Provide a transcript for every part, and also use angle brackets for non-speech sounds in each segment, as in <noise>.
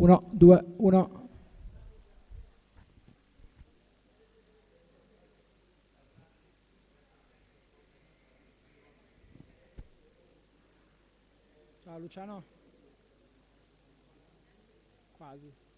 1, 2, 1. Ciao Luciano. Quasi.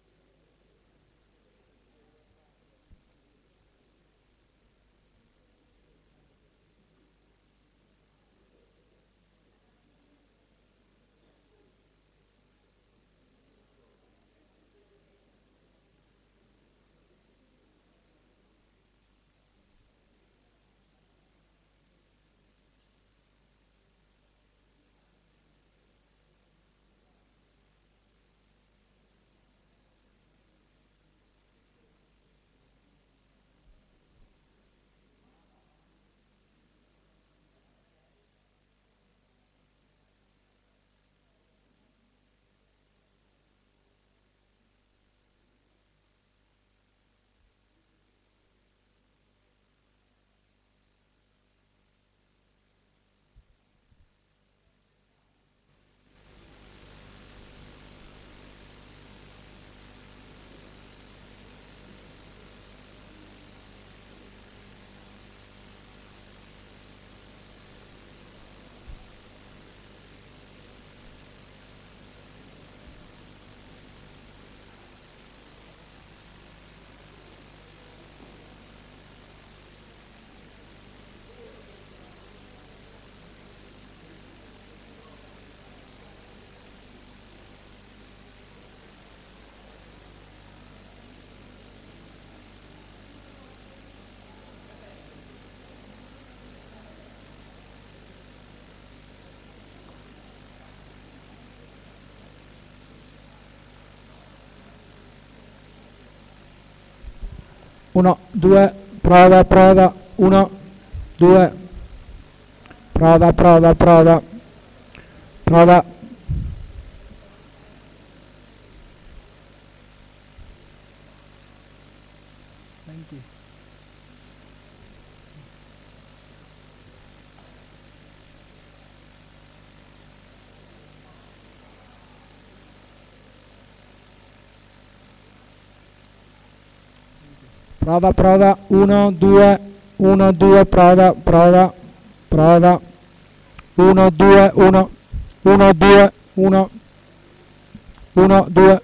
Uno, due, prova, prova, uno, due, prova, prova, prova, prova. Prova, prova, 1, 2, 1, 2, prova, prova, prova, 1, 2, 1, 1, 2, 1, 1, 2.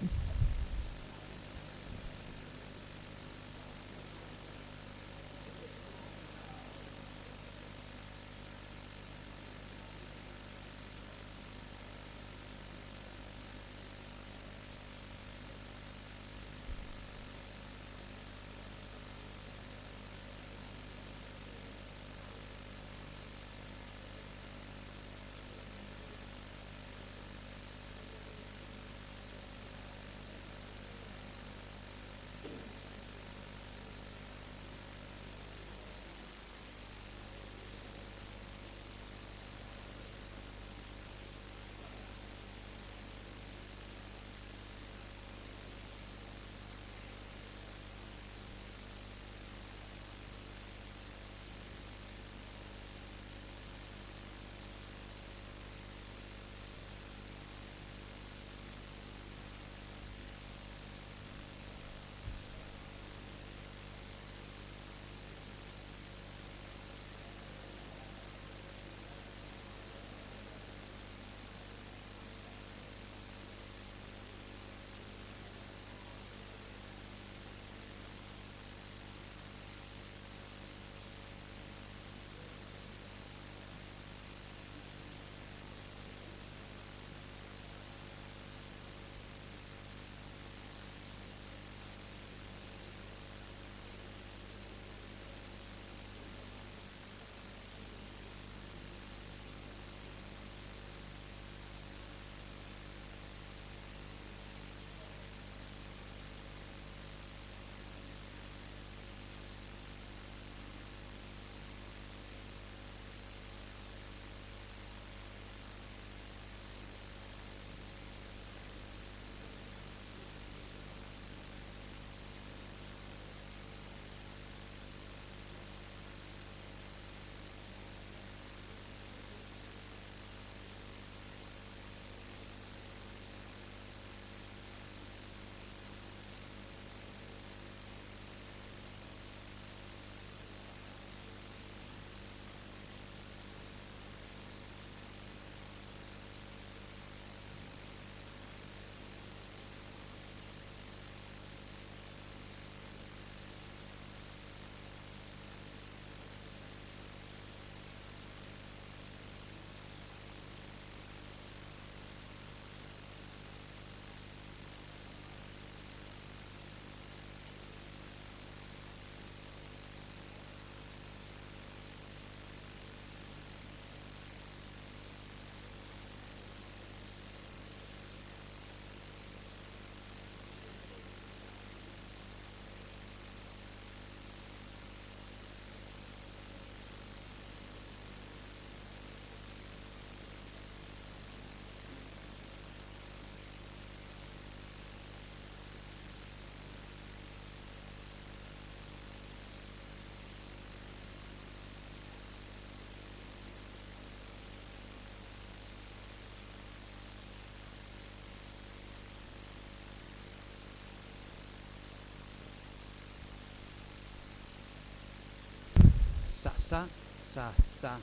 Sa, sa, sa,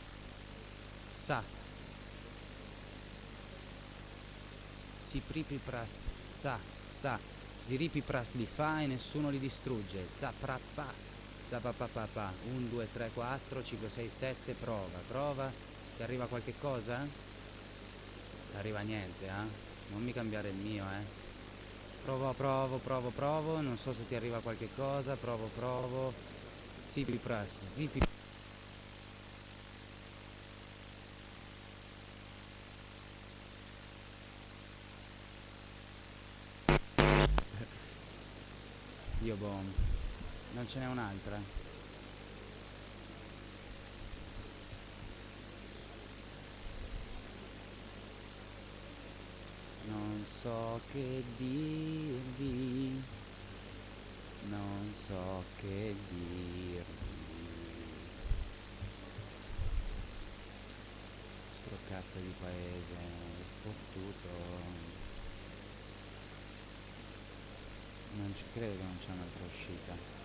sa. Si pripi pras, za, sa. Ziripi pras li fa e nessuno li distrugge. Za, pra, pa. Pa, pa, pa, pa. 1, 2, 3, 4, 5, 6, 7. Prova, prova. Ti arriva qualche cosa? Ti arriva niente, eh? Non mi cambiare il mio, eh? Provo, provo, provo, provo. Non so se ti arriva qualche cosa. Provo, provo. Zipi pras, boh, non ce n'è un'altra. Non so che dirvi, non so che dirvi. Sto cazzo di paese, fottuto. Non ci credo che non c'è un'altra uscita.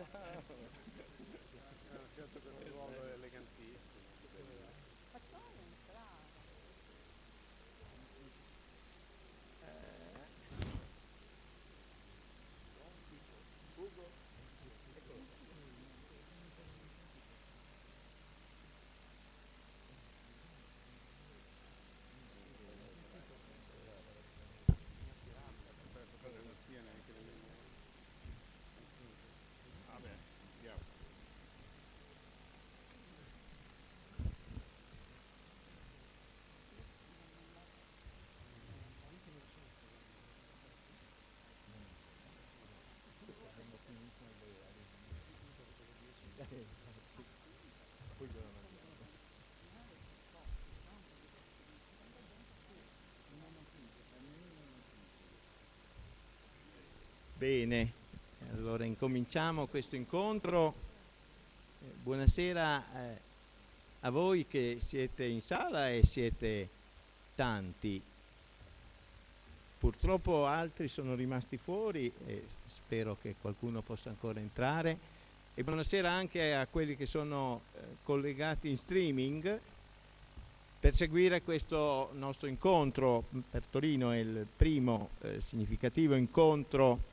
Ah, Ciao. Certo Ciao, Bene, allora incominciamo questo incontro. Eh, buonasera eh, a voi che siete in sala e siete tanti. Purtroppo altri sono rimasti fuori e spero che qualcuno possa ancora entrare. E buonasera anche a quelli che sono eh, collegati in streaming per seguire questo nostro incontro. Per Torino è il primo eh, significativo incontro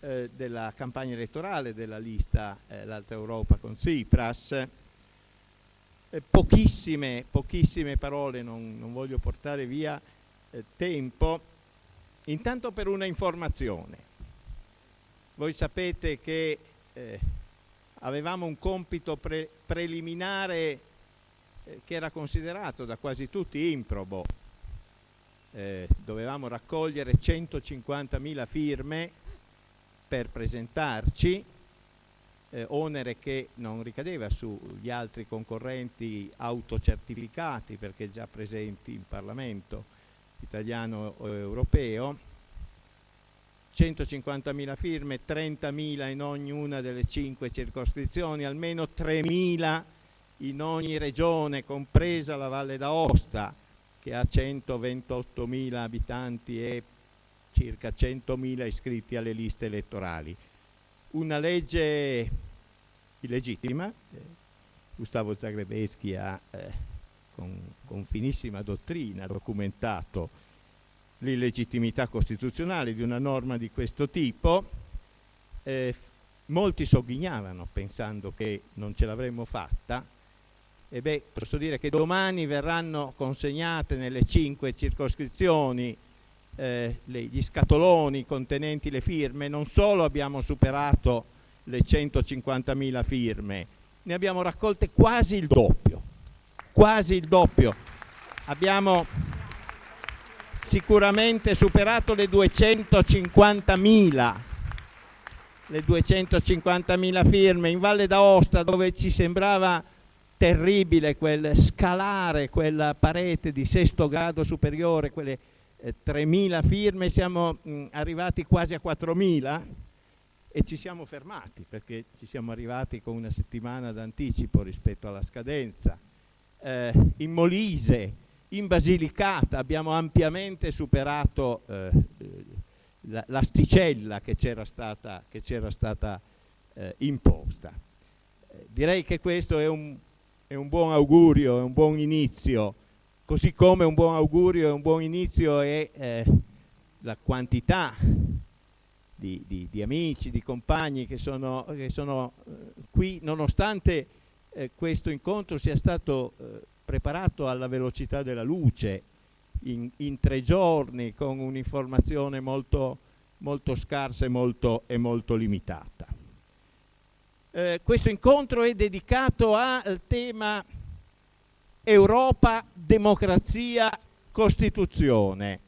eh, della campagna elettorale della lista eh, L'Alta Europa con Tsipras. Eh, pochissime, pochissime parole, non, non voglio portare via eh, tempo. Intanto per una informazione. Voi sapete che eh, avevamo un compito pre preliminare eh, che era considerato da quasi tutti improbo. dovevamo raccogliere 150.000 firme per presentarci, eh, onere che non ricadeva sugli altri concorrenti autocertificati perché già presenti in Parlamento italiano o europeo, 150.000 firme, 30.000 in ognuna delle cinque circoscrizioni, almeno 3.000 in ogni regione, compresa la Valle d'Aosta, che ha 128.000 abitanti e circa 100.000 iscritti alle liste elettorali. Una legge illegittima, eh, Gustavo Zagrebeschi ha eh, con, con finissima dottrina documentato l'illegittimità costituzionale di una norma di questo tipo, eh, molti sogghignavano pensando che non ce l'avremmo fatta, e beh, posso dire che domani verranno consegnate nelle cinque circoscrizioni eh, gli scatoloni contenenti le firme, non solo abbiamo superato le 150.000 firme, ne abbiamo raccolte quasi il doppio, quasi il doppio. Abbiamo sicuramente superato le 250.000 le 250.000 firme in Valle d'Aosta dove ci sembrava terribile quel scalare quella parete di sesto grado superiore, quelle 3.000 eh, firme, siamo mm, arrivati quasi a 4.000 e ci siamo fermati perché ci siamo arrivati con una settimana d'anticipo rispetto alla scadenza. Eh, in Molise, in Basilicata abbiamo ampiamente superato eh, l'asticella che c'era stata, che stata eh, imposta. Eh, direi che questo è un, è un buon augurio, è un buon inizio Così come un buon augurio e un buon inizio è eh, la quantità di, di, di, amici, di compagni che sono, che sono eh, qui, nonostante eh, questo incontro sia stato eh, preparato alla velocità della luce, in, in tre giorni, con un'informazione molto, molto scarsa e molto, e molto limitata. Eh, questo incontro è dedicato al tema Europa, democrazia, Costituzione.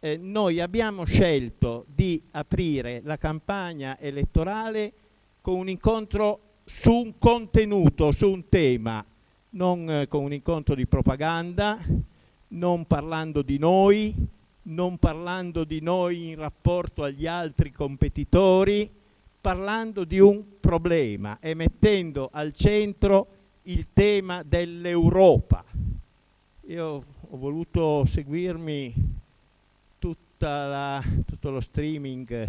Eh, noi abbiamo scelto di aprire la campagna elettorale con un incontro su un contenuto, su un tema, non eh, con un incontro di propaganda, non parlando di noi, non parlando di noi in rapporto agli altri competitori, parlando di un problema e mettendo al centro il tema dell'Europa. Io ho voluto seguirmi la, tutto lo streaming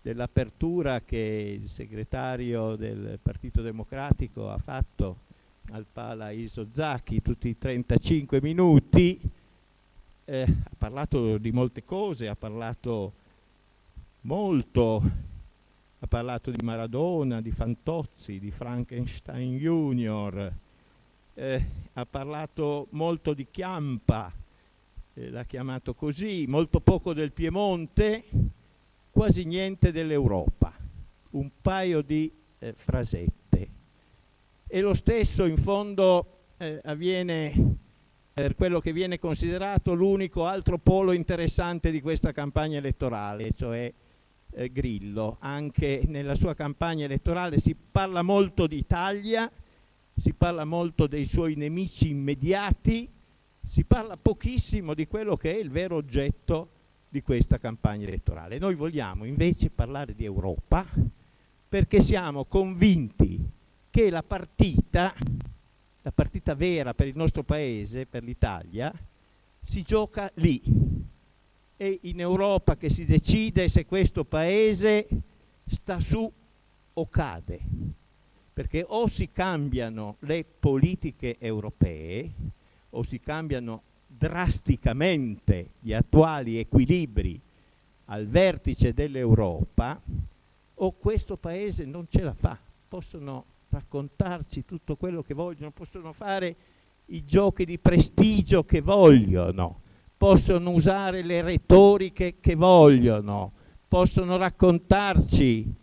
dell'apertura che il segretario del Partito Democratico ha fatto al Pala Isozaki, tutti i 35 minuti, eh, ha parlato di molte cose, ha parlato molto, ha parlato di Maradona, di Fantozzi, di Frankenstein Junior, eh, ha parlato molto di Chiampa, eh, l'ha chiamato così, molto poco del Piemonte, quasi niente dell'Europa, un paio di eh, frasette. E lo stesso in fondo eh, avviene per quello che viene considerato l'unico altro polo interessante di questa campagna elettorale, cioè eh, Grillo. Anche nella sua campagna elettorale si parla molto di Italia, si parla molto dei suoi nemici immediati, si parla pochissimo di quello che è il vero oggetto di questa campagna elettorale. Noi vogliamo invece parlare di Europa perché siamo convinti che la partita, la partita vera per il nostro paese, per l'Italia, si gioca lì. È in Europa che si decide se questo paese sta su o cade. Perché o si cambiano le politiche europee, o si cambiano drasticamente gli attuali equilibri al vertice dell'Europa, o questo paese non ce la fa. Possono raccontarci tutto quello che vogliono, possono fare i giochi di prestigio che vogliono, possono usare le retoriche che vogliono, possono raccontarci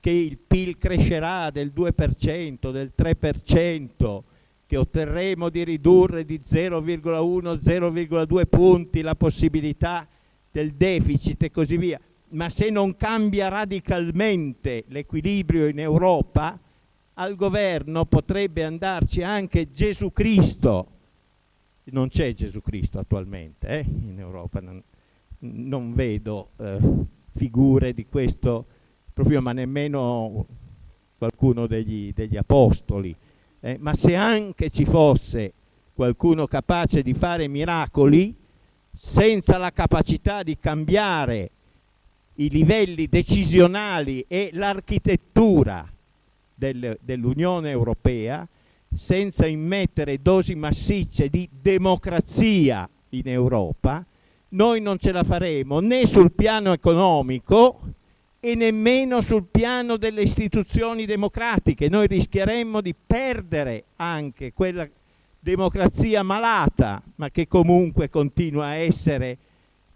che il PIL crescerà del 2%, del 3%, che otterremo di ridurre di 0,1-0,2 punti la possibilità del deficit e così via. Ma se non cambia radicalmente l'equilibrio in Europa, al governo potrebbe andarci anche Gesù Cristo. Non c'è Gesù Cristo attualmente eh? in Europa, non, non vedo eh, figure di questo profilo, ma nemmeno qualcuno degli, degli apostoli eh, ma se anche ci fosse qualcuno capace di fare miracoli, senza la capacità di cambiare i livelli decisionali e l'architettura del, dell'Unione Europea, senza immettere dosi massicce di democrazia in Europa, noi non ce la faremo né sul piano economico e nemmeno sul piano delle istituzioni democratiche. Noi rischieremmo di perdere anche quella democrazia malata, ma che comunque continua a essere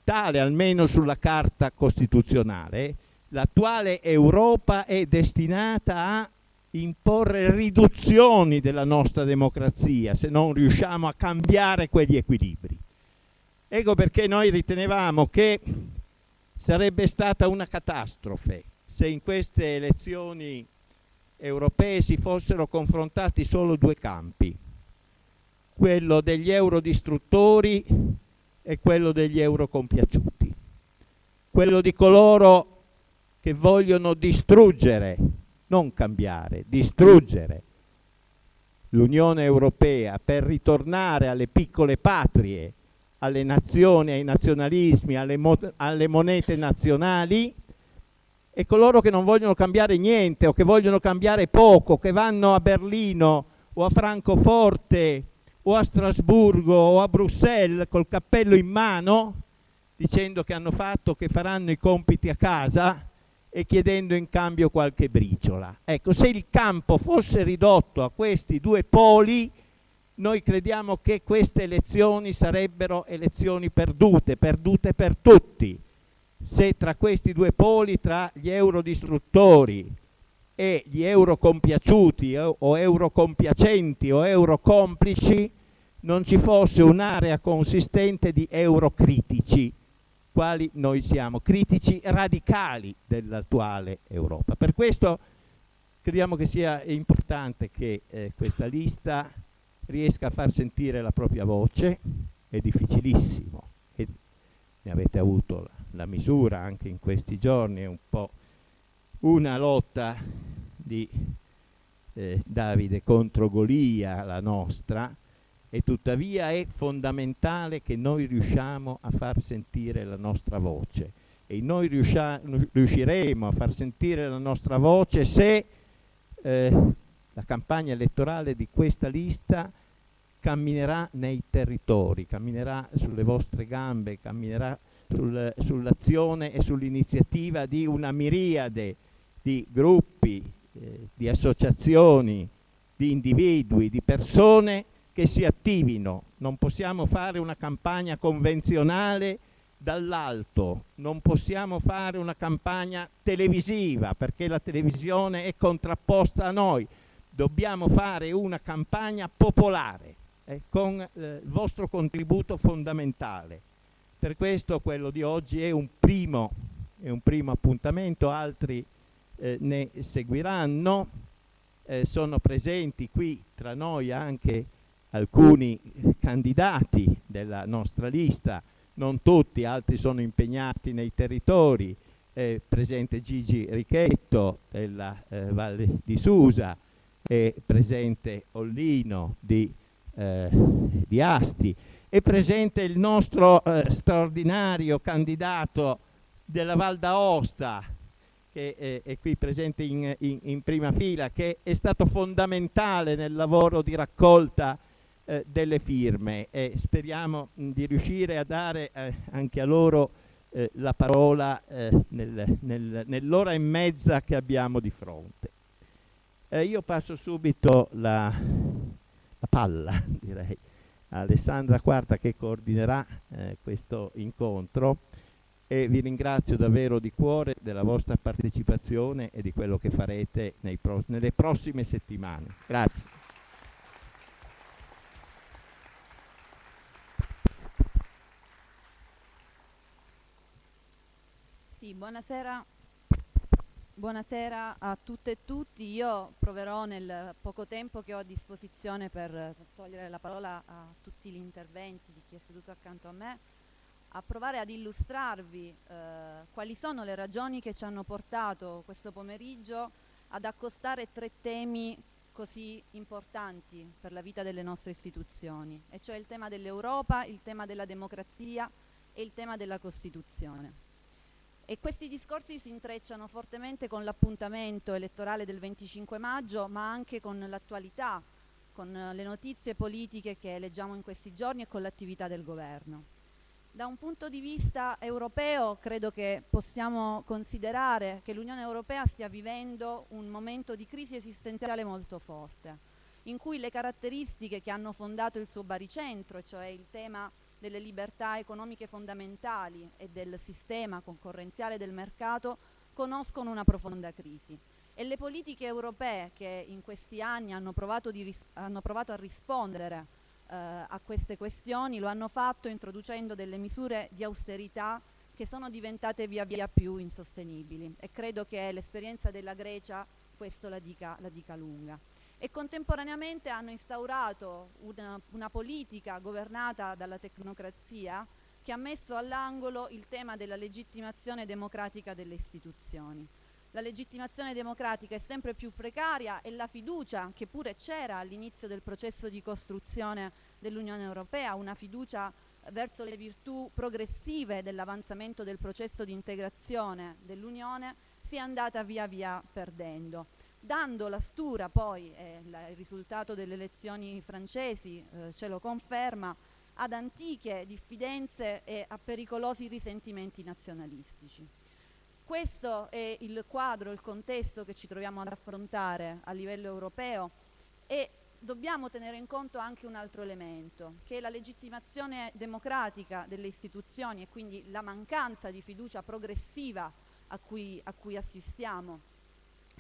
tale, almeno sulla carta costituzionale. L'attuale Europa è destinata a imporre riduzioni della nostra democrazia se non riusciamo a cambiare quegli equilibri. Ecco perché noi ritenevamo che Sarebbe stata una catastrofe se in queste elezioni europee si fossero confrontati solo due campi, quello degli eurodistruttori e quello degli eurocompiaciuti, quello di coloro che vogliono distruggere, non cambiare, distruggere l'Unione Europea per ritornare alle piccole patrie alle nazioni, ai nazionalismi, alle, alle monete nazionali e coloro che non vogliono cambiare niente o che vogliono cambiare poco, che vanno a Berlino o a Francoforte o a Strasburgo o a Bruxelles col cappello in mano dicendo che hanno fatto, che faranno i compiti a casa e chiedendo in cambio qualche briciola. Ecco, se il campo fosse ridotto a questi due poli, noi crediamo che queste elezioni sarebbero elezioni perdute, perdute per tutti. Se tra questi due poli, tra gli eurodistruttori e gli eurocompiaciuti o, eurocompiacenti o eurocomplici, non ci fosse un'area consistente di eurocritici, quali noi siamo, critici radicali dell'attuale Europa. Per questo crediamo che sia importante che eh, questa lista riesca a far sentire la propria voce è difficilissimo e ne avete avuto la, la misura anche in questi giorni, è un po' una lotta di eh, Davide contro Golia, la nostra, e tuttavia è fondamentale che noi riusciamo a far sentire la nostra voce. E noi riusciremo a far sentire la nostra voce se eh, la campagna elettorale di questa lista camminerà nei territori, camminerà sulle vostre gambe, camminerà sul, sull'azione e sull'iniziativa di una miriade di gruppi, eh, di associazioni, di individui, di persone che si attivino. Non possiamo fare una campagna convenzionale dall'alto, non possiamo fare una campagna televisiva perché la televisione è contrapposta a noi, dobbiamo fare una campagna popolare eh, con eh, il vostro contributo fondamentale. Per questo quello di oggi è un primo, è un primo appuntamento, altri eh, ne seguiranno. Eh, sono presenti qui tra noi anche alcuni candidati della nostra lista, non tutti, altri sono impegnati nei territori. È presente Gigi Richetto della eh, Valle di Susa, è presente Ollino di, eh, di Asti, è presente il nostro eh, straordinario candidato della Val d'Aosta, che è, è qui presente in, in, in, prima fila, che è stato fondamentale nel lavoro di raccolta eh, delle firme e speriamo mh, di riuscire a dare eh, anche a loro eh, la parola eh, nel, nel, nell'ora e mezza che abbiamo di fronte. Io passo subito la, la palla, <laughs> direi Alessandra Quarta che coordinerà eh, questo incontro e vi ringrazio davvero di cuore della vostra partecipazione e di quello che farete pro nelle prossime settimane. Grazie. Buonasera Buonasera a tutte e tutti, io proverò nel poco tempo che ho a disposizione per togliere la parola a tutti gli interventi di chi è seduto accanto a me, a provare ad illustrarvi eh, quali sono le ragioni che ci hanno portato questo pomeriggio ad accostare tre temi così importanti per la vita delle nostre istituzioni, e cioè il tema dell'Europa, il tema della democrazia e il tema della Costituzione. E questi discorsi si intrecciano fortemente con l'appuntamento elettorale del 25 maggio, ma anche con l'attualità, con le notizie politiche che leggiamo in questi giorni e con l'attività del governo. Da un punto di vista europeo credo che possiamo considerare che l'Unione Europea stia vivendo un momento di crisi esistenziale molto forte, in cui le caratteristiche che hanno fondato il suo baricentro, cioè il tema delle libertà economiche fondamentali e del sistema concorrenziale del mercato conoscono una profonda crisi. E le politiche europee che in questi anni hanno provato, hanno provato a rispondere eh, a queste questioni lo hanno fatto introducendo delle misure di austerità che sono diventate via via più insostenibili. E credo che l'esperienza della Grecia questo la dica, la dica lunga e contemporaneamente hanno instaurato una, una politica governata dalla tecnocrazia che ha messo all'angolo il tema della legittimazione democratica delle istituzioni. La legittimazione democratica è sempre più precaria e la fiducia, che pure c'era all'inizio del processo di costruzione dell'Unione Europea, una fiducia verso le virtù progressive dell'avanzamento del processo di integrazione dell'Unione, si è andata via via perdendo dando la stura poi, eh, il risultato delle elezioni francesi eh, ce lo conferma, ad antiche diffidenze e a pericolosi risentimenti nazionalistici. Questo è il quadro, il contesto che ci troviamo ad affrontare a livello europeo e dobbiamo tenere in conto anche un altro elemento, che è la legittimazione democratica delle istituzioni e quindi la mancanza di fiducia progressiva a cui, a cui assistiamo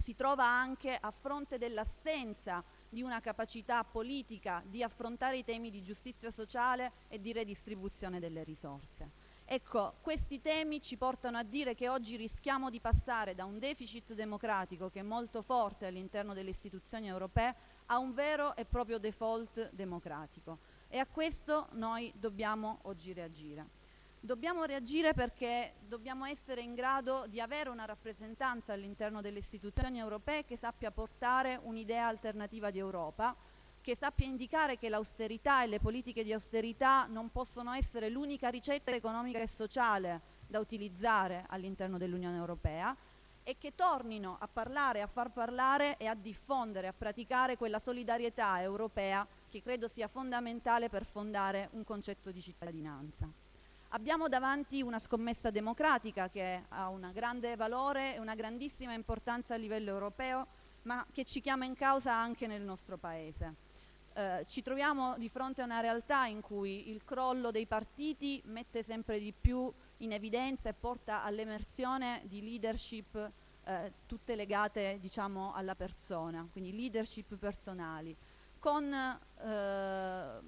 si trova anche a fronte dell'assenza di una capacità politica di affrontare i temi di giustizia sociale e di redistribuzione delle risorse. Ecco, questi temi ci portano a dire che oggi rischiamo di passare da un deficit democratico che è molto forte all'interno delle istituzioni europee a un vero e proprio default democratico e a questo noi dobbiamo oggi reagire. Dobbiamo reagire perché dobbiamo essere in grado di avere una rappresentanza all'interno delle istituzioni europee che sappia portare un'idea alternativa di Europa, che sappia indicare che l'austerità e le politiche di austerità non possono essere l'unica ricetta economica e sociale da utilizzare all'interno dell'Unione Europea e che tornino a parlare, a far parlare e a diffondere, a praticare quella solidarietà europea che credo sia fondamentale per fondare un concetto di cittadinanza. Abbiamo davanti una scommessa democratica che ha un grande valore e una grandissima importanza a livello europeo, ma che ci chiama in causa anche nel nostro Paese. Eh, ci troviamo di fronte a una realtà in cui il crollo dei partiti mette sempre di più in evidenza e porta all'emersione di leadership eh, tutte legate diciamo, alla persona, quindi leadership personali, con eh,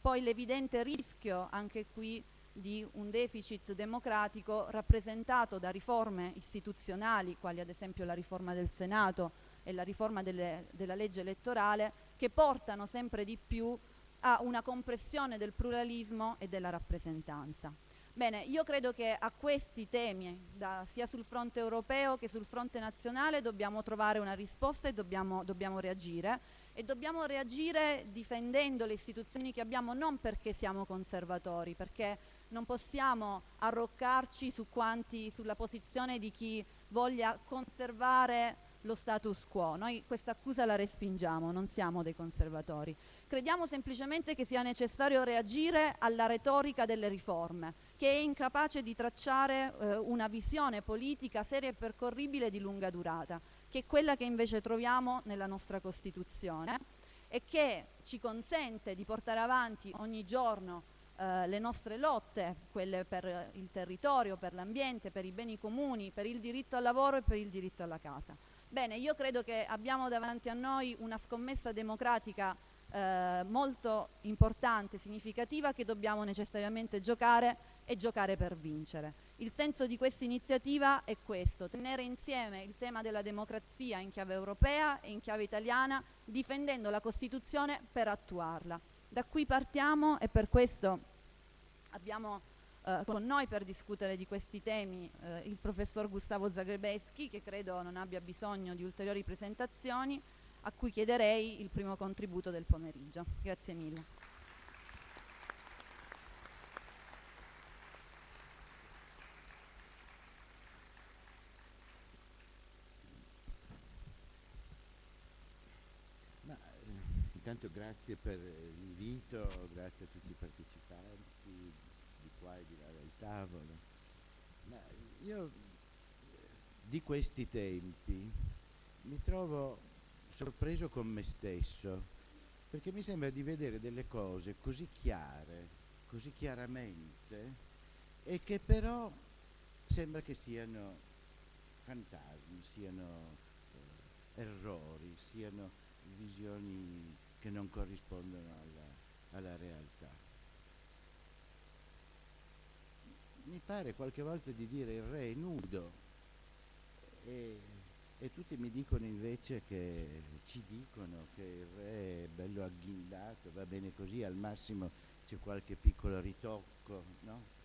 poi l'evidente rischio anche qui di un deficit democratico rappresentato da riforme istituzionali, quali ad esempio la riforma del Senato e la riforma delle, della legge elettorale, che portano sempre di più a una compressione del pluralismo e della rappresentanza. Bene, io credo che a questi temi, da, sia sul fronte europeo che sul fronte nazionale, dobbiamo trovare una risposta e dobbiamo, dobbiamo reagire e dobbiamo reagire difendendo le istituzioni che abbiamo non perché siamo conservatori, perché non possiamo arroccarci su quanti, sulla posizione di chi voglia conservare lo status quo. Noi questa accusa la respingiamo, non siamo dei conservatori. Crediamo semplicemente che sia necessario reagire alla retorica delle riforme, che è incapace di tracciare eh, una visione politica seria e percorribile di lunga durata, che è quella che invece troviamo nella nostra Costituzione e che ci consente di portare avanti ogni giorno eh, le nostre lotte, quelle per il territorio, per l'ambiente, per i beni comuni, per il diritto al lavoro e per il diritto alla casa. Bene, io credo che abbiamo davanti a noi una scommessa democratica eh, molto importante, significativa, che dobbiamo necessariamente giocare e giocare per vincere. Il senso di questa iniziativa è questo, tenere insieme il tema della democrazia in chiave europea e in chiave italiana, difendendo la Costituzione per attuarla. Da qui partiamo e per questo Abbiamo eh, con noi per discutere di questi temi eh, il professor Gustavo Zagrebeschi, che credo non abbia bisogno di ulteriori presentazioni, a cui chiederei il primo contributo del pomeriggio. Grazie mille. Intanto grazie per l'invito, grazie a tutti i partecipanti di qua e di là del tavolo. Ma io di questi tempi mi trovo sorpreso con me stesso, perché mi sembra di vedere delle cose così chiare, così chiaramente, e che però sembra che siano fantasmi, siano eh, errori, siano visioni che non corrispondono alla, alla realtà. mi pare qualche volta di dire il re è nudo e, e, tutti mi dicono invece che ci dicono che il re è bello agghindato, va bene così, al massimo c'è qualche piccolo ritocco, no?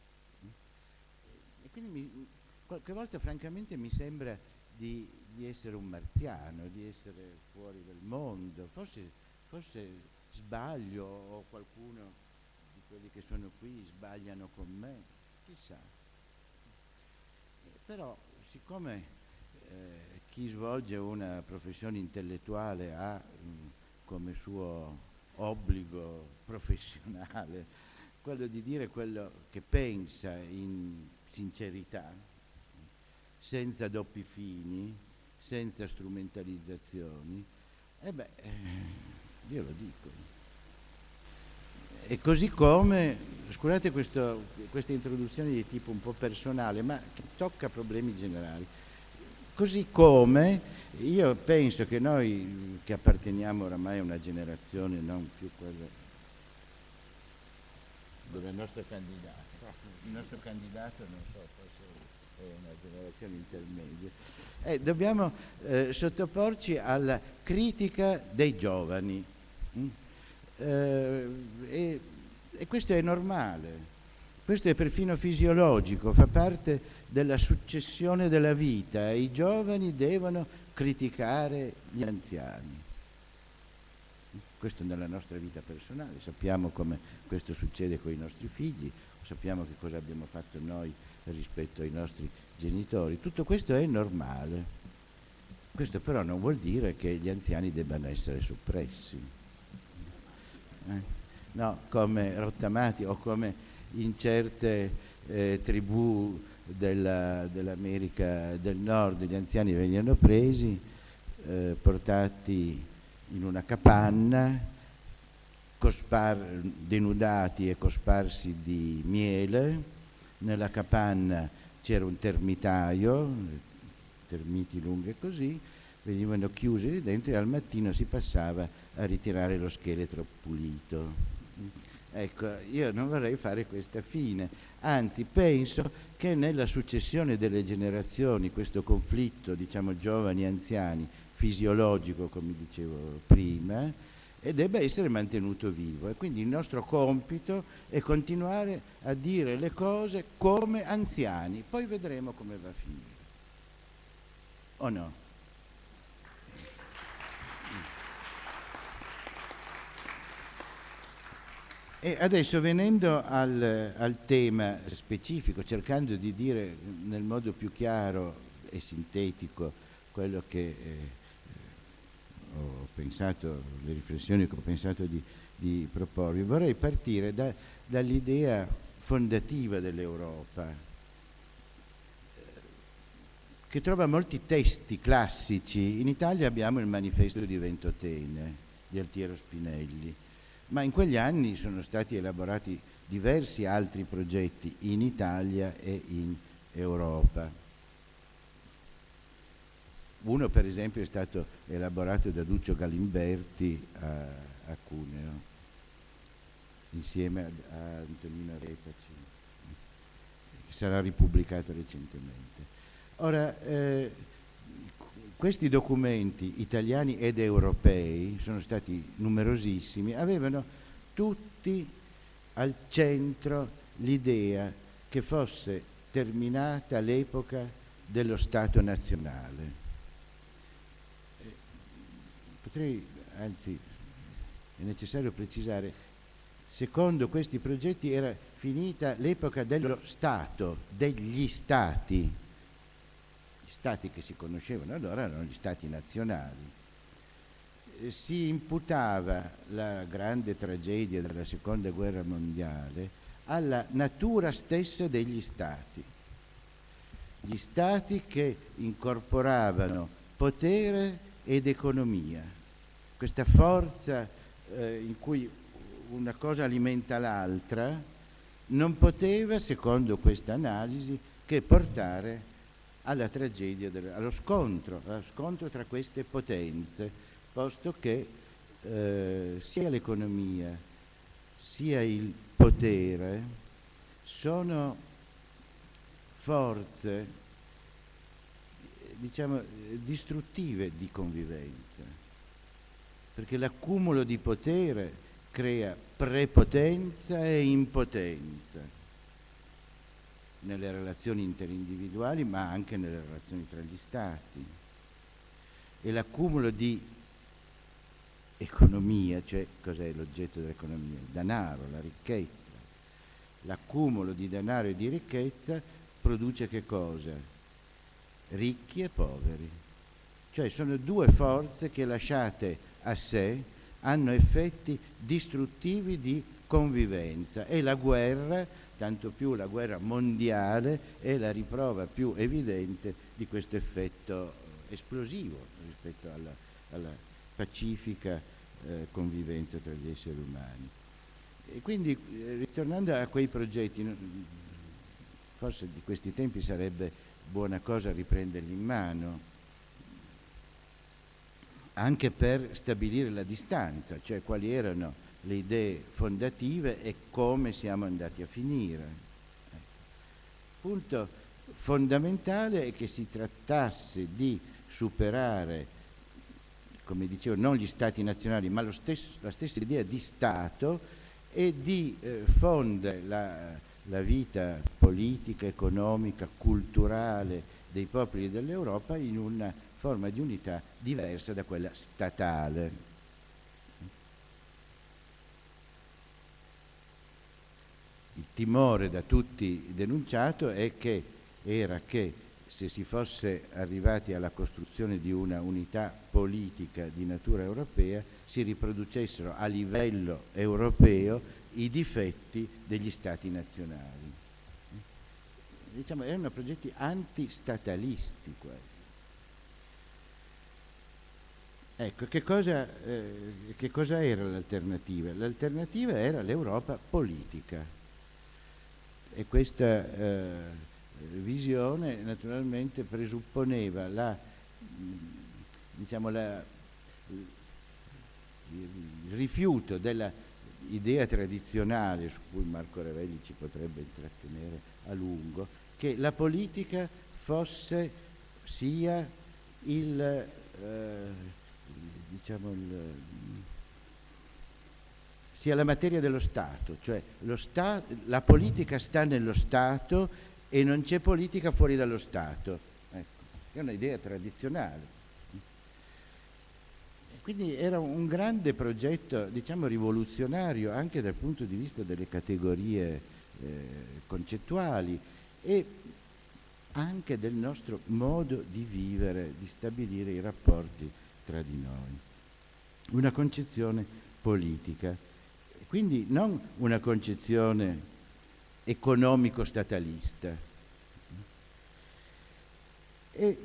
E quindi mi, qualche volta francamente mi sembra di, di, essere un marziano, di essere fuori dal mondo, forse, forse sbaglio o qualcuno di quelli che sono qui sbagliano con me chissà. Però siccome eh, chi svolge una professione intellettuale ha mh, mm, come suo obbligo professionale quello di dire quello che pensa in sincerità, senza doppi fini, senza strumentalizzazioni, e beh, eh, io lo dico. E così come, scusate questo, questa introduzione di tipo un po' personale, ma che tocca problemi generali, così come io penso che noi che apparteniamo oramai a una generazione non più quella dove il nostro candidato, il nostro candidato non so, forse è una generazione intermedia, eh, dobbiamo eh, sottoporci alla critica dei giovani. Eh, e, e questo è normale, questo è perfino fisiologico, fa parte della successione della vita i giovani devono criticare gli anziani. Questo nella nostra vita personale, sappiamo come questo succede con i nostri figli, sappiamo che cosa abbiamo fatto noi rispetto ai nostri genitori. Tutto questo è normale. Questo però non vuol dire che gli anziani debbano essere soppressi. Eh? No, come rottamati o come in certe eh, tribù della, dell'America del Nord gli anziani venivano presi, eh, portati in una capanna, cospar, denudati e cosparsi di miele. Nella capanna c'era un termitaio, termiti lunghe così, venivano chiusi lì dentro e al mattino si passava a ritirare lo scheletro pulito. Ecco, io non vorrei fare questa fine, anzi penso che nella successione delle generazioni questo conflitto, diciamo giovani-anziani, fisiologico come dicevo prima, e debba essere mantenuto vivo. E quindi il nostro compito è continuare a dire le cose come anziani, poi vedremo come va a finire. O no? E adesso venendo al, al, tema specifico, cercando di dire nel modo più chiaro e sintetico quello che eh, ho pensato, le riflessioni che ho pensato di, di proporvi, vorrei partire da, dall'idea fondativa dell'Europa, che trova molti testi classici. In Italia abbiamo il manifesto di Ventotene di Altiero Spinelli ma in quegli anni sono stati elaborati diversi altri progetti in Italia e in Europa. Uno per esempio è stato elaborato da Duccio Galimberti a, a Cuneo, insieme a, a Antonino Repaci, che sarà ripubblicato recentemente. Ora, eh, questi documenti italiani ed europei, sono stati numerosissimi, avevano tutti al centro l'idea che fosse terminata l'epoca dello Stato nazionale. Potrei, anzi, è necessario precisare, secondo questi progetti era finita l'epoca dello Stato, degli Stati, stati che si conoscevano allora erano gli stati nazionali. Eh, si imputava la grande tragedia della seconda guerra mondiale alla natura stessa degli stati. Gli stati che incorporavano potere ed economia, questa forza eh, in cui una cosa alimenta l'altra, non poteva, secondo questa analisi, che portare alla tragedia, allo scontro, allo scontro tra queste potenze, posto che eh, sia l'economia sia il potere sono forze diciamo distruttive di convivenza. Perché l'accumulo di potere crea prepotenza e impotenza nelle relazioni interindividuali ma anche nelle relazioni tra gli stati e l'accumulo di economia, cioè cos'è l'oggetto dell'economia? Il denaro, la ricchezza. L'accumulo di denaro e di ricchezza produce che cosa? Ricchi e poveri. Cioè sono due forze che lasciate a sé hanno effetti distruttivi di convivenza e la guerra tanto più la guerra mondiale è la riprova più evidente di questo effetto esplosivo rispetto alla, alla pacifica eh, convivenza tra gli esseri umani. E quindi eh, ritornando a quei progetti, forse di questi tempi sarebbe buona cosa riprenderli in mano, anche per stabilire la distanza, cioè quali erano le idee fondative e come siamo andati a finire. Ecco. Punto fondamentale è che si trattasse di superare, come dicevo, non gli stati nazionali, ma stesso, la stessa idea di Stato e di eh, fondere la, la vita politica, economica, culturale dei popoli dell'Europa in una forma di unità diversa da quella statale. Timore da tutti denunciato che, era che se si fosse arrivati alla costruzione di una unità politica di natura europea si riproducessero a livello europeo i difetti degli stati nazionali. Diciamo, erano progetti antistatalisti quelli. Ecco, che cosa, eh, che cosa era l'alternativa? L'alternativa era l'Europa politica e questa eh, visione naturalmente presupponeva la, diciamo, la, il rifiuto dell'idea tradizionale su cui Marco Ravelli ci potrebbe intrattenere a lungo, che la politica fosse sia il... Eh, diciamo, il, sia la materia dello Stato, cioè sta, la politica sta nello Stato e non c'è politica fuori dallo Stato. Ecco, è un'idea tradizionale. Quindi era un grande progetto, diciamo, rivoluzionario anche dal punto di vista delle categorie eh, concettuali e anche del nostro modo di vivere, di stabilire i rapporti tra di noi. Una concezione politica, quindi non una concezione economico-statalista. E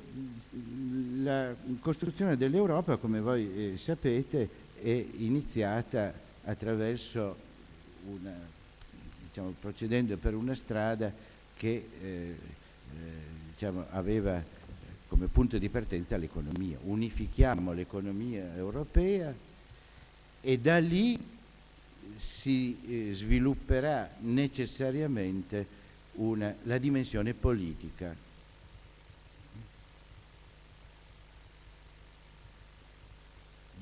la costruzione dell'Europa, come voi eh, sapete, è iniziata attraverso una, diciamo, procedendo per una strada che eh, eh, diciamo, aveva come punto di partenza l'economia. Unifichiamo l'economia europea e da lì si eh, svilupperà necessariamente una, la dimensione politica.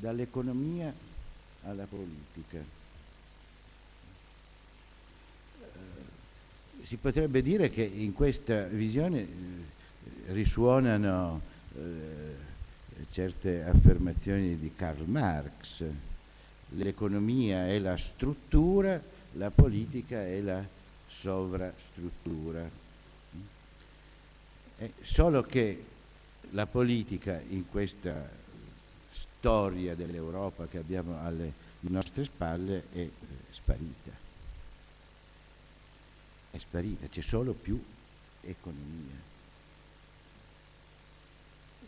Dall'economia alla politica. Eh, si potrebbe dire che in questa visione eh, risuonano eh, certe affermazioni di Karl Marx. L'economia è la struttura, la politica è la sovrastruttura. È solo che la politica in questa storia dell'Europa che abbiamo alle nostre spalle è eh, sparita. È sparita, c'è solo più economia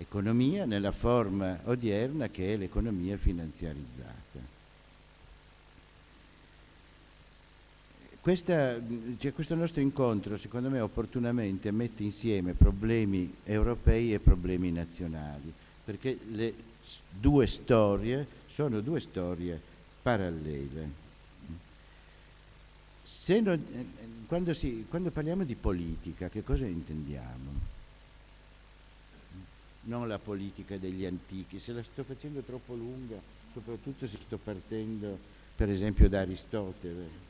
economia nella forma odierna che è l'economia finanziarizzata. Questa, cioè questo nostro incontro, secondo me, opportunamente mette insieme problemi europei e problemi nazionali, perché le due storie sono due storie parallele. Non, quando, si, quando parliamo di politica, che cosa intendiamo? non la politica degli antichi. Se la sto facendo troppo lunga, soprattutto se sto partendo per esempio da Aristotele.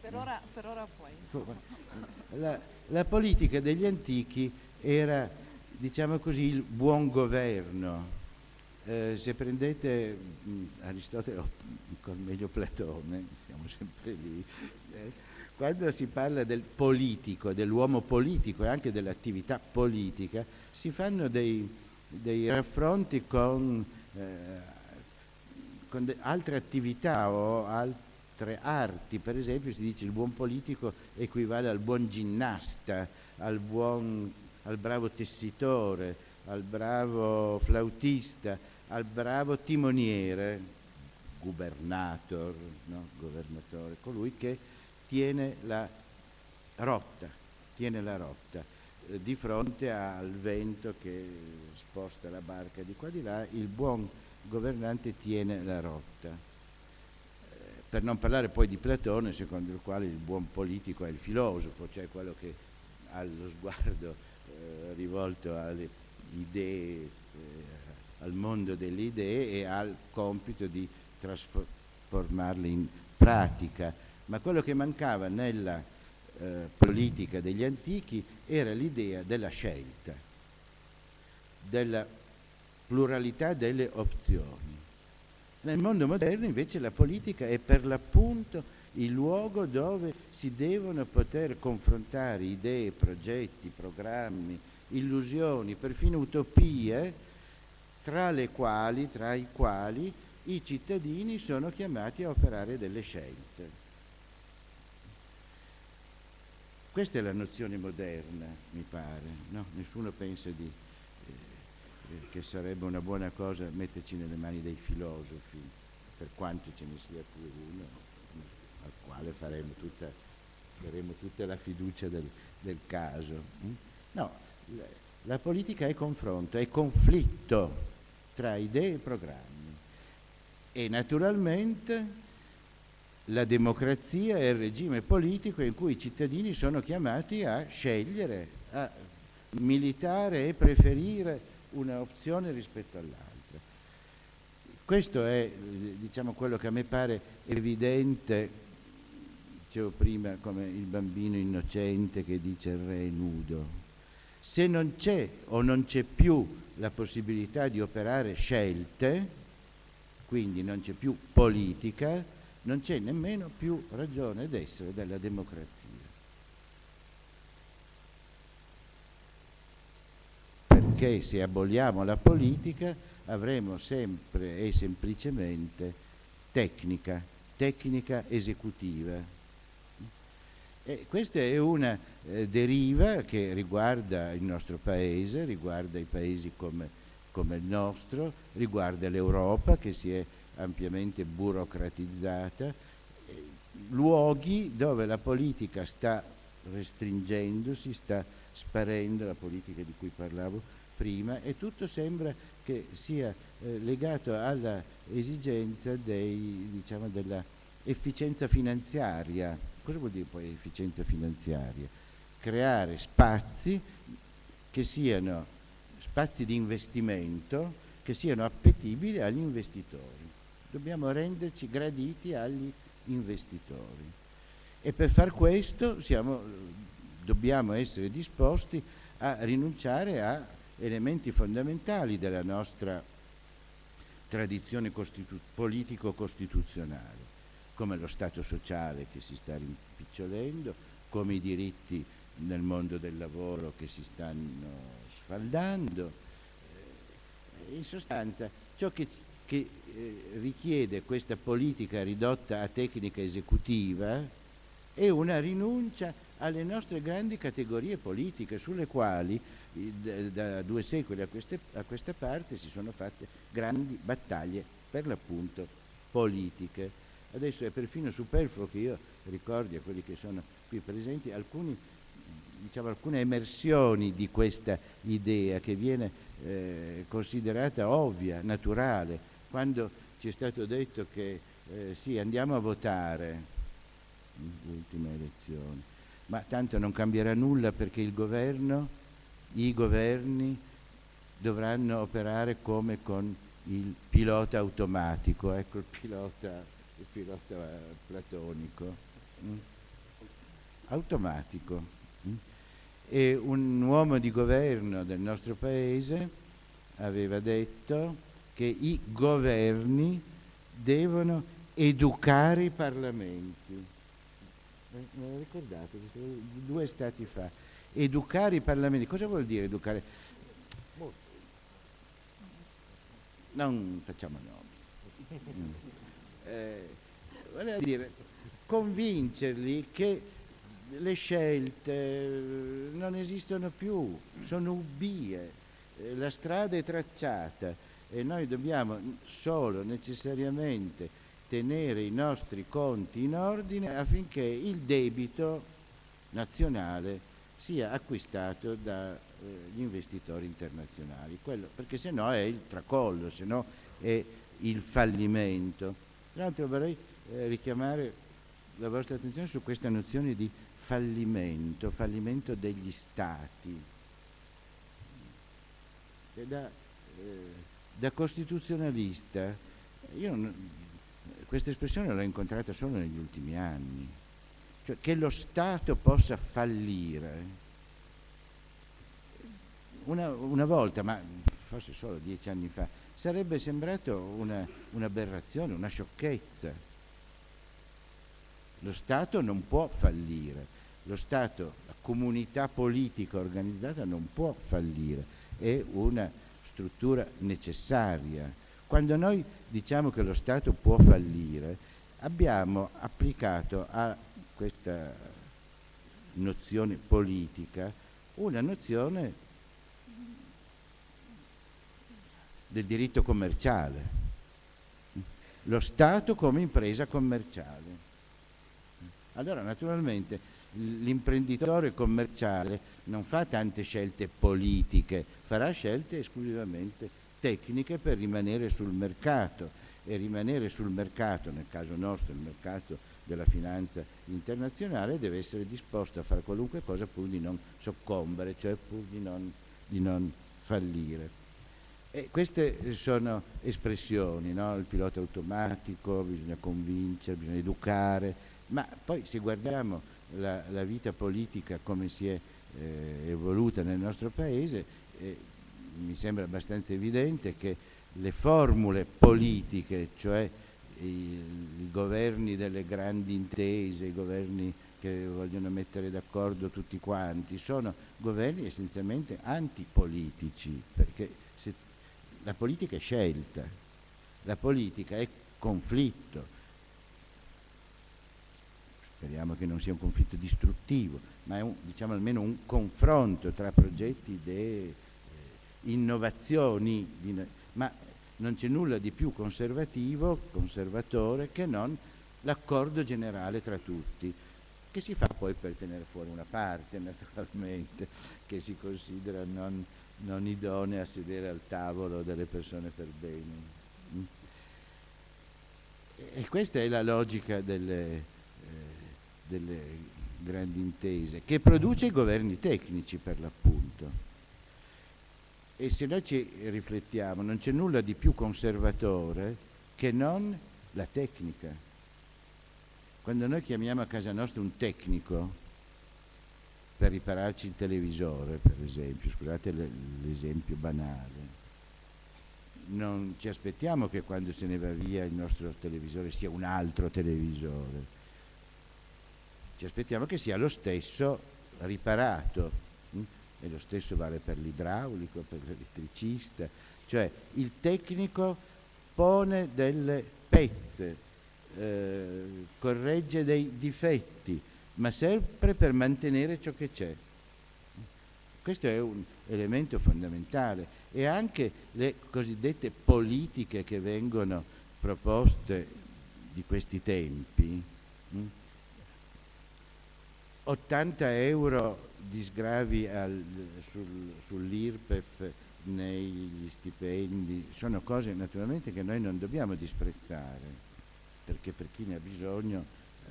Per ora, per ora puoi. La, la politica degli antichi era, diciamo così, il buon governo. Eh, se prendete mh, Aristotele <laughs> o meglio Platone, siamo sempre lì, eh, quando si parla del politico, dell'uomo politico e anche dell'attività politica, si fanno dei, dei raffronti con, eh, con altre attività o altre arti. Per esempio si dice il buon politico equivale al buon ginnasta, al, buon, al bravo tessitore, al bravo flautista, al bravo timoniere, gubernator, no? governatore, colui che tiene la rotta, tiene la rotta. Eh, di fronte al vento che sposta la barca di qua di là, il buon governante tiene la rotta. Eh, per non parlare poi di Platone, secondo il quale il buon politico è il filosofo, cioè quello che ha lo sguardo eh, rivolto alle idee, eh, al mondo delle idee e ha il compito di trasformarle in pratica ma quello che mancava nella eh, politica degli antichi era l'idea della scelta, della pluralità delle opzioni. Nel mondo moderno invece la politica è per l'appunto il luogo dove si devono poter confrontare idee, progetti, programmi, illusioni, perfino utopie, tra quali, tra i quali i cittadini sono chiamati a operare delle scelte. Questa è la nozione moderna, mi pare, no? nessuno pensa di, che sarebbe una buona cosa metterci nelle mani dei filosofi, per quanto ce ne sia più uno, al quale faremo tutta, daremo tutta la fiducia del, del caso. Mm? No, la, la politica è confronto, è conflitto tra idee e programmi e naturalmente la democrazia è il regime politico in cui i cittadini sono chiamati a scegliere, a militare e preferire un'opzione rispetto all'altra. Questo è diciamo, quello che a me pare evidente, dicevo prima, come il bambino innocente che dice il re è nudo. Se non c'è o non c'è più la possibilità di operare scelte, quindi non c'è più politica, non c'è nemmeno più ragione d'essere della democrazia. Perché se aboliamo la politica avremo sempre e semplicemente tecnica, tecnica esecutiva. E questa è una eh, deriva che riguarda il nostro paese, riguarda i paesi come, come il nostro, riguarda l'Europa che si è ampiamente burocratizzata, luoghi dove la politica sta restringendosi, sta sparendo, la politica di cui parlavo prima, e tutto sembra che sia eh, legato alla esigenza dei, diciamo, della efficienza finanziaria. Cosa vuol dire poi efficienza finanziaria? Creare spazi che siano spazi di investimento che siano appetibili agli investitori dobbiamo renderci graditi agli investitori. E per far questo siamo, dobbiamo essere disposti a rinunciare a elementi fondamentali della nostra tradizione costitu- politico-costituzionale, come lo Stato sociale che si sta rimpicciolendo, come i diritti nel mondo del lavoro che si stanno sfaldando. Eh, in sostanza, ciò che che eh, richiede questa politica ridotta a tecnica esecutiva è una rinuncia alle nostre grandi categorie politiche sulle quali da due secoli a, queste, a questa parte si sono fatte grandi battaglie per l'appunto politiche. Adesso è perfino superfluo che io ricordi a quelli che sono qui presenti alcuni, diciamo, alcune emersioni di questa idea che viene eh, considerata ovvia, naturale, quando ci è stato detto che eh, sì, andiamo a votare, l'ultima elezione, ma tanto non cambierà nulla perché il governo, i governi dovranno operare come con il pilota automatico, ecco il pilota, il pilota platonico, mm? automatico. Mm? E un uomo di governo del nostro paese aveva detto che i governi devono educare i parlamenti. Me lo ricordate? Due stati fa. Educare i parlamenti. Cosa vuol dire educare? Non facciamo nomi. <laughs> Eh, vuol dire convincerli che le scelte non esistono più, sono ubbie, eh, la strada è tracciata e noi dobbiamo solo necessariamente tenere i nostri conti in ordine affinché il debito nazionale sia acquistato dagli eh, investitori internazionali, Quello, perché se no è il tracollo, se no è il fallimento. Tra l'altro vorrei eh, richiamare la vostra attenzione su questa nozione di fallimento, fallimento degli stati. Da, eh, da costituzionalista, io non, questa espressione l'ho incontrata solo negli ultimi anni, cioè che lo Stato possa fallire. Una, una volta, ma forse solo dieci anni fa, sarebbe sembrato una, un'aberrazione, una sciocchezza. Lo Stato non può fallire, lo Stato, la comunità politica organizzata non può fallire, è una struttura necessaria. Quando noi diciamo che lo Stato può fallire, abbiamo applicato a questa nozione politica una nozione del diritto commerciale, lo Stato come impresa commerciale. Allora naturalmente l'imprenditore commerciale non fa tante scelte politiche, farà scelte esclusivamente tecniche per rimanere sul mercato e rimanere sul mercato, nel caso nostro il mercato della finanza internazionale, deve essere disposto a fare qualunque cosa pur di non soccombere, cioè pur di non, di non fallire. E queste sono espressioni, no? il pilota automatico, bisogna convincere, bisogna educare, ma poi se guardiamo la, la vita politica come si è eh, evoluta nel nostro paese, eh, mi sembra abbastanza evidente che le formule politiche, cioè i, governi delle grandi intese, i governi che vogliono mettere d'accordo tutti quanti, sono governi essenzialmente antipolitici, perché se, la politica è scelta, la politica è conflitto. Speriamo che non sia un conflitto distruttivo, ma è un, diciamo almeno un confronto tra progetti e eh, innovazioni, ma non c'è nulla di più conservativo, conservatore, che non l'accordo generale tra tutti, che si fa poi per tenere fuori una parte, <laughs> naturalmente, che si considera non, non idonea a sedere al tavolo delle persone per bene. Mm? E questa è la logica delle, eh, delle grandi intese, che produce i governi tecnici per l'appunto. E se noi ci riflettiamo, non c'è nulla di più conservatore che non la tecnica. Quando noi chiamiamo a casa nostra un tecnico per ripararci il televisore, per esempio, scusate l'esempio banale, non ci aspettiamo che quando se ne va via il nostro televisore sia un altro televisore, ci aspettiamo che sia lo stesso riparato e lo stesso vale per l'idraulico, per l'elettricista, cioè il tecnico pone delle pezze, eh, corregge dei difetti, ma sempre per mantenere ciò che c'è. Questo è un elemento fondamentale e anche le cosiddette politiche che vengono proposte di questi tempi, mh? 80 euro di sgravi al, sul, sull'IRPEF negli stipendi sono cose naturalmente che noi non dobbiamo disprezzare perché per chi ne ha bisogno eh,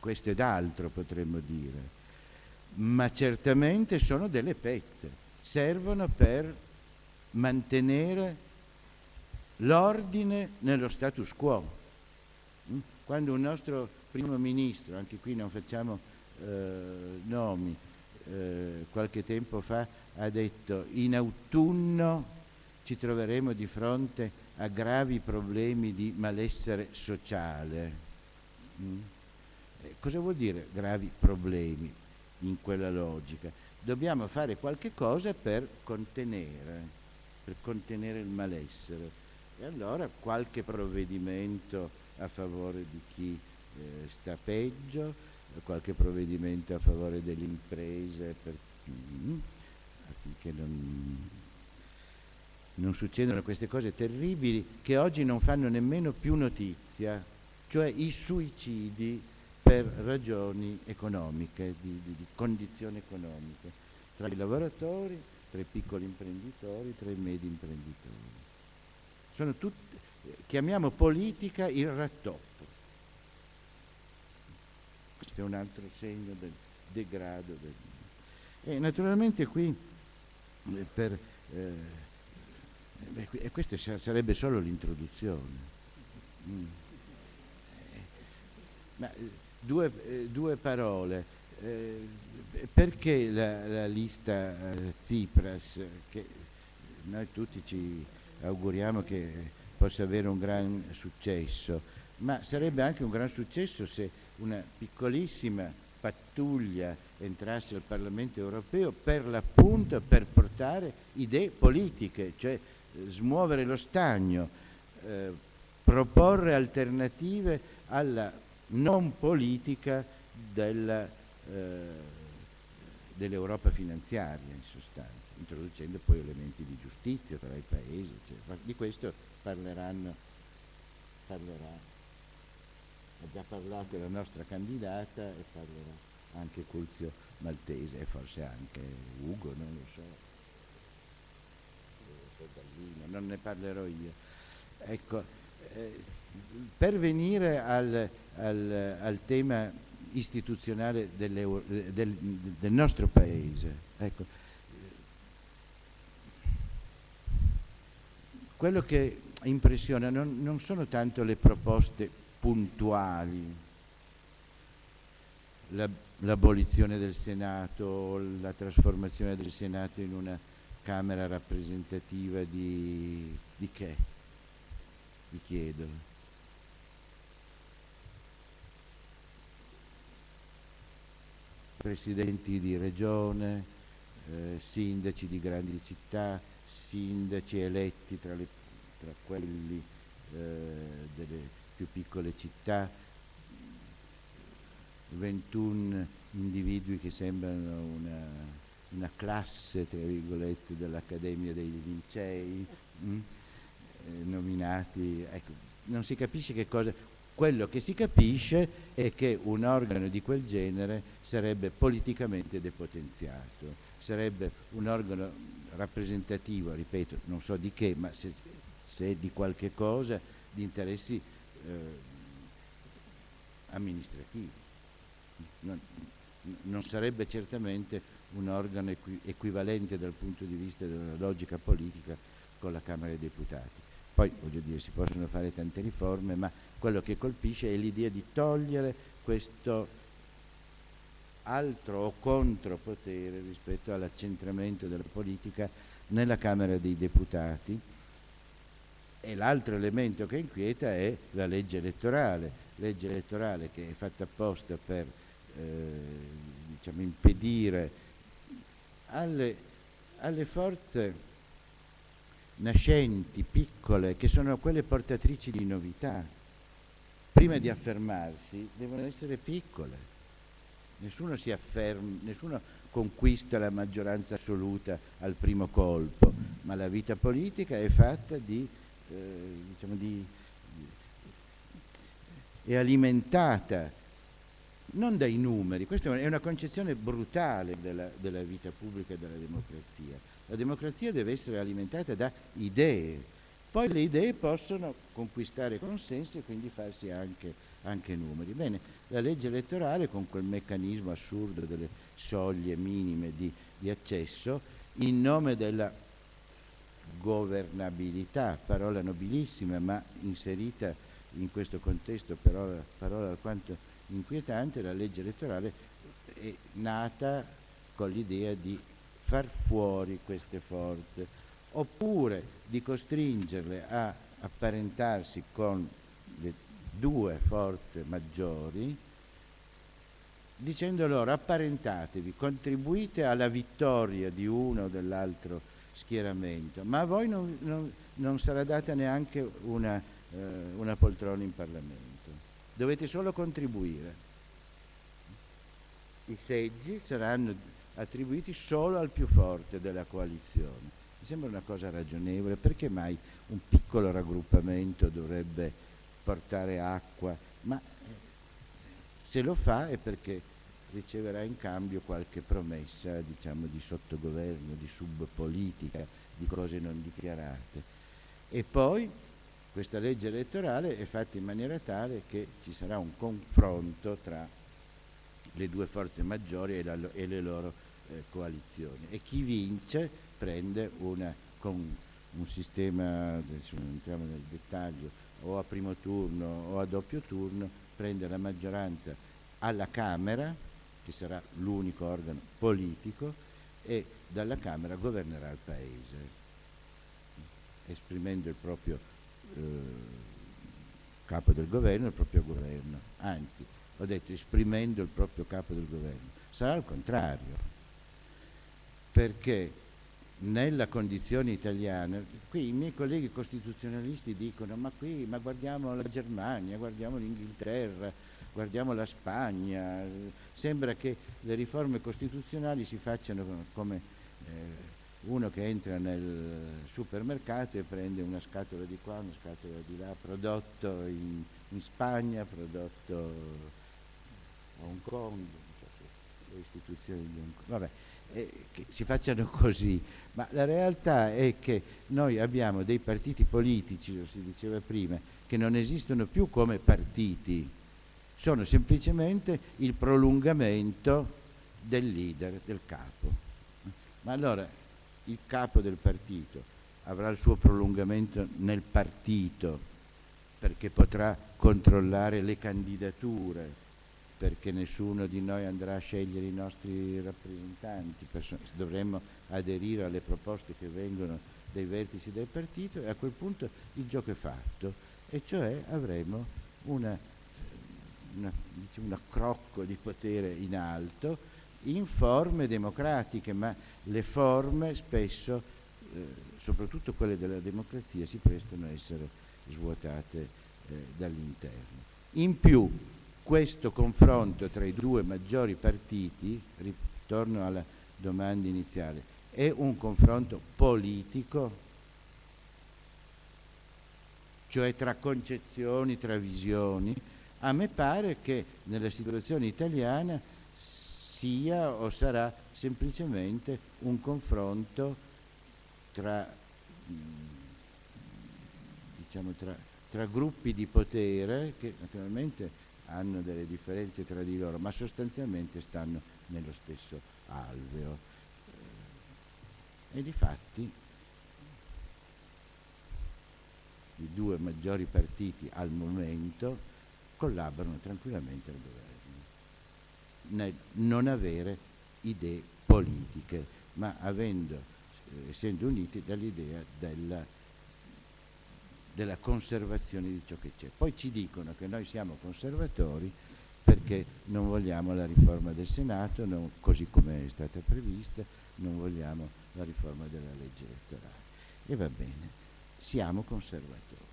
questo ed altro potremmo dire ma certamente sono delle pezze servono per mantenere l'ordine nello status quo mm? quando un nostro primo ministro anche qui non facciamo nomi, eh, qualche tempo fa ha detto in autunno ci troveremo di fronte a gravi problemi di malessere sociale. Mm? Eh, cosa vuol dire gravi problemi in quella logica? Dobbiamo fare qualche cosa per contenere, per contenere il malessere. E allora qualche provvedimento a favore di chi eh, sta peggio, qualche provvedimento a favore delle imprese mm, affinché non, non succedano queste cose terribili che oggi non fanno nemmeno più notizia, cioè i suicidi per ragioni economiche, di, di, di condizioni economiche, tra i lavoratori, tra i piccoli imprenditori, tra i medi imprenditori. Sono tutti, chiamiamo politica il rattoppo questo è un altro segno del degrado. Del... E naturalmente qui, eh, per, eh, e questa sarebbe solo l'introduzione. Mm. Eh, ma, eh, due, eh, due, parole. Eh, perché la, la lista Tsipras, che noi tutti ci auguriamo che possa avere un gran successo, ma sarebbe anche un gran successo se una piccolissima pattuglia entrasse al Parlamento europeo per l'appunto per portare idee politiche, cioè eh, smuovere lo stagno, eh, proporre alternative alla non politica della, eh, dell'Europa finanziaria in sostanza, introducendo poi elementi di giustizia tra i paesi, eccetera. Di questo parleranno, parlerà ha già parlato la nostra candidata e parlerà anche Culzio Maltese e forse anche Ugo, non lo so, non ne parlerò io. Ecco, eh, per venire al, al, al tema istituzionale del, del, nostro paese, ecco, quello che impressiona non, non sono tanto le proposte puntuali, la, l'abolizione del Senato, la trasformazione del Senato in una Camera rappresentativa di, di che? Vi chiedo. Presidenti di regione, eh, sindaci di grandi città, sindaci eletti tra, le, tra quelli eh, delle più piccole città, 21 individui che sembrano una, una classe, tra virgolette, dell'Accademia dei Lincei, mm, eh, nominati, ecco, non si capisce che cosa, quello che si capisce è che un organo di quel genere sarebbe politicamente depotenziato, sarebbe un organo rappresentativo, ripeto, non so di che, ma se, se di qualche cosa, di interessi eh, amministrativi. Non, non, sarebbe certamente un organo equi, equivalente dal punto di vista della logica politica con la Camera dei Deputati. Poi, voglio dire, si possono fare tante riforme, ma quello che colpisce è l'idea di togliere questo altro o contropotere rispetto all'accentramento della politica nella Camera dei Deputati e l'altro elemento che inquieta è la legge elettorale, legge elettorale che è fatta apposta per eh, diciamo, impedire alle, alle forze nascenti, piccole, che sono quelle portatrici di novità, prima di affermarsi devono essere piccole. Nessuno si afferma, nessuno conquista la maggioranza assoluta al primo colpo, ma la vita politica è fatta di diciamo di, è alimentata non dai numeri, questa è una concezione brutale della, della vita pubblica e della democrazia. La democrazia deve essere alimentata da idee, poi le idee possono conquistare consenso e quindi farsi anche, anche, numeri. Bene, la legge elettorale con quel meccanismo assurdo delle soglie minime di, di accesso, in nome della governabilità, parola nobilissima ma inserita in questo contesto parola, parola alquanto inquietante, la legge elettorale è nata con l'idea di far fuori queste forze oppure di costringerle a apparentarsi con le due forze maggiori dicendo loro apparentatevi, contribuite alla vittoria di uno o dell'altro schieramento, ma a voi non, non, non sarà data neanche una, eh, una poltrona in Parlamento, dovete solo contribuire. I seggi saranno attribuiti solo al più forte della coalizione. Mi sembra una cosa ragionevole, perché mai un piccolo raggruppamento dovrebbe portare acqua? Ma eh, se lo fa è perché riceverà in cambio qualche promessa diciamo, di sottogoverno, di subpolitica, di cose non dichiarate. E poi questa legge elettorale è fatta in maniera tale che ci sarà un confronto tra le due forze maggiori e, la, e le loro eh, coalizioni e chi vince prende una, con un sistema, adesso non entriamo nel dettaglio, o a primo turno o a doppio turno, prende la maggioranza alla Camera che sarà l'unico organo politico e dalla Camera governerà il Paese. esprimendo il proprio eh, capo del governo, il proprio governo, anzi ho detto esprimendo il proprio capo del governo, sarà al contrario, perché nella condizione italiana, qui i miei colleghi costituzionalisti dicono ma qui ma guardiamo la Germania, guardiamo l'Inghilterra, guardiamo la Spagna, sembra che le riforme costituzionali si facciano come eh, uno che entra nel supermercato e prende una scatola di qua, una scatola di là, prodotto in, in Spagna, prodotto a Hong Kong, le istituzioni di Hong Kong. Vabbè, eh, si facciano <laughs> così, ma la realtà è che noi abbiamo dei partiti politici, lo si diceva prima, che non esistono più come partiti, sono semplicemente il prolungamento del leader, del capo. Ma allora il capo del partito avrà il suo prolungamento nel partito perché potrà controllare le candidature, perché nessuno di noi andrà a scegliere i nostri rappresentanti, dovremmo aderire alle proposte che vengono dai vertici del partito e a quel punto il gioco è fatto e cioè avremo una, una, diciamo, un accrocco di potere in alto in forme democratiche, ma le forme spesso, eh, soprattutto quelle della democrazia, si prestano a essere svuotate eh, dall'interno. In più, questo confronto tra i due maggiori partiti, ritorno alla domanda iniziale, è un confronto politico, cioè tra concezioni, tra visioni. A me pare che nella situazione italiana sia o sarà semplicemente un confronto tra, diciamo, tra, tra gruppi di potere che naturalmente hanno delle differenze tra di loro, ma sostanzialmente stanno nello stesso alveo. E di fatti i due maggiori partiti al momento collaborano tranquillamente al governo non avere idee politiche, ma avendo, eh, essendo uniti dall'idea della, della conservazione di ciò che c'è. Poi ci dicono che noi siamo conservatori perché non vogliamo la riforma del Senato, non, così come è stata prevista, non vogliamo la riforma della legge elettorale. E va bene, siamo conservatori.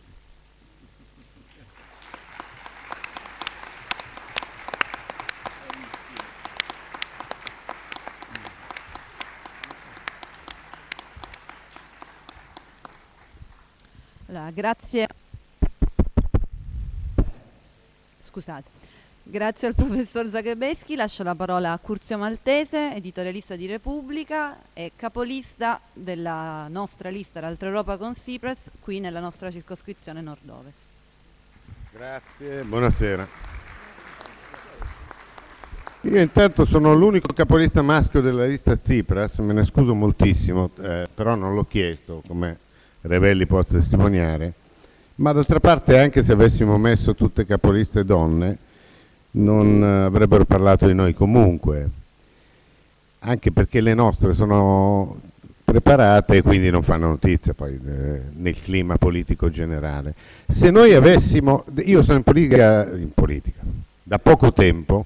Grazie. Scusate. Grazie al professor Zagrebeschi, lascio la parola a Curzio Maltese, editorialista di Repubblica e capolista della nostra lista l'Altra Europa con Cypress qui nella nostra circoscrizione nord-ovest. Grazie, buonasera. Io intanto sono l'unico capolista maschio della lista Tsipras, me ne scuso moltissimo, eh, però non l'ho chiesto come Revelli può testimoniare, ma d'altra parte anche se avessimo messo tutte capoliste donne non avrebbero parlato di noi comunque, anche perché le nostre sono preparate e quindi non fanno notizia poi eh, nel clima politico generale. Se noi avessimo, io sono in politica, in politica da poco tempo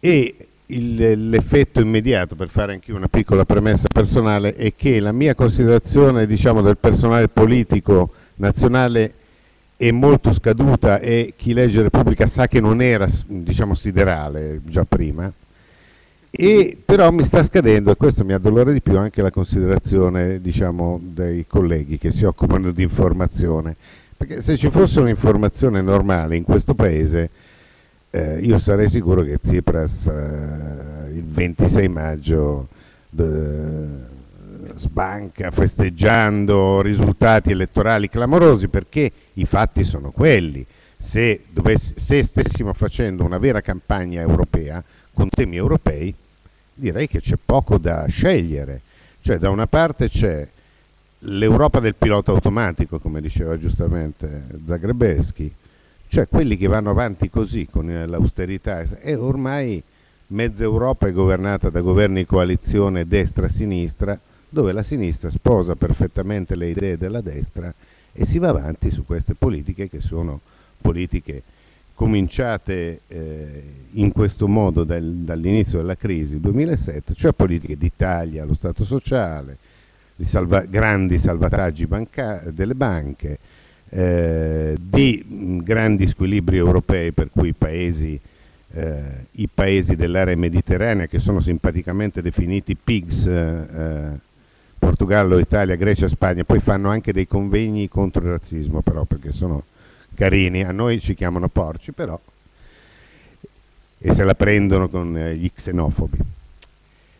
e l'effetto immediato, per fare anche una piccola premessa personale, è che la mia considerazione diciamo, del personale politico nazionale è molto scaduta e chi legge Repubblica sa che non era diciamo, siderale già prima, e però mi sta scadendo, e questo mi addolora di più, anche la considerazione diciamo, dei colleghi che si occupano di informazione, perché se ci fosse un'informazione normale in questo Paese eh, io sarei sicuro che Tsipras eh, il 26 maggio eh, sbanca festeggiando risultati elettorali clamorosi perché i fatti sono quelli. Se, dovessi, se stessimo facendo una vera campagna europea con temi europei, direi che c'è poco da scegliere. Cioè da una parte c'è l'Europa del pilota automatico, come diceva giustamente Zagrebeschi, cioè quelli che vanno avanti così con l'austerità e ormai mezza Europa è governata da governi di coalizione destra-sinistra dove la sinistra sposa perfettamente le idee della destra e si va avanti su queste politiche che sono politiche cominciate eh, in questo modo dal, dall'inizio della crisi 2007, cioè politiche d'Italia, lo Stato sociale, salva, grandi salvataggi delle banche, eh, di grandi squilibri europei per cui i paesi, eh, i paesi, dell'area mediterranea che sono simpaticamente definiti PIGS, eh, Portogallo, Italia, Grecia, Spagna, poi fanno anche dei convegni contro il razzismo però perché sono carini, a noi ci chiamano porci però e se la prendono con eh, gli xenofobi.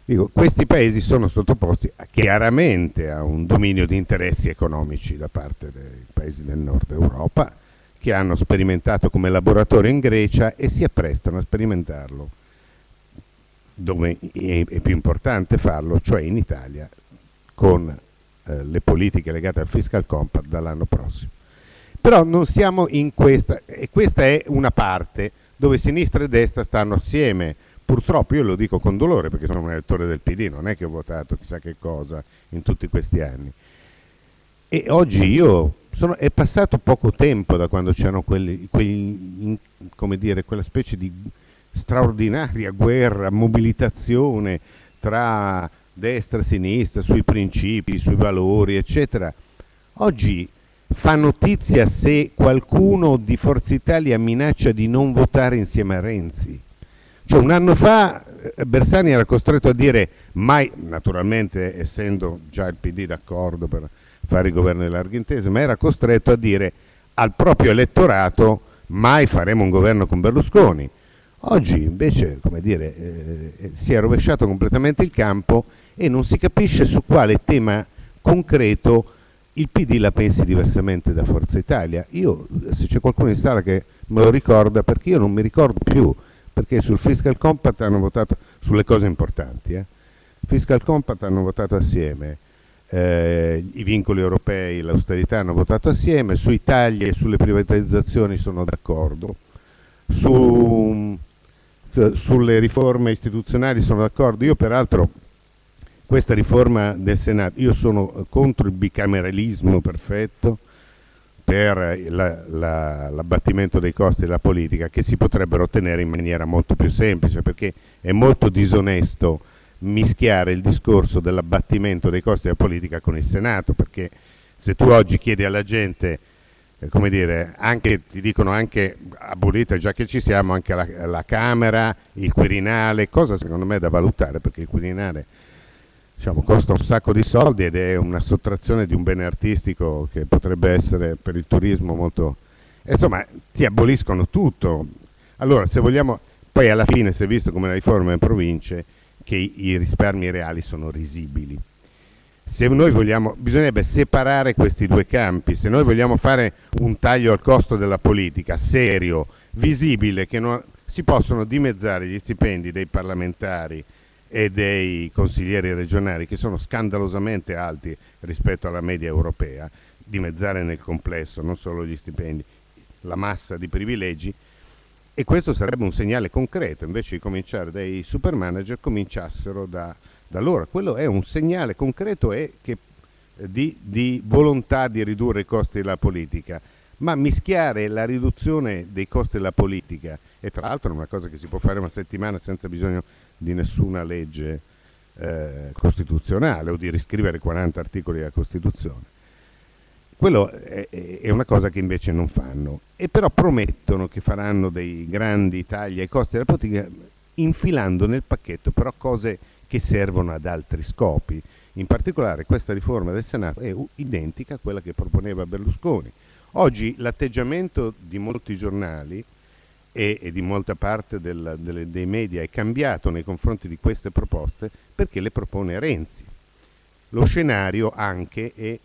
Dico, questi paesi sono sottoposti chiaramente a un dominio di interessi economici da parte dei paesi del nord Europa che hanno sperimentato come laboratorio in Grecia e si apprestano a sperimentarlo dove è più importante farlo, cioè in Italia, con eh, le politiche legate al fiscal compact dall'anno prossimo. Però non siamo in questa, e questa è una parte dove sinistra e destra stanno assieme. Purtroppo io lo dico con dolore perché sono un elettore del PD, non è che ho votato chissà che cosa in tutti questi anni. E oggi io sono, è passato poco tempo da quando c'erano quella specie di straordinaria guerra, mobilitazione tra destra e sinistra sui principi, sui valori, eccetera. Oggi fa notizia se qualcuno di Forza Italia minaccia di non votare insieme a Renzi. Cioè un anno fa eh, Bersani era costretto a dire mai, naturalmente essendo già il PD d'accordo per fare il governo di larghe intese, ma era costretto a dire al proprio elettorato mai faremo un governo con Berlusconi. Oggi invece, dire, eh si è rovesciato completamente il campo e non si capisce su quale tema concreto il PD la pensi diversamente da Forza Italia. Io, se c'è qualcuno in sala che me lo ricorda, perché io non mi ricordo più, perché sul Fiscal Compact hanno votato sulle cose importanti. Eh. Fiscal Compact hanno votato assieme, eh, i vincoli europei, l'austerità hanno votato assieme, sui tagli e sulle privatizzazioni sono d'accordo, su, sulle riforme istituzionali sono d'accordo. Io peraltro questa riforma del Senato. Io sono contro il bicameralismo perfetto per la, la, l'abbattimento dei costi della politica che si potrebbero ottenere in maniera molto più semplice perché è molto disonesto mischiare il discorso dell'abbattimento dei costi della politica con il Senato perché se tu oggi chiedi alla gente eh, come dire, anche, ti dicono anche abolita, già che ci siamo, anche la, la Camera, il Quirinale, cosa secondo me da valutare perché il Quirinale diciamo, costa un sacco di soldi ed è una sottrazione di un bene artistico che potrebbe essere per il turismo molto... Insomma, ti aboliscono tutto. Allora, se vogliamo... Poi alla fine si è visto come la riforma in province che i, risparmi reali sono risibili. Se noi vogliamo, bisognerebbe separare questi due campi, se noi vogliamo fare un taglio al costo della politica serio, visibile, che non, si possono dimezzare gli stipendi dei parlamentari, e dei consiglieri regionali che sono scandalosamente alti rispetto alla media europea, dimezzare nel complesso non solo gli stipendi, la massa di privilegi e questo sarebbe un segnale concreto, invece di cominciare dai super manager cominciassero da, da loro. Quello è un segnale concreto e che, eh, di, di volontà di ridurre i costi della politica, ma mischiare la riduzione dei costi della politica, e tra l'altro è una cosa che si può fare una settimana senza bisogno di nessuna legge eh, costituzionale o di riscrivere 40 articoli della Costituzione. Quello è, è, una cosa che invece non fanno, e però promettono che faranno dei grandi tagli ai costi della politica, infilando nel pacchetto però cose che servono ad altri scopi. In particolare questa riforma del Senato è identica a quella che proponeva Berlusconi. Oggi l'atteggiamento di molti giornali e, e di molta parte del, delle, dei media è cambiato nei confronti di queste proposte perché le propone Renzi. Lo scenario anche è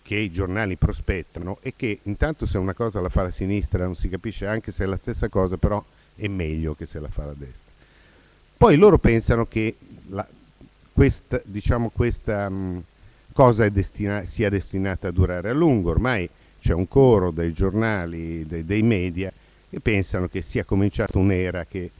che i giornali prospettano e che intanto se una cosa la fa la sinistra non si capisce anche se è la stessa cosa, però è meglio che se la fa la destra. Poi loro pensano che la, questa, diciamo, questa mh, cosa destina, sia destinata a durare a lungo, ormai c'è un coro dei giornali, dei, dei media e pensano che sia cominciata un'era che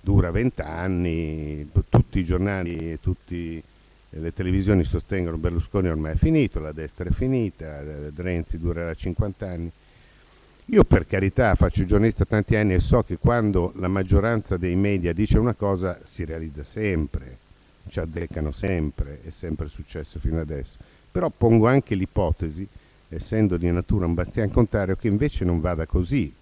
dura vent'anni, tutti i giornali e tutti le televisioni sostengono Berlusconi ormai è finito, la destra è finita, Renzi durerà 50 anni. Io per carità faccio giornalista tanti anni e so che quando la maggioranza dei media dice una cosa si realizza sempre, ci azzeccano sempre, è sempre successo fino adesso. Però pongo anche l'ipotesi, essendo di natura un bastian contrario, che invece non vada così,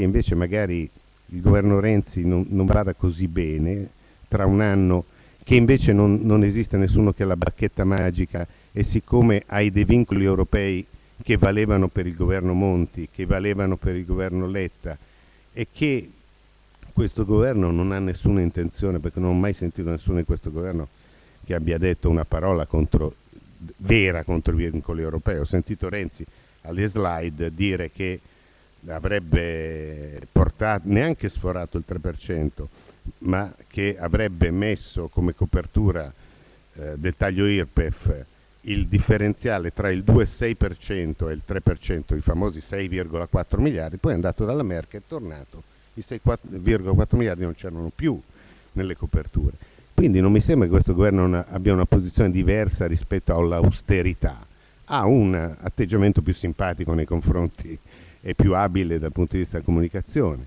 che invece magari il governo Renzi non, non vada così bene, tra un anno che invece non, non esiste nessuno che ha la bacchetta magica e siccome hai dei vincoli europei che valevano per il governo Monti, che valevano per il governo Letta e che questo governo non ha nessuna intenzione, perché non ho mai sentito nessuno in questo governo che abbia detto una parola contro, vera contro i vincoli europei. Ho sentito Renzi alle slide dire che avrebbe portato, neanche sforato il 3%, ma che avrebbe messo come copertura eh, del taglio IRPEF il differenziale tra il 2,6% e il 3%, i famosi 6,4 miliardi, poi è andato dalla Merkel, è tornato, i 6,4 miliardi non c'erano più nelle coperture. Quindi non mi sembra che questo governo abbia una posizione diversa rispetto all'austerità, ha un atteggiamento più simpatico nei confronti e più abile dal punto di vista della comunicazione.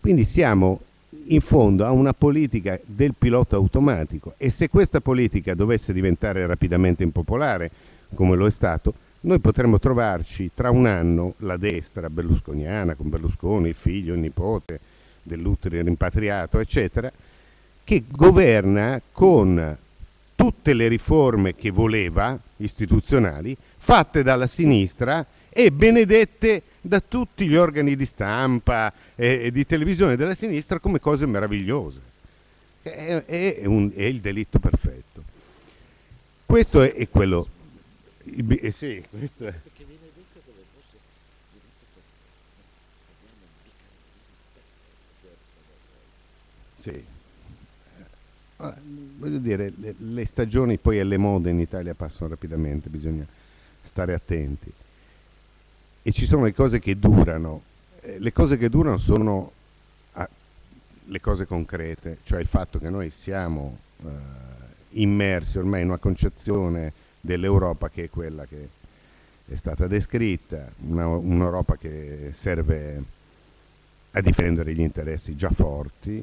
Quindi siamo in fondo a una politica del pilota automatico e se questa politica dovesse diventare rapidamente impopolare, come lo è stato, noi potremmo trovarci tra un anno la destra berlusconiana, con Berlusconi, il figlio, il nipote dell'utile rimpatriato, eccetera, che governa con tutte le riforme che voleva, istituzionali, fatte dalla sinistra e benedette da tutti gli organi di stampa e, e di televisione della sinistra come cose meravigliose. È, è, un, è il delitto perfetto. Questo è, è quello... Eh sì, questo è. Sì. Allora, voglio dire, le, le, stagioni poi e le mode in Italia passano rapidamente, bisogna stare attenti e ci sono le cose che durano. Eh, le cose che durano sono ah, le cose concrete, cioè il fatto che noi siamo eh, immersi ormai in una concezione dell'Europa che è quella che è stata descritta, un'Europa che serve a difendere gli interessi già forti,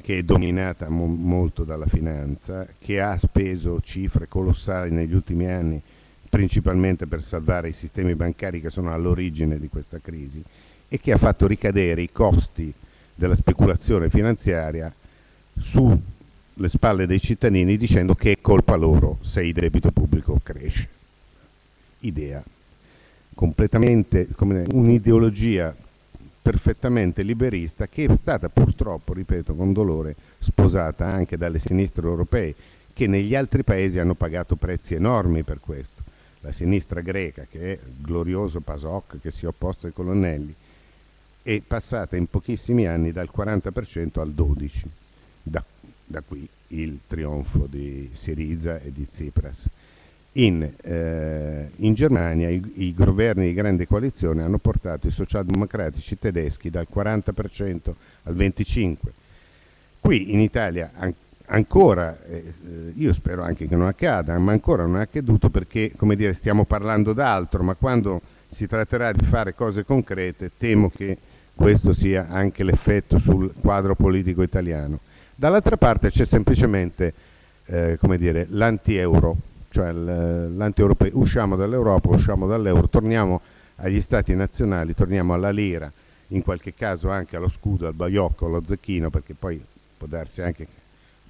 che è dominata mo- molto dalla finanza, che ha speso cifre colossali negli ultimi anni principalmente per salvare i sistemi bancari che sono all'origine di questa crisi e che ha fatto ricadere i costi della speculazione finanziaria sulle spalle dei cittadini dicendo che è colpa loro se il debito pubblico cresce. Idea completamente come un'ideologia perfettamente liberista che è stata purtroppo, ripeto con dolore, sposata anche dalle sinistre europee che negli altri paesi hanno pagato prezzi enormi per questo la sinistra greca, che è il glorioso PASOK che si è opposto ai colonnelli, è passata in pochissimi anni dal 40% al 12%. Da, da qui il trionfo di Siriza e di Tsipras. In, eh, in Germania i, i, governi di grande coalizione hanno portato i socialdemocratici tedeschi dal 40% al 25%. Qui in Italia an- ancora, eh, io spero anche che non accada, ma ancora non è accaduto perché, come dire, stiamo parlando d'altro, ma quando si tratterà di fare cose concrete temo che questo sia anche l'effetto sul quadro politico italiano. Dall'altra parte c'è semplicemente, eh, l'anti-euro, cioè l'anti-europeo, usciamo dall'Europa, usciamo dall'euro, torniamo agli stati nazionali, torniamo alla lira, in qualche caso anche allo scudo, al baiocco, allo zecchino, perché poi può darsi anche che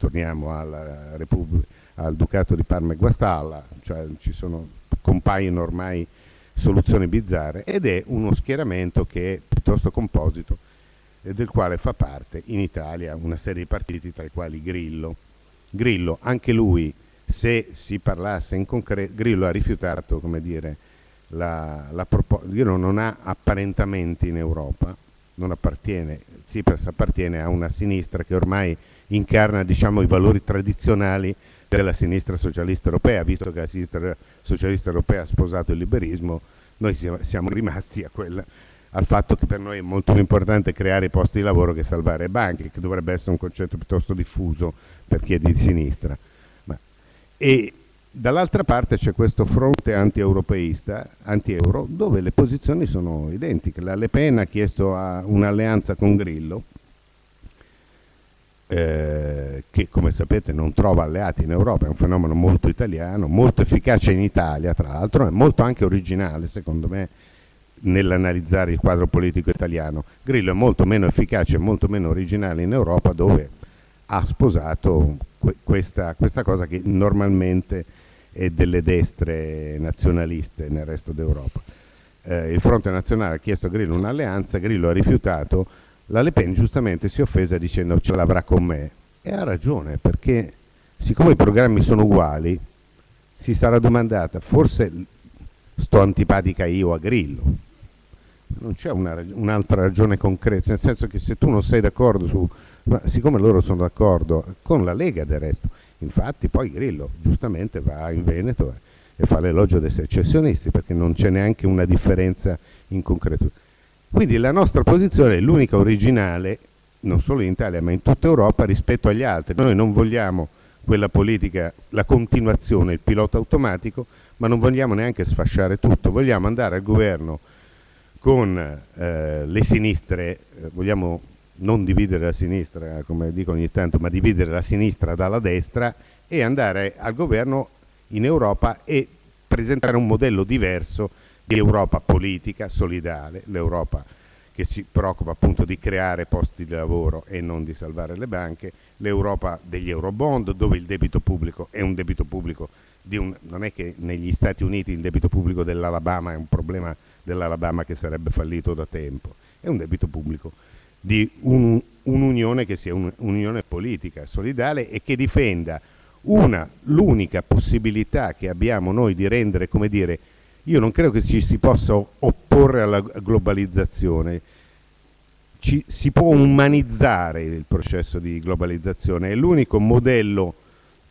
torniamo al Ducato di Parma e Guastalla, cioè ci sono, compaiono ormai soluzioni bizzarre ed è uno schieramento che è piuttosto composito e del quale fa parte in Italia una serie di partiti tra i quali Grillo. Grillo, anche lui, se si parlasse in concreto, Grillo ha rifiutato, come dire, la, la proposta, Grillo non ha apparentamenti in Europa, non appartiene, Tsipras appartiene a una sinistra che ormai incarna diciamo, i valori tradizionali della sinistra socialista europea, visto che la sinistra socialista europea ha sposato il liberismo, noi siamo rimasti quella, al fatto che per noi è molto più importante creare posti di lavoro che salvare banche, che dovrebbe essere un concetto piuttosto diffuso per chi è di sinistra. Ma, E dall'altra parte c'è questo fronte anti-europeista, anti-euro, dove le posizioni sono identiche. La Le Pen ha chiesto un'alleanza con Grillo, eh, che come sapete non trova alleati in Europa, è un fenomeno molto italiano, molto efficace in Italia tra l'altro, è molto anche originale secondo me nell'analizzare il quadro politico italiano. Grillo è molto meno efficace e molto meno originale in Europa dove ha sposato que questa, questa, cosa che normalmente è delle destre nazionaliste nel resto d'Europa. Eh, il Fronte Nazionale ha chiesto a Grillo un'alleanza, Grillo ha rifiutato, la Le Pen giustamente si è offesa dicendo ce l'avrà con me. E ha ragione perché siccome i programmi sono uguali si sarà domandata forse sto antipatica io a Grillo? Non c'è un'altra ragione concreta nel senso che se tu non sei d'accordo su ma siccome loro sono d'accordo con la Lega del resto infatti poi Grillo giustamente va in Veneto e fa l'elogio dei secessionisti perché non c'è neanche una differenza in concreto quindi la nostra posizione è l'unica originale, non solo in Italia ma in tutta Europa, rispetto agli altri. Noi non vogliamo quella politica, la continuazione, il pilota automatico, ma non vogliamo neanche sfasciare tutto, vogliamo andare al governo con eh, le sinistre, eh, vogliamo non dividere la sinistra, come dico ogni tanto, ma dividere la sinistra dalla destra e andare al governo in Europa e presentare un modello diverso di Europa politica, solidale, l'Europa che si preoccupa appunto di creare posti di lavoro e non di salvare le banche, l'Europa degli Eurobond dove il debito pubblico è un debito pubblico di un, non è che negli Stati Uniti il debito pubblico dell'Alabama è un problema dell'Alabama che sarebbe fallito da tempo, è un debito pubblico di un, un'unione che sia un'unione politica, solidale e che difenda una, l'unica possibilità che abbiamo noi di rendere, come dire, io non credo che ci si possa opporre alla globalizzazione, ci, si può umanizzare il processo di globalizzazione, è l'unico modello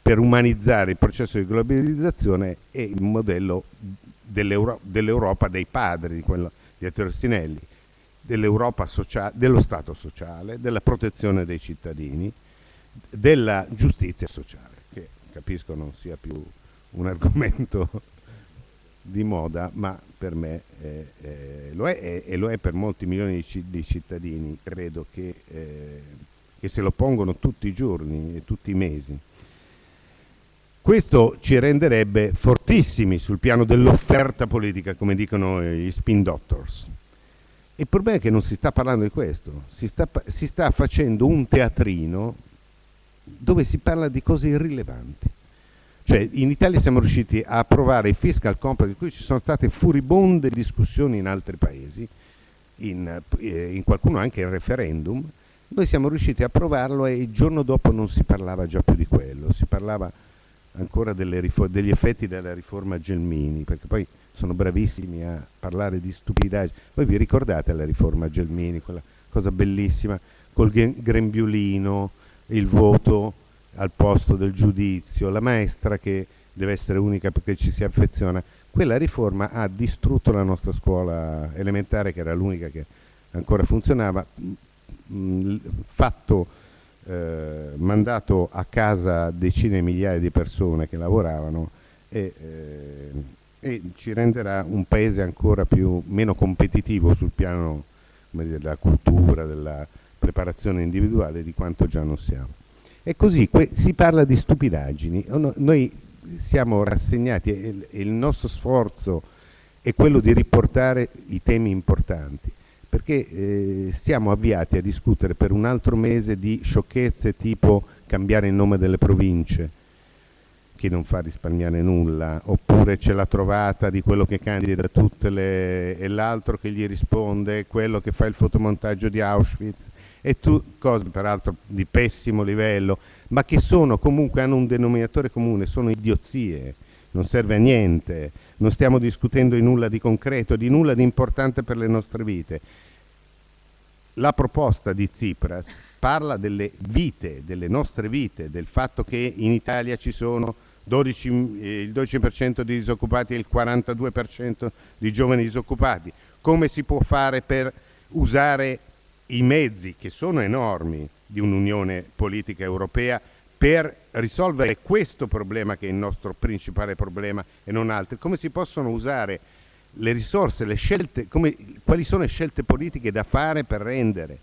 per umanizzare il processo di globalizzazione è il modello dell'Euro, dell'Europa dei padri, di, quello, di Eterostinelli, dell'Europa dello Stato sociale, della protezione dei cittadini, della giustizia sociale, che capisco non sia più un argomento di moda, ma per me eh, eh, lo è e, lo è per molti milioni di, di cittadini, credo che, eh, che, se lo pongono tutti i giorni e tutti i mesi. Questo ci renderebbe fortissimi sul piano dell'offerta politica, come dicono gli spin doctors. Il problema è che non si sta parlando di questo, si sta, si sta facendo un teatrino dove si parla di cose irrilevanti cioè in Italia siamo riusciti a approvare il fiscal compact di cui ci sono state furibonde discussioni in altri paesi, in, eh, in qualcuno anche il referendum, noi siamo riusciti a approvarlo e il giorno dopo non si parlava già più di quello, si parlava ancora degli effetti della riforma Gelmini, perché poi sono bravissimi a parlare di stupidaggini. Voi vi ricordate la riforma Gelmini, quella cosa bellissima, col grembiulino, il voto al posto del giudizio, la maestra che deve essere unica perché ci si affeziona. Quella riforma ha distrutto la nostra scuola elementare, che era l'unica che ancora funzionava, mh, fatto, eh, mandato a casa decine di migliaia di persone che lavoravano e, eh, e ci renderà un paese ancora più, meno competitivo sul piano della cultura, della preparazione individuale di quanto già non siamo. E così si parla di stupidaggini. Noi siamo rassegnati e il nostro sforzo è quello di riportare i temi importanti, perché eh, siamo avviati a discutere per un altro mese di sciocchezze tipo cambiare il nome delle province, che non fa risparmiare nulla, oppure c'è la trovata di quello che candida tutte le... e l'altro che gli risponde, quello che fa il fotomontaggio di Auschwitz, e tu, cose peraltro di pessimo livello, ma che sono comunque, hanno un denominatore comune, sono idiozie, non serve a niente, non stiamo discutendo di nulla di concreto, di nulla di importante per le nostre vite. La proposta di Tsipras parla delle vite, delle nostre vite, del fatto che in Italia ci sono 12, eh, il 12% di disoccupati e il 42% di giovani disoccupati. Come si può fare per usare i mezzi che sono enormi di un'unione politica europea per risolvere questo problema che è il nostro principale problema e non altri, come si possono usare le risorse, le scelte, come, quali sono le scelte politiche da fare per rendere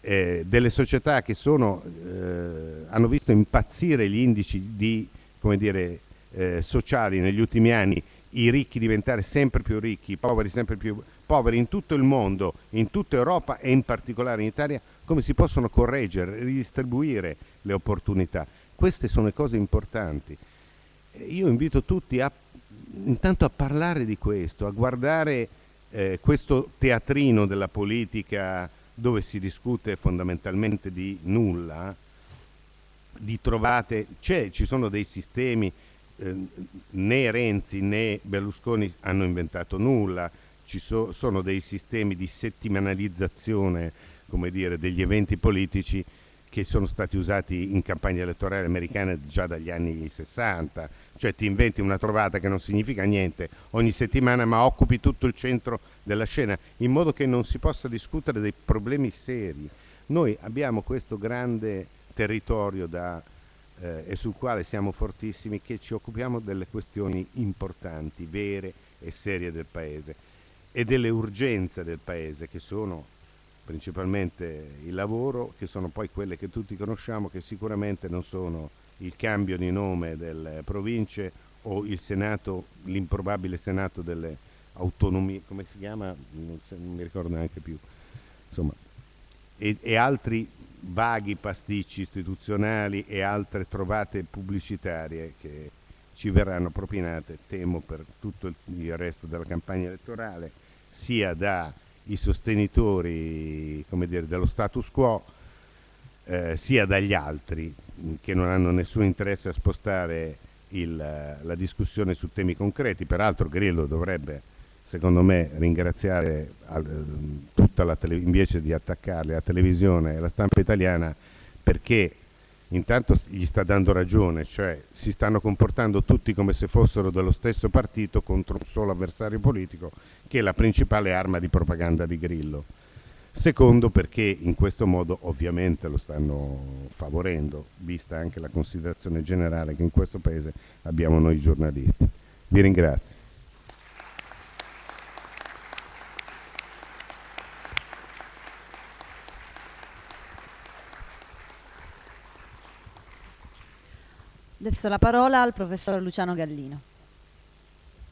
eh, delle società che sono, eh, hanno visto impazzire gli indici di, dire, eh, sociali negli ultimi anni, i ricchi diventare sempre più ricchi, i poveri sempre più poveri in tutto il mondo, in tutta Europa e in particolare in Italia, come si possono correggere, ridistribuire le opportunità. Queste sono le cose importanti. Io invito tutti a, intanto a parlare di questo, a guardare eh, questo teatrino della politica dove si discute fondamentalmente di nulla, di trovate, ci sono dei sistemi, eh, né Renzi né Berlusconi hanno inventato nulla, ci so, sono dei sistemi di settimanalizzazione dire, degli eventi politici che sono stati usati in campagna elettorale americana già dagli anni 60, cioè ti inventi una trovata che non significa niente ogni settimana ma occupi tutto il centro della scena in modo che non si possa discutere dei problemi seri. Noi abbiamo questo grande territorio da, eh, e sul quale siamo fortissimi che ci occupiamo delle questioni importanti, vere e serie del Paese e delle urgenze del Paese che sono principalmente il lavoro, che sono poi quelle che tutti conosciamo, che sicuramente non sono il cambio di nome delle province o il Senato, l'improbabile Senato delle autonomie, come si chiama? Non, mi ricordo neanche più, insomma, e, e altri vaghi pasticci istituzionali e altre trovate pubblicitarie che ci verranno propinate, temo, per tutto il resto della campagna elettorale, sia dai sostenitori dire, dello status quo, eh, sia dagli altri che non hanno nessun interesse a spostare il, la discussione su temi concreti. Peraltro Grillo dovrebbe, secondo me, ringraziare al, tutta la tele, invece di attaccarli la televisione e la stampa italiana perché intanto gli sta dando ragione, cioè si stanno comportando tutti come se fossero dello stesso partito contro un solo avversario politico, che è la principale arma di propaganda di Grillo. Secondo perché in questo modo ovviamente lo stanno favorendo, vista anche la considerazione generale che in questo Paese abbiamo noi giornalisti. Vi ringrazio. Adesso la parola al professor Luciano Gallino.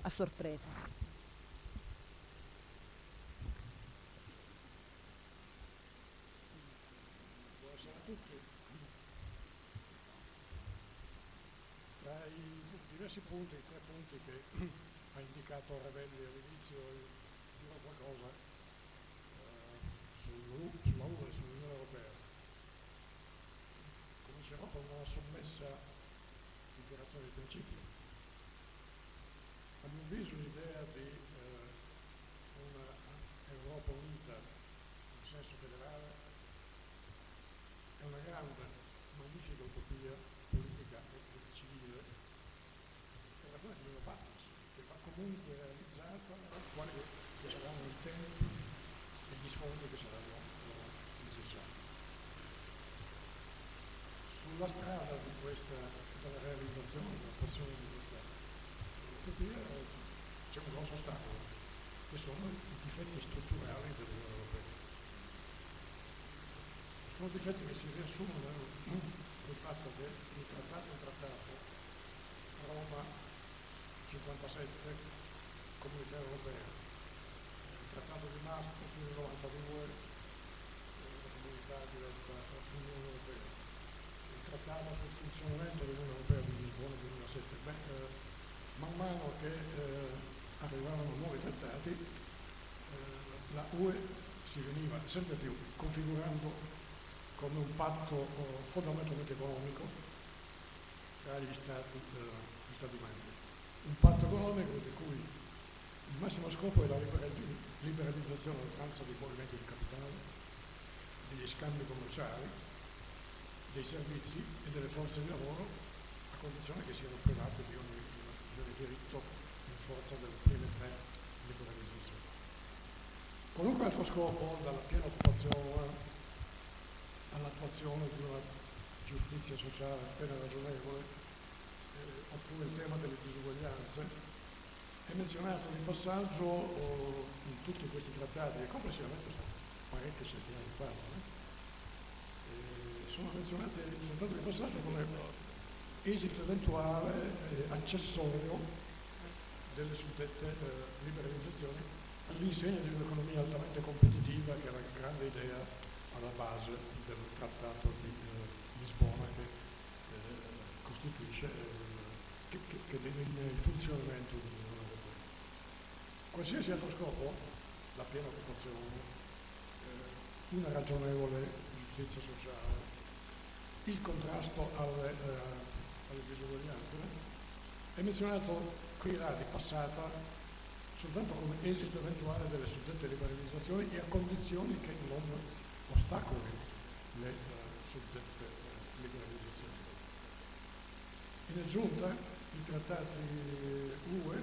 A sorpresa. Buonasera a tutti. Tra i diversi punti, i tre punti che ha indicato Ravelli all'inizio, dirò qualcosa eh, sulla UE e sull'Unione Europea. Comincerò con una sommessa dichiarazione di principio. A mio avviso l'idea di eh, un'Europa unita in senso federale è una magnifica utopia politica e civile per la quale bisogna battersi, che va comunque realizzata, quali che saranno i tempi e gli sforzi che saranno necessari. Sulla strada di questa per la realizzazione dell'attuazione di questa utopia c'è un grosso ostacolo, che sono i difetti strutturali dell'Unione Europea. Sono difetti che si riassumono nel fatto che il trattato è trattato, Roma 57, Comunità Europea, il trattato di Maastricht del 92, la comunità diventa Unione Europea trattava sul funzionamento dell'Unione Europea di Lisbona nel 2007. Beh, eh, man mano che eh, arrivavano nuovi trattati, eh, la UE si veniva sempre più configurando come un patto oh, fondamentalmente economico tra gli Stati, eh, gli stati membri. Un patto economico di cui il massimo scopo è la liberalizzazione transfer dei movimenti di capitale, degli scambi commerciali, dei servizi e delle forze di lavoro a condizione che siano private di ogni, di ogni diritto in forza delle prime tre liberalizzazioni. Qualunque altro scopo, dalla piena occupazione all'attuazione di una giustizia sociale, pena ragionevole, eh, oppure il tema delle disuguaglianze, è menzionato di passaggio oh, in tutti questi trattati, che complessivamente sono parecchie settimane di parlo, eh, sono menzionate soltanto di passaggio come esito eventuale eh, accessorio delle suddette eh, liberalizzazioni all'insegna di un'economia altamente competitiva che è la grande idea alla base del trattato di eh, Lisbona che eh, costituisce eh, che, che, che il funzionamento dell'Unione Europea. Qualsiasi altro scopo, la piena occupazione, una ragionevole giustizia sociale, il contrasto alle, eh, alle disuguaglianze, è menzionato qui là di passata soltanto come esito eventuale delle suddette liberalizzazioni e a condizioni che non ostacoli le uh, suddette uh, liberalizzazioni. In aggiunta, i trattati UE,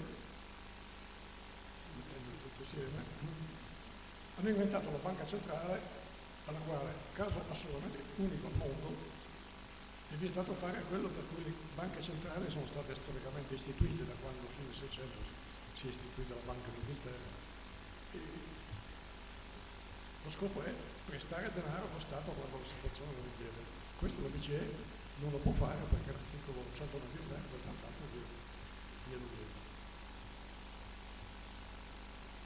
tutti insieme, hanno inventato la banca centrale alla quale, caso assolutamente unico al mondo, è vietato fare quello per cui le banche centrali sono state storicamente istituite da quando fino al 1600 si è istituita la Banca d'Inghilterra. Lo scopo è prestare denaro allo Stato quando la situazione lo richiede. Questo la BCE non lo può fare perché l'articolo 193 del trattato glielo vieta.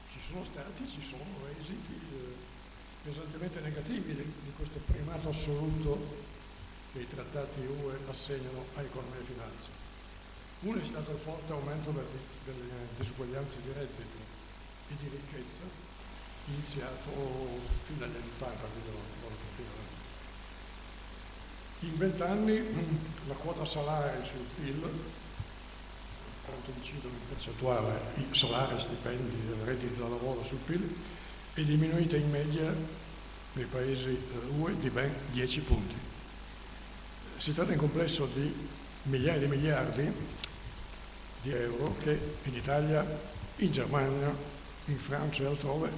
Ci sono stati, ci sono esiti eh, pesantemente negativi di, di questo primato assoluto che i trattati UE assegnano a economia e finanza. Uno è stato il forte aumento delle disuguaglianze di reddito e di ricchezza, iniziato fin dagli anni 80, In vent'anni <clears throat> la quota salari sul PIL, quanto incidono in percentuale i salari, stipendi e redditi da lavoro sul PIL, è diminuita in media nei paesi eh, UE di ben 10 punti. Si tratta in complesso di migliaia di miliardi di euro che in Italia, in Germania, in Francia e altrove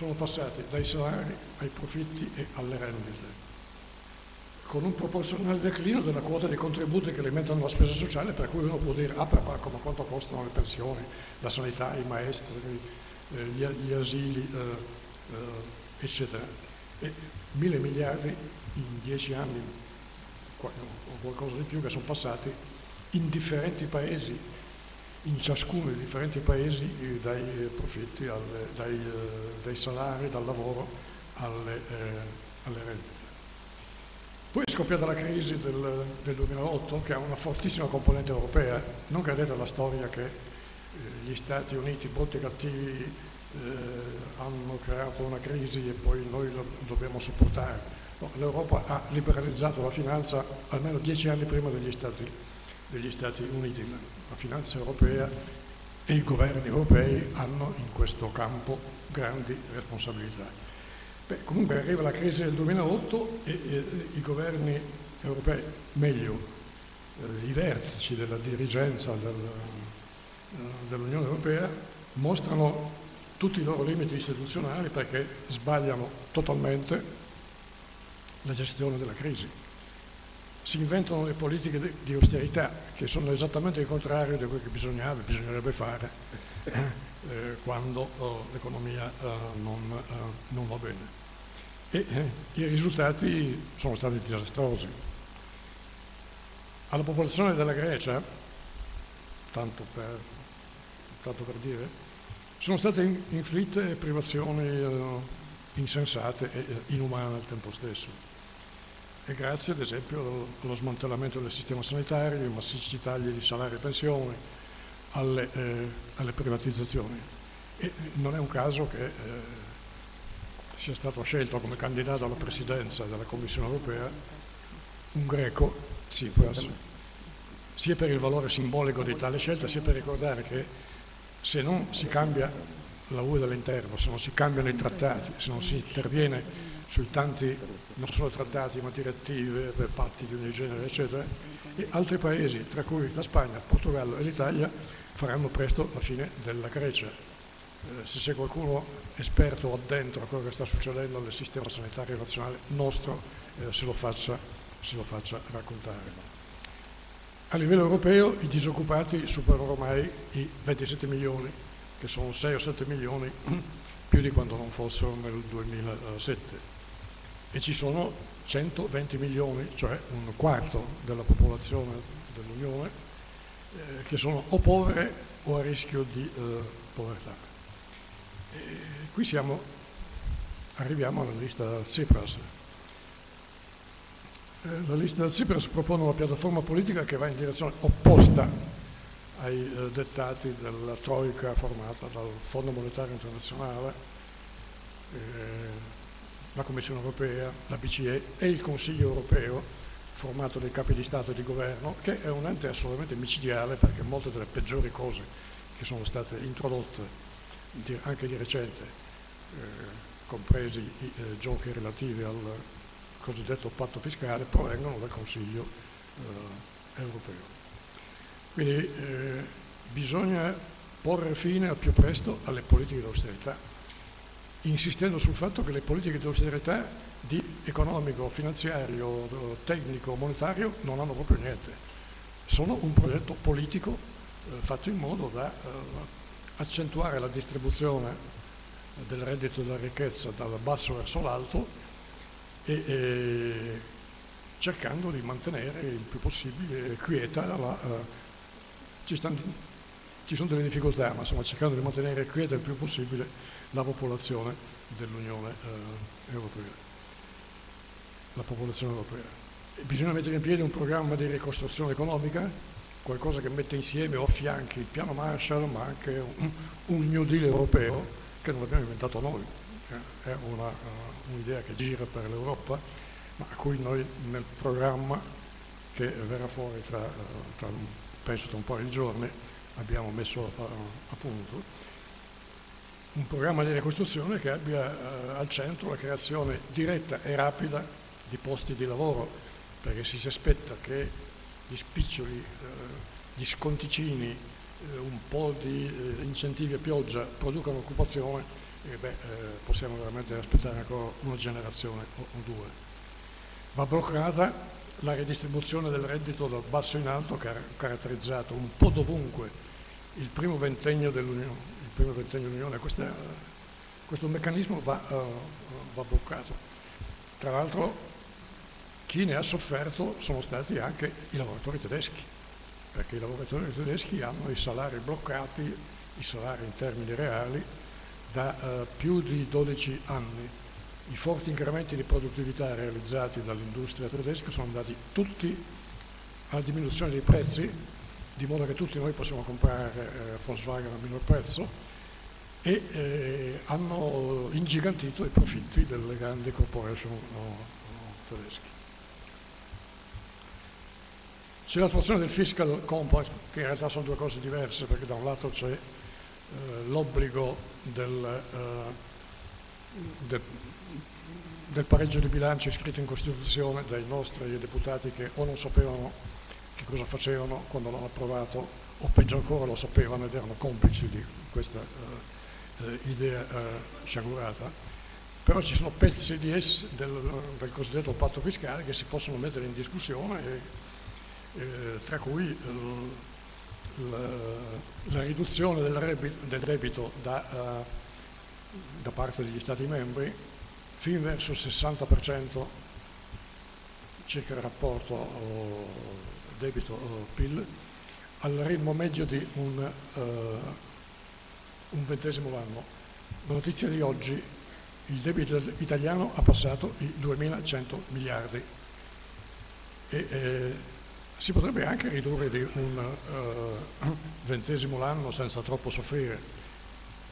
sono passati dai salari ai profitti e alle rendite, con un proporzionale declino della quota di contributi che alimentano la spesa sociale, per cui uno può dire, ah però ma quanto costano le pensioni, la sanità, i maestri, eh, gli, gli, asili, eh, eh, eccetera. E mille miliardi in dieci anni o qualcosa di più che sono passati in differenti paesi in ciascuno dei differenti paesi eh, dai profitti, alle, dai, eh, dai, salari, dal lavoro alle, eh, alle rendite. Poi è scoppiata la crisi del, del, 2008 che ha una fortissima componente europea, non credete alla storia che eh, gli Stati Uniti, brutti e cattivi, eh, hanno creato una crisi e poi noi lo dobbiamo sopportare. No, L'Europa ha liberalizzato la finanza almeno dieci anni prima degli Stati, degli Stati Uniti la finanza europea e i governi europei hanno in questo campo grandi responsabilità. Beh, comunque arriva la crisi del 2008 e, e i governi europei, meglio, eh, i vertici della dirigenza del, eh, dell'Unione Europea mostrano tutti i loro limiti istituzionali perché sbagliano totalmente la gestione della crisi si inventano le politiche di austerità che sono esattamente il contrario di quello che bisognava, bisognerebbe fare eh, quando oh, l'economia eh, non, eh, non, va bene. E eh, i risultati sono stati disastrosi. Alla popolazione della Grecia, tanto per, tanto per dire, sono state inflitte privazioni eh, insensate e inumane al tempo stesso e grazie ad esempio allo smantellamento del sistema sanitario, ai massicci tagli di salari e pensioni, alle, eh, alle privatizzazioni. E non è un caso che eh, sia stato scelto come candidato alla presidenza della Commissione europea un greco, Tsipras, sia per il valore simbolico di tale scelta, sia per ricordare che se non si cambia la UE dall'interno, se non si cambiano i trattati, se non si interviene sui tanti, non solo trattati, ma direttive, patti di ogni genere, eccetera, e altri paesi, tra cui la Spagna, il Portogallo e l'Italia, faranno presto la fine della Grecia. Eh, se c'è qualcuno esperto o dentro a quello che sta succedendo nel sistema sanitario nazionale nostro, eh, se lo faccia se lo faccia raccontare. A livello europeo i disoccupati superano ormai i 27 milioni, che sono 6 o 7 milioni <clears throat> più di quanto non fossero nel 2007 e ci sono 120 milioni, cioè un quarto della popolazione dell'Unione, eh, che sono o povere o a rischio di eh, povertà. E qui siamo, arriviamo alla lista Tsipras. Eh, la lista Tsipras propone una piattaforma politica che va in direzione opposta ai eh, dettati della Troica formata dal Fondo Monetario Internazionale, eh, la Commissione Europea, la BCE e il Consiglio Europeo, formato dai capi di Stato e di Governo, che è un ente assolutamente micidiale perché molte delle peggiori cose che sono state introdotte anche di recente, eh, compresi i eh, giochi relativi al cosiddetto patto fiscale, provengono dal Consiglio eh, europeo. Quindi eh, bisogna porre fine al più presto alle politiche di austerità, insistendo sul fatto che le politiche di austerità di economico, finanziario, tecnico, monetario non hanno proprio niente. Sono un progetto politico eh, fatto in modo da eh, accentuare la distribuzione del reddito della ricchezza dal basso verso l'alto e, e, cercando di mantenere il più possibile quieta la, uh, ci, stanno, ci, sono delle difficoltà, ma insomma cercando di mantenere quieta il più possibile la popolazione dell'Unione eh, Europea. La popolazione europea. Bisogna mettere in piedi un programma di ricostruzione economica, qualcosa che mette insieme o affianchi il piano Marshall, ma anche un, un New Deal europeo che non abbiamo inventato noi, eh, è una, uh, un'idea che gira per l'Europa, ma a cui noi nel programma che verrà fuori tra, uh, tra penso tra un paio di giorni, abbiamo messo a, a punto un programma di ricostruzione che abbia eh, al centro la creazione diretta e rapida di posti di lavoro, perché si aspetta che gli spiccioli, eh, gli sconticini, eh, un po' di incentivi a pioggia producano occupazione, beh, eh, possiamo veramente aspettare ancora una generazione o, due. Va bloccata la ridistribuzione del reddito dal basso in alto che ha caratterizzato un po' dovunque il primo ventennio dell'Unione. dell'Unione. Questa, questo meccanismo va, uh, va bloccato. Tra l'altro chi ne ha sofferto sono stati anche i lavoratori tedeschi, perché i lavoratori tedeschi hanno i salari bloccati, i salari in termini reali, da uh, più di 12 anni i forti incrementi di produttività realizzati dall'industria tedesca sono andati tutti alla diminuzione dei prezzi, di modo che tutti noi possiamo comprare eh, Volkswagen a minor prezzo e eh, hanno ingigantito i profitti delle grandi corporation no, tedesche. C'è l'attuazione del fiscal compact, che in realtà sono due cose diverse, perché da un lato c'è eh, l'obbligo del, eh, del del pareggio di bilancio iscritto in Costituzione dai nostri deputati che o non sapevano che cosa facevano quando l'hanno approvato o peggio ancora lo sapevano ed erano complici di questa uh, idea uh, sciagurata. Però ci sono pezzi es, del, del, cosiddetto patto fiscale che si possono mettere in discussione, e, eh, tra cui la, la, riduzione del, del debito da, da parte degli Stati membri fin verso il 60% circa il rapporto debito-PIL al ritmo medio di un, uh, un ventesimo l'anno. La notizia di oggi, il debito italiano ha passato i 2.100 miliardi. E eh, si potrebbe anche ridurre di un uh, ventesimo l'anno senza troppo soffrire.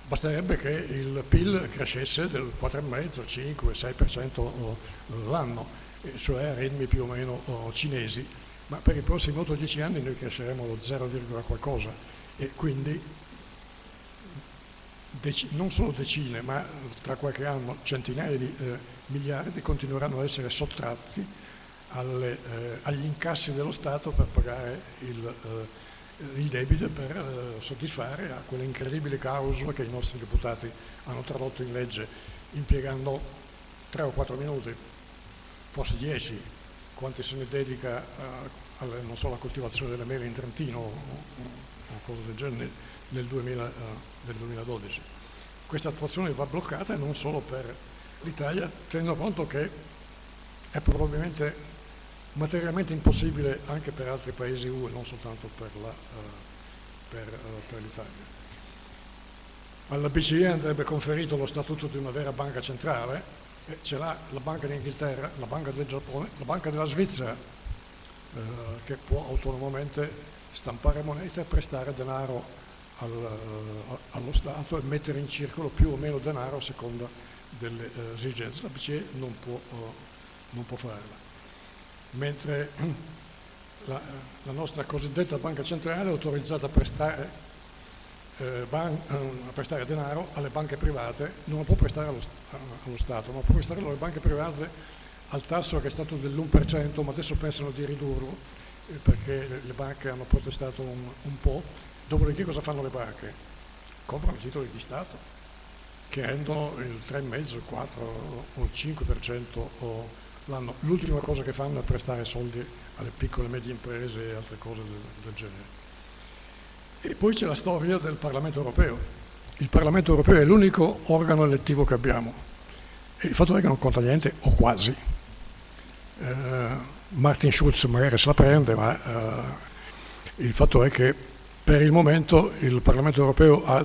Basterebbe che il PIL crescesse del 4,5, 5, 6% l'anno, cioè a ritmi più o meno cinesi, ma per i prossimi 8-10 anni noi cresceremo lo 0, qualcosa e quindi non solo decine, ma tra qualche anno centinaia di eh, miliardi continueranno ad essere sottratti alle, eh, agli incassi dello Stato per pagare il eh, il debito per eh, soddisfare a quelle incredibili clausole che i nostri deputati hanno tradotto in legge impiegando 3 o 4 minuti, forse 10, quanti se ne dedica a, alle, non so, alla coltivazione delle mele in Trentino o, o cose del genere nel, 2000, uh, nel 2012. Questa attuazione va bloccata non solo per l'Italia, tenendo conto che è probabilmente materialmente impossibile anche per altri paesi UE, non soltanto per, uh, per l'Italia. Alla BCE andrebbe conferito lo statuto di una vera banca centrale, e ce l'ha la Banca d'Inghilterra, la Banca del Giappone, la Banca della Svizzera, eh, che può autonomamente stampare moneta e prestare denaro al, uh, allo Stato e mettere in circolo più o meno denaro a seconda delle uh, esigenze. La BCE non può, uh, non può farla mentre la, la, nostra cosiddetta banca centrale è autorizzata a prestare, eh, ban, eh, a prestare, denaro alle banche private, non lo può prestare allo, allo, Stato, ma può prestare alle banche private al tasso che è stato dell'1%, ma adesso pensano di ridurlo eh, perché le, le, banche hanno protestato un, un po'. Dopodiché cosa fanno le banche? Comprano titoli di Stato che rendono il 3,5, il 4 o il 5% o l'anno. L'ultima cosa che fanno è prestare soldi alle piccole e medie imprese e altre cose del, del genere. E poi c'è la storia del Parlamento europeo. Il Parlamento europeo è l'unico organo elettivo che abbiamo. E il fatto è che non conta niente, o quasi. Eh, Martin Schulz magari se la prende, ma eh, il fatto è che per il momento il Parlamento europeo ha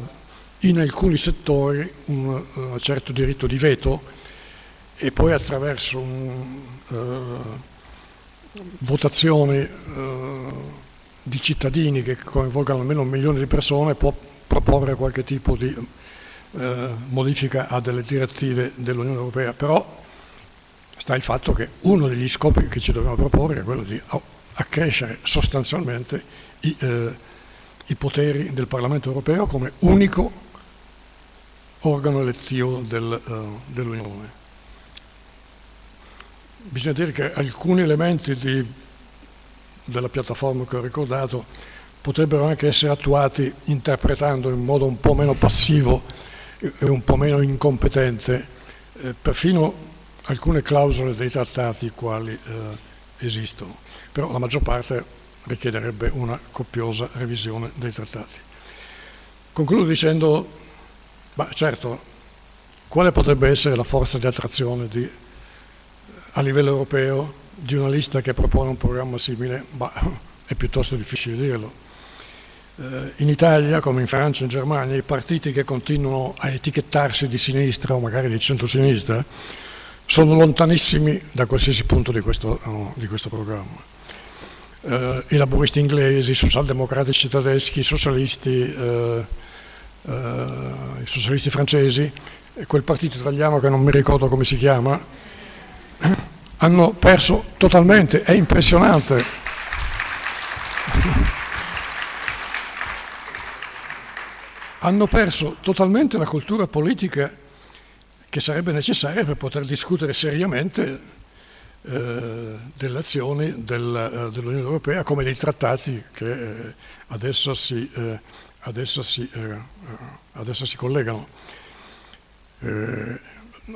in alcuni settori un, un certo diritto di veto e poi attraverso un, uh, votazioni uh, di cittadini che coinvolgano almeno un milione di persone può proporre qualche tipo di uh, modifica a delle direttive dell'Unione Europea, però sta il fatto che uno degli scopi che ci dobbiamo proporre è quello di accrescere sostanzialmente i, i poteri del Parlamento Europeo come unico organo elettivo del, dell'Unione. Bisogna dire che alcuni elementi di, della piattaforma che ho ricordato potrebbero anche essere attuati interpretando in modo un po' meno passivo e un po' meno incompetente eh, perfino alcune clausole dei trattati quali eh, esistono, però la maggior parte richiederebbe una copiosa revisione dei trattati. Concludo dicendo, ma certo, quale potrebbe essere la forza di attrazione di a livello europeo di una lista che propone un programma simile, ma <laughs> è piuttosto difficile dirlo. Eh, in Italia, come in Francia e in Germania, i partiti che continuano a etichettarsi di sinistra o magari di centrosinistra sono lontanissimi da qualsiasi punto di questo, no, di questo programma. Eh, I laburisti inglesi, i socialdemocratici tedeschi, i socialisti, eh, eh i socialisti francesi, e quel partito italiano che non mi ricordo come si chiama, <clears throat> hanno perso totalmente, è impressionante. <laughs> hanno perso totalmente la cultura politica che sarebbe necessaria per poter discutere seriamente eh, delle azioni del, eh, dell'Unione Europea come dei trattati che eh, adesso, si, eh, adesso, si, adesso, si, collegano.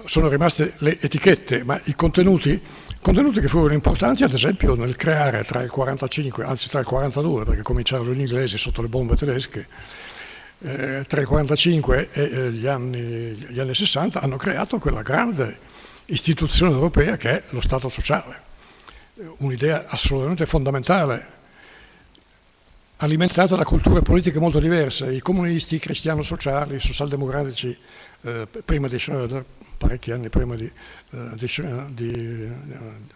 Sono rimaste le etichette, ma i contenuti, contenuti che furono importanti ad esempio nel creare tra il 45, anzi tra il 42, perché cominciarono gli inglesi sotto le bombe tedesche, eh, tra il 45 e eh, gli, anni, gli anni 60 hanno creato quella grande istituzione europea che è lo Stato sociale, un'idea assolutamente fondamentale alimentata da culture politiche molto diverse, i comunisti, i cristiano-sociali, i socialdemocratici eh, prima di Schröder, parecchi anni prima di, uh, di, di,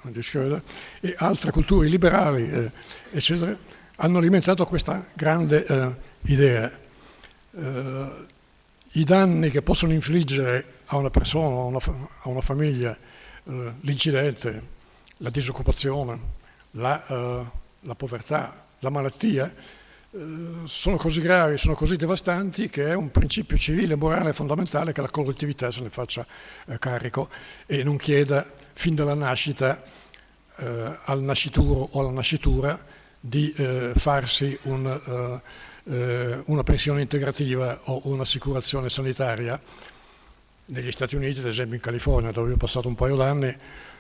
di, Schröder, e altre culture liberali, eh, eccetera, hanno alimentato questa grande eh, idea. Eh, I danni che possono infliggere a una persona, a una, a una famiglia, eh, l'incidente, la disoccupazione, la, eh, la povertà, la malattia, eh, sono così gravi, sono così devastanti che è un principio civile e morale fondamentale che la collettività se ne faccia eh, carico e non chieda fin dalla nascita eh, al nascituro o alla nascitura di eh, farsi un, eh, eh, una pensione integrativa o un'assicurazione sanitaria. Negli Stati Uniti, ad esempio in California, dove ho passato un paio d'anni,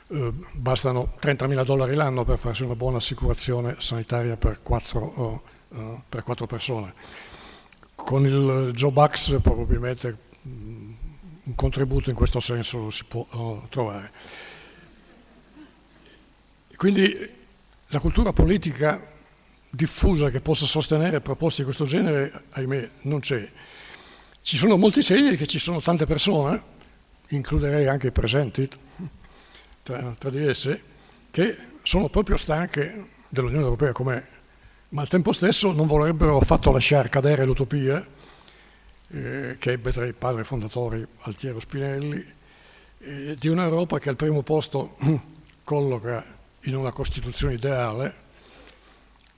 eh, bastano 30.000 dollari l'anno per farsi una buona assicurazione sanitaria per quattro, uh, per quattro persone. Con il Joe probabilmente um, un contributo in questo senso si può uh, trovare. Quindi la cultura politica diffusa che possa sostenere proposte di questo genere, ahimè, non c'è. Ci sono molti segni che ci sono tante persone, includerei anche i presenti tra, tra di esse, che sono proprio stanche dell'Unione Europea com'è, ma al tempo stesso non vorrebbero affatto lasciare cadere l'utopia eh, che ebbe tra i padri fondatori Altiero Spinelli, eh, di un'Europa che al primo posto <clears throat> colloca in una Costituzione ideale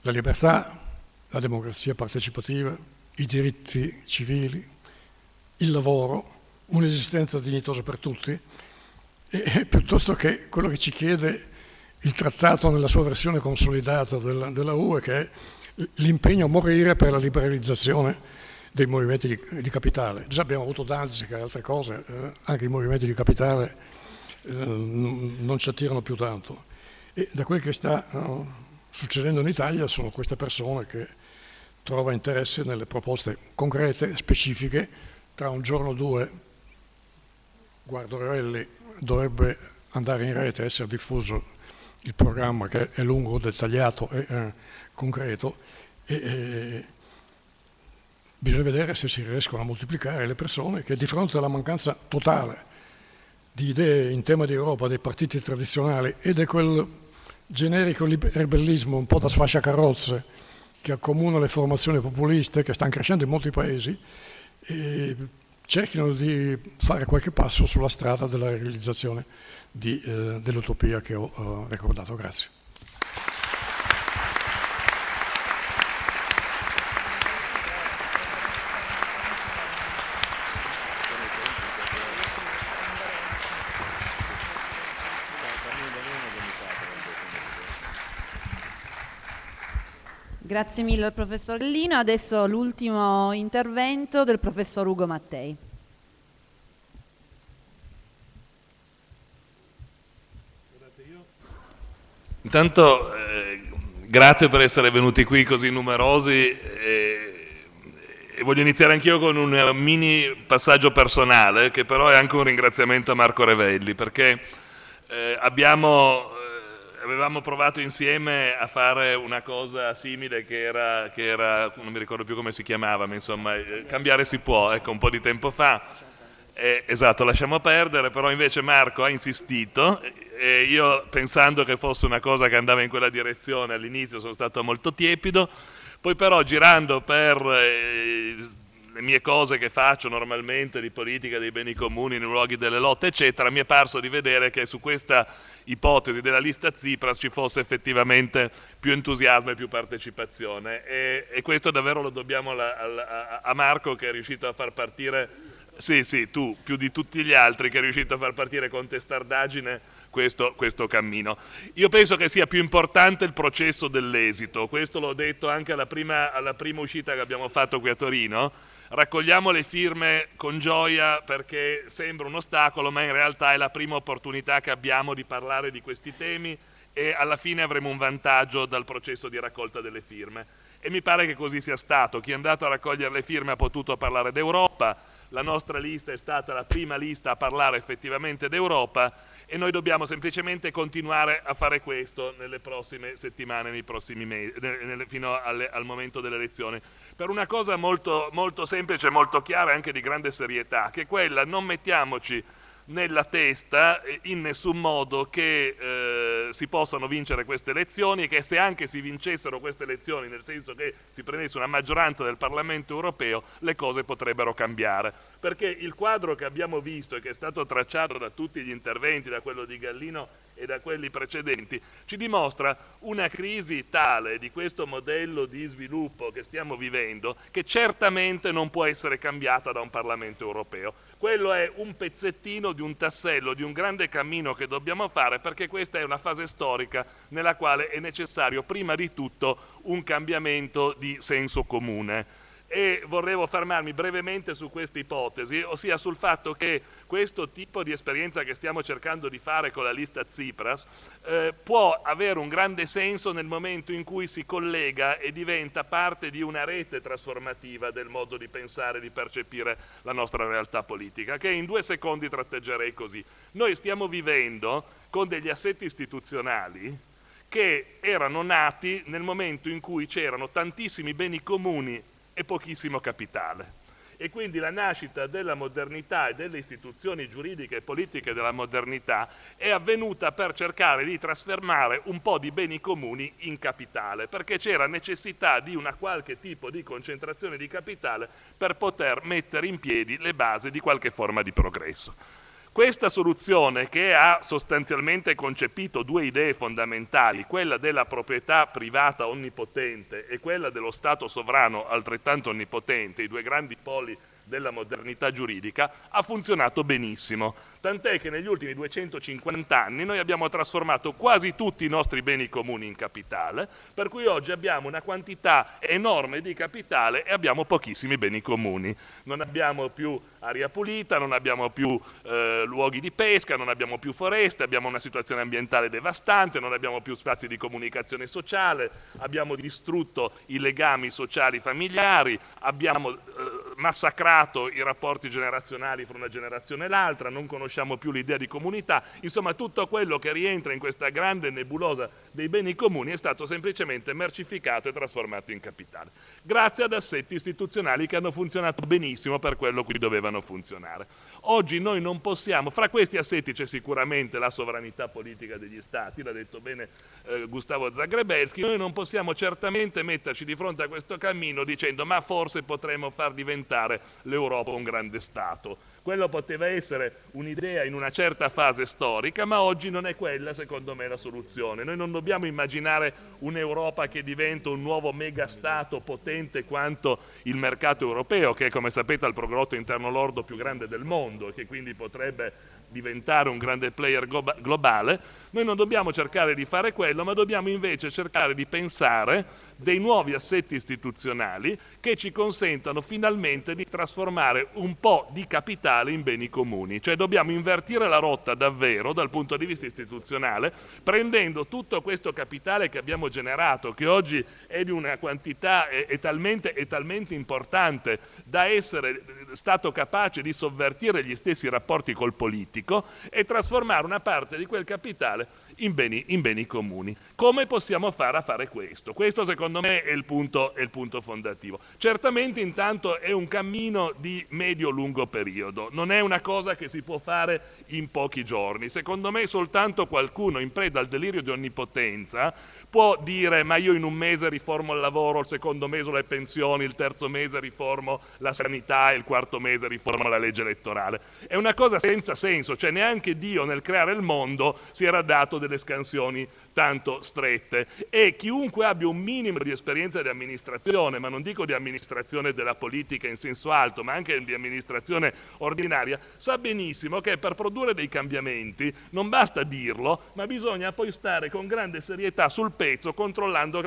la libertà, la democrazia partecipativa, i diritti civili, il lavoro, un'esistenza dignitosa per tutti, e, piuttosto che quello che ci chiede il trattato nella sua versione consolidata della, della UE, che è l'impegno a morire per la liberalizzazione dei movimenti di, di capitale. Già abbiamo avuto Danzig e altre cose, eh, anche i movimenti di capitale eh, non ci attirano più tanto. E da quel che sta uh, succedendo in Italia sono queste persone che trova interesse nelle proposte concrete, specifiche, tra un giorno o due Guardo Guardorelli dovrebbe andare in rete, essere diffuso il programma che è lungo, dettagliato e eh, concreto. E, e bisogna vedere se si riescono a moltiplicare le persone che di fronte alla mancanza totale di idee in tema di Europa dei partiti tradizionali e di quel generico ribellismo un po' da sfasciacarrozze che accomuna le formazioni populiste che stanno crescendo in molti paesi cerchino di fare qualche passo sulla strada della realizzazione eh, dell'utopia che ho eh, ricordato. Grazie. Grazie mille al professor Lino. Adesso l'ultimo intervento del professor Ugo Mattei. Intanto eh, grazie per essere venuti qui così numerosi e, e voglio iniziare anch'io con un mini passaggio personale che però è anche un ringraziamento a Marco Revelli perché eh, abbiamo avevamo provato insieme a fare una cosa simile che era, che era, non mi ricordo più come si chiamava, ma insomma, eh, cambiare si può, ecco, un po' di tempo fa. Eh, esatto, lasciamo perdere, però invece Marco ha insistito e io pensando che fosse una cosa che andava in quella direzione all'inizio sono stato molto tiepido, poi però girando per... Eh, le mie cose che faccio normalmente di politica dei beni comuni nei luoghi delle lotte, eccetera, mi è parso di vedere che su questa ipotesi della lista Tsipras ci fosse effettivamente più entusiasmo e più partecipazione. E, e questo davvero lo dobbiamo alla, alla, a Marco che è riuscito a far partire, sì, sì, tu più di tutti gli altri, che è riuscito a far partire con testardaggine questo, questo, cammino. Io penso che sia più importante il processo dell'esito, questo l'ho detto anche alla prima, alla prima uscita che abbiamo fatto qui a Torino, raccogliamo le firme con gioia perché sembra un ostacolo, ma in realtà è la prima opportunità che abbiamo di parlare di questi temi e alla fine avremo un vantaggio dal processo di raccolta delle firme. E mi pare che così sia stato. Chi è andato a raccogliere le firme ha potuto parlare d'Europa, la nostra lista è stata la prima lista a parlare effettivamente d'Europa e noi dobbiamo semplicemente continuare a fare questo nelle prossime settimane, nei prossimi mesi, fino alle, al momento delle elezioni per una cosa molto, molto semplice, molto chiara e anche di grande serietà, che è quella non mettiamoci nella testa in nessun modo che eh, si possano vincere queste elezioni e che se anche si vincessero queste elezioni, nel senso che si prendesse una maggioranza del Parlamento europeo, le cose potrebbero cambiare. Perché il quadro che abbiamo visto e che è stato tracciato da tutti gli interventi, da quello di Gallino e da quelli precedenti, ci dimostra una crisi tale di questo modello di sviluppo che stiamo vivendo che certamente non può essere cambiata da un Parlamento europeo. Quello è un pezzettino di un tassello, di un grande cammino che dobbiamo fare perché questa è una fase storica nella quale è necessario prima di tutto un cambiamento di senso comune. E vorrei fermarmi brevemente su questa ipotesi, ossia sul fatto che questo tipo di esperienza che stiamo cercando di fare con la lista Tsipras eh, può avere un grande senso nel momento in cui si collega e diventa parte di una rete trasformativa del modo di pensare e di percepire la nostra realtà politica, che in due secondi tratteggerei così. Noi stiamo vivendo con degli assetti istituzionali che erano nati nel momento in cui c'erano tantissimi beni comuni e pochissimo capitale. E quindi la nascita della modernità e delle istituzioni giuridiche e politiche della modernità è avvenuta per cercare di trasformare un po' di beni comuni in capitale, perché c'era necessità di una qualche tipo di concentrazione di capitale per poter mettere in piedi le basi di qualche forma di progresso. Questa soluzione che ha sostanzialmente concepito due idee fondamentali, quella della proprietà privata onnipotente e quella dello Stato sovrano altrettanto onnipotente, i due grandi poli della modernità giuridica, ha funzionato benissimo tant'è che negli ultimi 250 anni noi abbiamo trasformato quasi tutti i nostri beni comuni in capitale, per cui oggi abbiamo una quantità enorme di capitale e abbiamo pochissimi beni comuni. Non abbiamo più aria pulita, non abbiamo più eh, luoghi di pesca, non abbiamo più foreste, abbiamo una situazione ambientale devastante, non abbiamo più spazi di comunicazione sociale, abbiamo distrutto i legami sociali familiari, abbiamo eh, massacrato i rapporti generazionali fra una generazione e l'altra, non conosciamo più l'idea di comunità, insomma tutto quello che rientra in questa grande nebulosa dei beni comuni è stato semplicemente mercificato e trasformato in capitale, grazie ad assetti istituzionali che hanno funzionato benissimo per quello cui dovevano funzionare. Oggi noi non possiamo, fra questi assetti c'è sicuramente la sovranità politica degli Stati, l'ha detto bene eh, Gustavo Zagrebelski, noi non possiamo certamente metterci di fronte a questo cammino dicendo ma forse potremmo far diventare l'Europa un grande Stato quello poteva essere un'idea in una certa fase storica, ma oggi non è quella, secondo me, la soluzione. Noi non dobbiamo immaginare un'Europa che diventa un nuovo megastato potente quanto il mercato europeo, che è, come sapete, il prodotto interno lordo più grande del mondo e che quindi potrebbe diventare un grande player globale, noi non dobbiamo cercare di fare quello, ma dobbiamo invece cercare di pensare dei nuovi assetti istituzionali che ci consentano finalmente di trasformare un po' di capitale in beni comuni, cioè dobbiamo invertire la rotta davvero dal punto di vista istituzionale, prendendo tutto questo capitale che abbiamo generato, che oggi è di una quantità è, è, talmente, è talmente importante da essere stato capace di sovvertire gli stessi rapporti col politico e trasformare una parte di quel capitale in beni, in beni, comuni. Come possiamo fare a fare questo? Questo secondo me è il, punto, è il punto fondativo. Certamente intanto è un cammino di medio-lungo periodo, non è una cosa che si può fare in pochi giorni. Secondo me soltanto qualcuno in preda al delirio di onnipotenza può dire ma io in un mese riformo il lavoro, il secondo mese le pensioni, il terzo mese riformo la sanità e il quarto mese riformo la legge elettorale. È una cosa senza senso, cioè neanche Dio nel creare il mondo si era dato delle scansioni tanto strette e chiunque abbia un minimo di esperienza di amministrazione, ma non dico di amministrazione della politica in senso alto, ma anche di amministrazione ordinaria, sa benissimo che per produrre dei cambiamenti non basta dirlo, ma bisogna poi stare con grande serietà sul pezzo controllando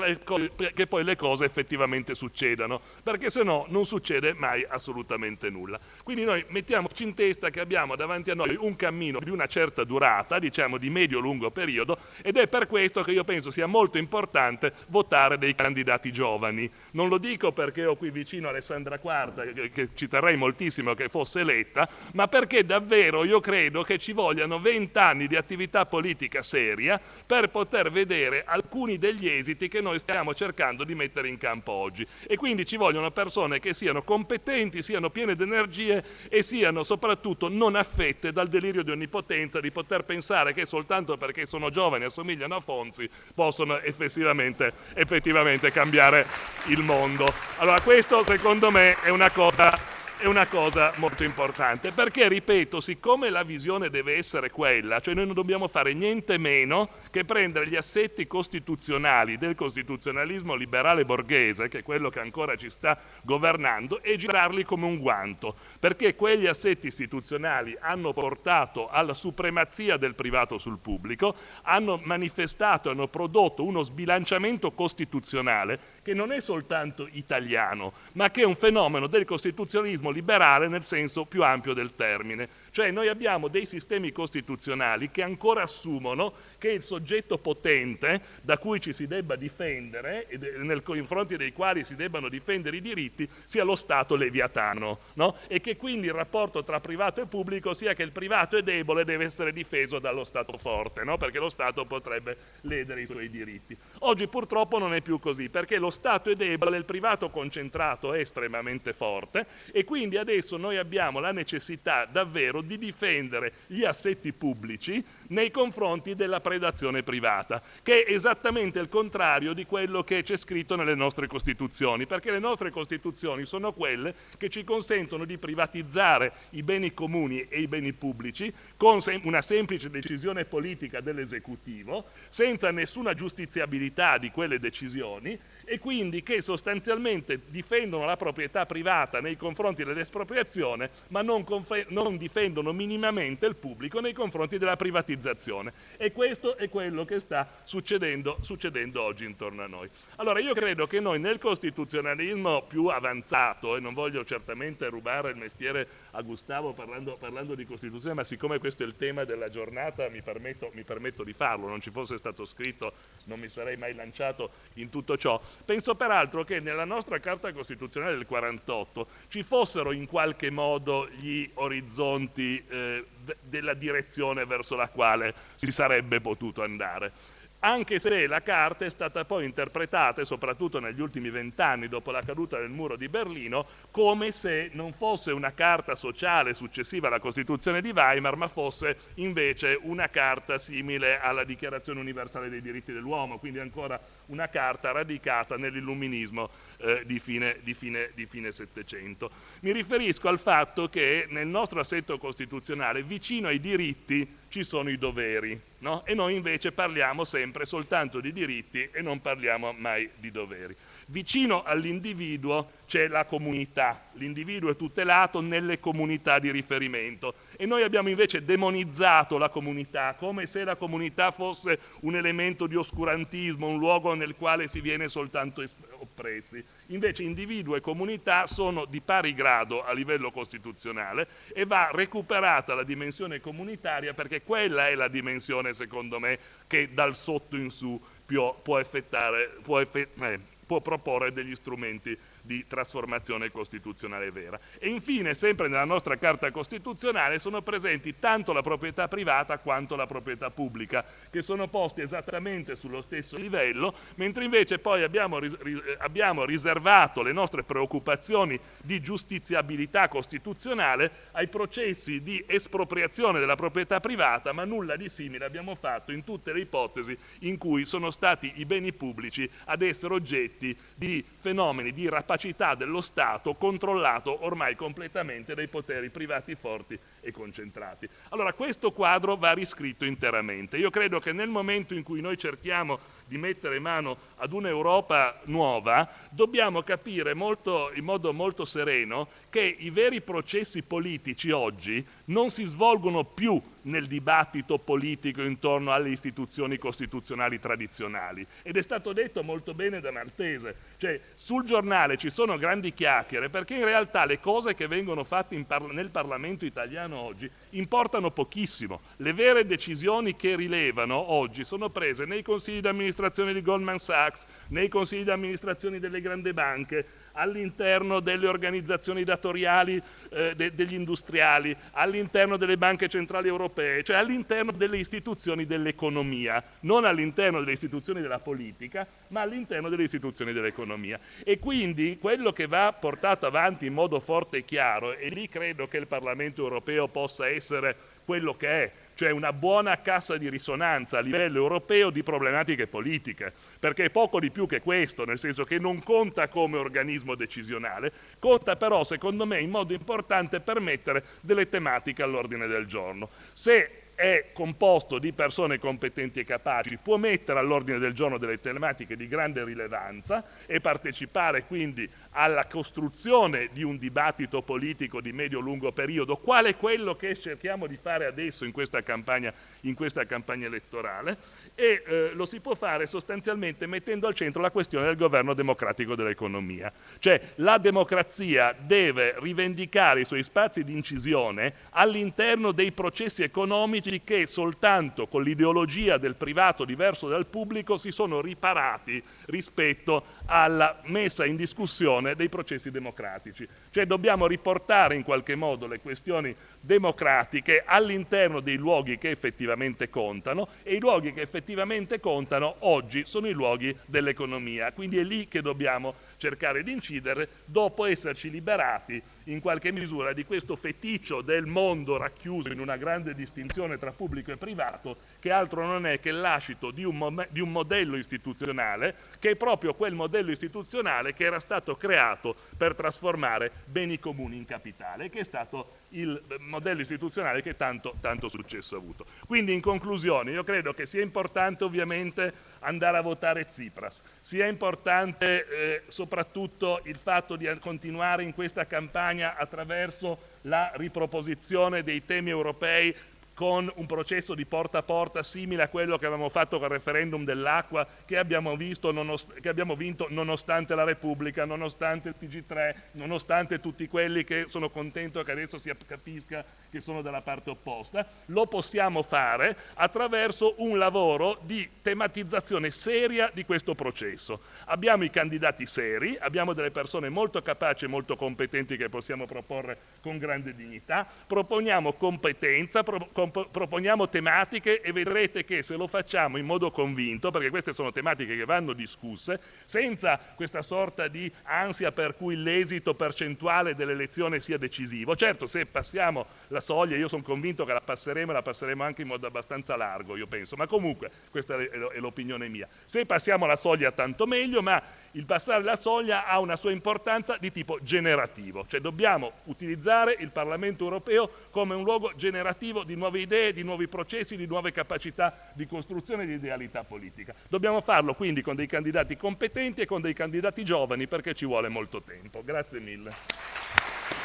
che poi le cose effettivamente succedano, perché se no non succede mai assolutamente nulla. Quindi noi mettiamoci in testa che abbiamo davanti a noi un cammino di una certa durata, diciamo di medio-lungo periodo, ed è per questo questo che io penso sia molto importante votare dei candidati giovani. Non lo dico perché ho qui vicino Alessandra Quarta, che, ci terrei moltissimo che fosse eletta, ma perché davvero io credo che ci vogliano vent'anni di attività politica seria per poter vedere alcuni degli esiti che noi stiamo cercando di mettere in campo oggi. E quindi ci vogliono persone che siano competenti, siano piene di energie e siano soprattutto non affette dal delirio di onnipotenza, di poter pensare che soltanto perché sono giovani assomigliano a Fonzi possono effettivamente, effettivamente cambiare il mondo. Allora questo secondo me è una cosa è una cosa molto importante, perché ripeto, siccome la visione deve essere quella, cioè noi non dobbiamo fare niente meno che prendere gli assetti costituzionali del costituzionalismo liberale borghese, che è quello che ancora ci sta governando, e girarli come un guanto, perché quegli assetti istituzionali hanno portato alla supremazia del privato sul pubblico, hanno manifestato, hanno prodotto uno sbilanciamento costituzionale che non è soltanto italiano, ma che è un fenomeno del costituzionalismo liberale nel senso più ampio del termine. Cioè noi abbiamo dei sistemi costituzionali che ancora assumono che il soggetto potente da cui ci si debba difendere e nei confronti dei quali si debbano difendere i diritti sia lo Stato leviatano no? e che quindi il rapporto tra privato e pubblico sia che il privato è debole e deve essere difeso dallo Stato forte no? perché lo Stato potrebbe ledere i suoi diritti. Oggi purtroppo non è più così perché lo Stato è debole, il privato concentrato è estremamente forte e quindi adesso noi abbiamo la necessità davvero di difendere gli assetti pubblici nei confronti della predazione privata, che è esattamente il contrario di quello che c'è scritto nelle nostre Costituzioni, perché le nostre Costituzioni sono quelle che ci consentono di privatizzare i beni comuni e i beni pubblici con una semplice decisione politica dell'esecutivo, senza nessuna giustiziabilità di quelle decisioni e quindi che sostanzialmente difendono la proprietà privata nei confronti dell'espropriazione, ma non, non, difendono minimamente il pubblico nei confronti della privatizzazione. E questo è quello che sta succedendo, succedendo oggi intorno a noi. Allora io credo che noi nel costituzionalismo più avanzato, e non voglio certamente rubare il mestiere a Gustavo parlando, parlando di Costituzione, ma siccome questo è il tema della giornata mi permetto, mi permetto di farlo, non ci fosse stato scritto non mi sarei mai lanciato in tutto ciò, Penso peraltro che nella nostra Carta Costituzionale del 48 ci fossero in qualche modo gli orizzonti eh, della direzione verso la quale si sarebbe potuto andare. Anche se la carta è stata poi interpretata, soprattutto negli ultimi vent'anni dopo la caduta del muro di Berlino, come se non fosse una carta sociale successiva alla Costituzione di Weimar, ma fosse invece una carta simile alla Dichiarazione universale dei diritti dell'uomo, quindi ancora una carta radicata nell'illuminismo eh, di, fine, di, fine, di fine Settecento. Mi riferisco al fatto che nel nostro assetto costituzionale vicino ai diritti ci sono i doveri no? e noi invece parliamo sempre soltanto di diritti e non parliamo mai di doveri. Vicino all'individuo c'è la comunità, l'individuo è tutelato nelle comunità di riferimento e noi abbiamo invece demonizzato la comunità come se la comunità fosse un elemento di oscurantismo, un luogo nel quale si viene soltanto oppressi. Invece individuo e comunità sono di pari grado a livello costituzionale e va recuperata la dimensione comunitaria perché quella è la dimensione, secondo me, che dal sotto in su può, effettare, può effett- eh, può proporre degli strumenti di trasformazione costituzionale vera. E infine, sempre nella nostra Carta Costituzionale, sono presenti tanto la proprietà privata quanto la proprietà pubblica, che sono posti esattamente sullo stesso livello, mentre invece poi abbiamo, ris abbiamo riservato le nostre preoccupazioni di giustiziabilità costituzionale ai processi di espropriazione della proprietà privata, ma nulla di simile abbiamo fatto in tutte le ipotesi in cui sono stati i beni pubblici ad essere oggetti di fenomeni di rapacità capacità dello Stato controllato ormai completamente dai poteri privati forti e concentrati. Allora questo quadro va riscritto interamente. Io credo che nel momento in cui noi cerchiamo di mettere mano ad un'Europa nuova, dobbiamo capire molto, in modo molto sereno che i veri processi politici oggi non si svolgono più nel dibattito politico intorno alle istituzioni costituzionali tradizionali. Ed è stato detto molto bene da Maltese, cioè sul giornale ci sono grandi chiacchiere perché in realtà le cose che vengono fatte par nel Parlamento italiano oggi importano pochissimo. Le vere decisioni che rilevano oggi sono prese nei consigli di amministrazione di Goldman Sachs, nei consigli di amministrazione delle grandi banche, all'interno delle organizzazioni datoriali eh, de degli industriali, all'interno delle banche centrali europee, cioè all'interno delle istituzioni dell'economia, non all'interno delle istituzioni della politica, ma all'interno delle istituzioni dell'economia. E quindi quello che va portato avanti in modo forte e chiaro, e lì credo che il Parlamento europeo possa essere quello che è, cioè una buona cassa di risonanza a livello europeo di problematiche politiche, perché è poco di più che questo, nel senso che non conta come organismo decisionale, conta però secondo me in modo importante per mettere delle tematiche all'ordine del giorno. Se è composto di persone competenti e capaci, può mettere all'ordine del giorno delle tematiche di grande rilevanza e partecipare quindi alla costruzione di un dibattito politico di medio-lungo periodo, quale quello che cerchiamo di fare adesso in questa campagna, in questa campagna elettorale, e eh, lo si può fare sostanzialmente mettendo al centro la questione del governo democratico dell'economia. Cioè la democrazia deve rivendicare i suoi spazi di incisione all'interno dei processi economici che soltanto con l'ideologia del privato diverso dal pubblico si sono riparati rispetto alla messa in discussione dei processi democratici. Cioè dobbiamo riportare in qualche modo le questioni democratiche all'interno dei luoghi che effettivamente contano e i luoghi che effettivamente contano oggi sono i luoghi dell'economia, quindi è lì che dobbiamo cercare di incidere dopo esserci liberati in qualche misura di questo feticcio del mondo racchiuso in una grande distinzione tra pubblico e privato, che altro non è che l'ascito di di un modello istituzionale, che è proprio quel modello istituzionale che era stato creato per trasformare beni comuni in capitale, che è stato il modello istituzionale che tanto, tanto successo ha avuto. Quindi in conclusione io credo che sia importante ovviamente andare a votare Tsipras, sia importante eh, soprattutto il fatto di continuare in questa campagna attraverso la riproposizione dei temi europei con un processo di porta a porta simile a quello che avevamo fatto con il referendum dell'acqua che abbiamo, visto, che abbiamo vinto nonostante la Repubblica, nonostante il TG3, nonostante tutti quelli che sono contento che adesso si capisca che sono dalla parte opposta, lo possiamo fare attraverso un lavoro di tematizzazione seria di questo processo. Abbiamo i candidati seri, abbiamo delle persone molto capaci e molto competenti che possiamo proporre con grande dignità, proponiamo competenza, pro, proponiamo tematiche e vedrete che se lo facciamo in modo convinto, perché queste sono tematiche che vanno discusse, senza questa sorta di ansia per cui l'esito percentuale dell'elezione sia decisivo. Certo, se passiamo la soglia, io sono convinto che la passeremo e la passeremo anche in modo abbastanza largo, io penso, ma comunque questa è l'opinione mia. Se passiamo la soglia tanto meglio, ma il passare la soglia ha una sua importanza di tipo generativo, cioè dobbiamo utilizzare il Parlamento europeo come un luogo generativo di nuove idee, di nuovi processi, di nuove capacità di costruzione di idealità politica. Dobbiamo farlo quindi con dei candidati competenti e con dei candidati giovani perché ci vuole molto tempo. Grazie mille.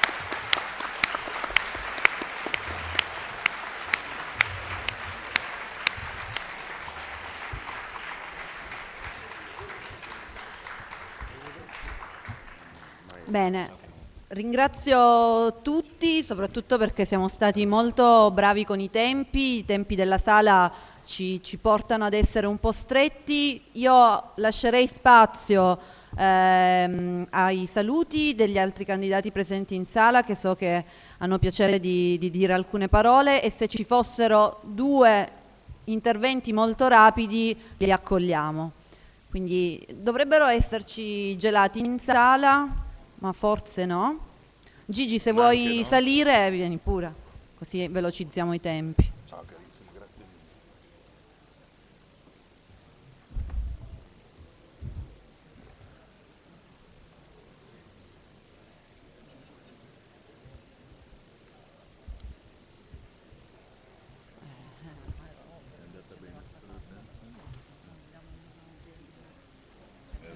Bene, ringrazio tutti, soprattutto perché siamo stati molto bravi con i tempi, i tempi della sala ci, ci portano ad essere un po' stretti. Io lascerei spazio ehm, ai saluti degli altri candidati presenti in sala che so che hanno piacere di, di dire alcune parole e se ci fossero due interventi molto rapidi li accogliamo. Quindi dovrebbero esserci gelati in sala ma forse no. Gigi, se ma vuoi no. salire, vieni pure, così velocizziamo i tempi. Ciao carissimo, grazie mille.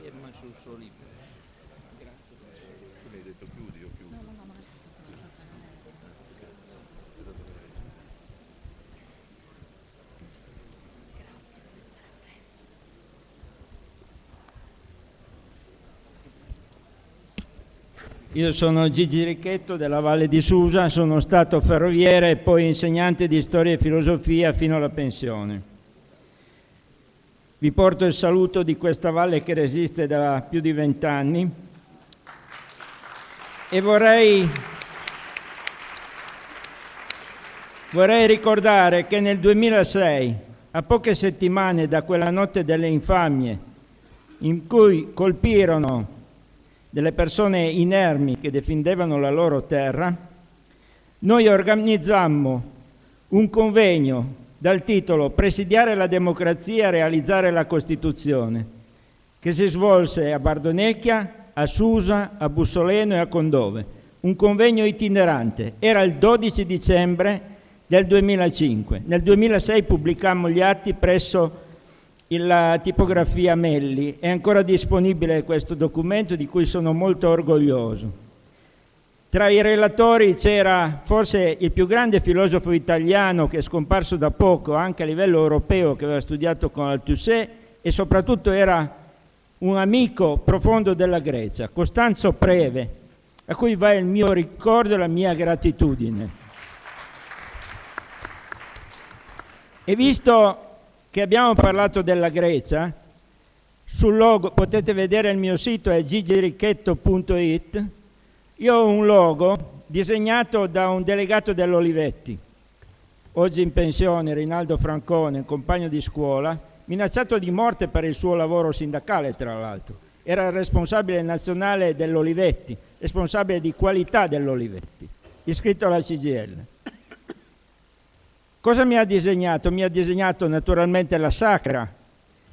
Ferma sul suo libro. Io sono Gigi Ricchetto della Valle di Susa, sono stato ferroviere e poi insegnante di storia e filosofia fino alla pensione. Vi porto il saluto di questa valle che resiste da più di vent'anni e vorrei, vorrei ricordare che nel 2006, a poche settimane da quella notte delle infamie in cui colpirono delle persone inermi che difendevano la loro terra, noi organizzammo un convegno dal titolo Presidiare la democrazia e realizzare la Costituzione, che si svolse a Bardonecchia, a Susa, a Bussoleno e a Condove. Un convegno itinerante. Era il 12 dicembre del 2005. Nel 2006 pubblicammo gli atti presso la tipografia Melli. È ancora disponibile questo documento di cui sono molto orgoglioso. Tra i relatori c'era forse il più grande filosofo italiano che è scomparso da poco, anche a livello europeo, che aveva studiato con Althusser e soprattutto era un amico profondo della Grecia, Costanzo Preve, a cui va il mio ricordo e la mia gratitudine. E visto che abbiamo parlato della Grecia, sul logo potete vedere il mio sito è gigiricchetto.it, io ho un logo disegnato da un delegato dell'Olivetti, oggi in pensione, Rinaldo Francone, compagno di scuola, minacciato di morte per il suo lavoro sindacale, tra l'altro. Era il responsabile nazionale dell'Olivetti, responsabile di qualità dell'Olivetti, iscritto alla CGL. Cosa mi ha disegnato? Mi ha disegnato naturalmente la Sacra,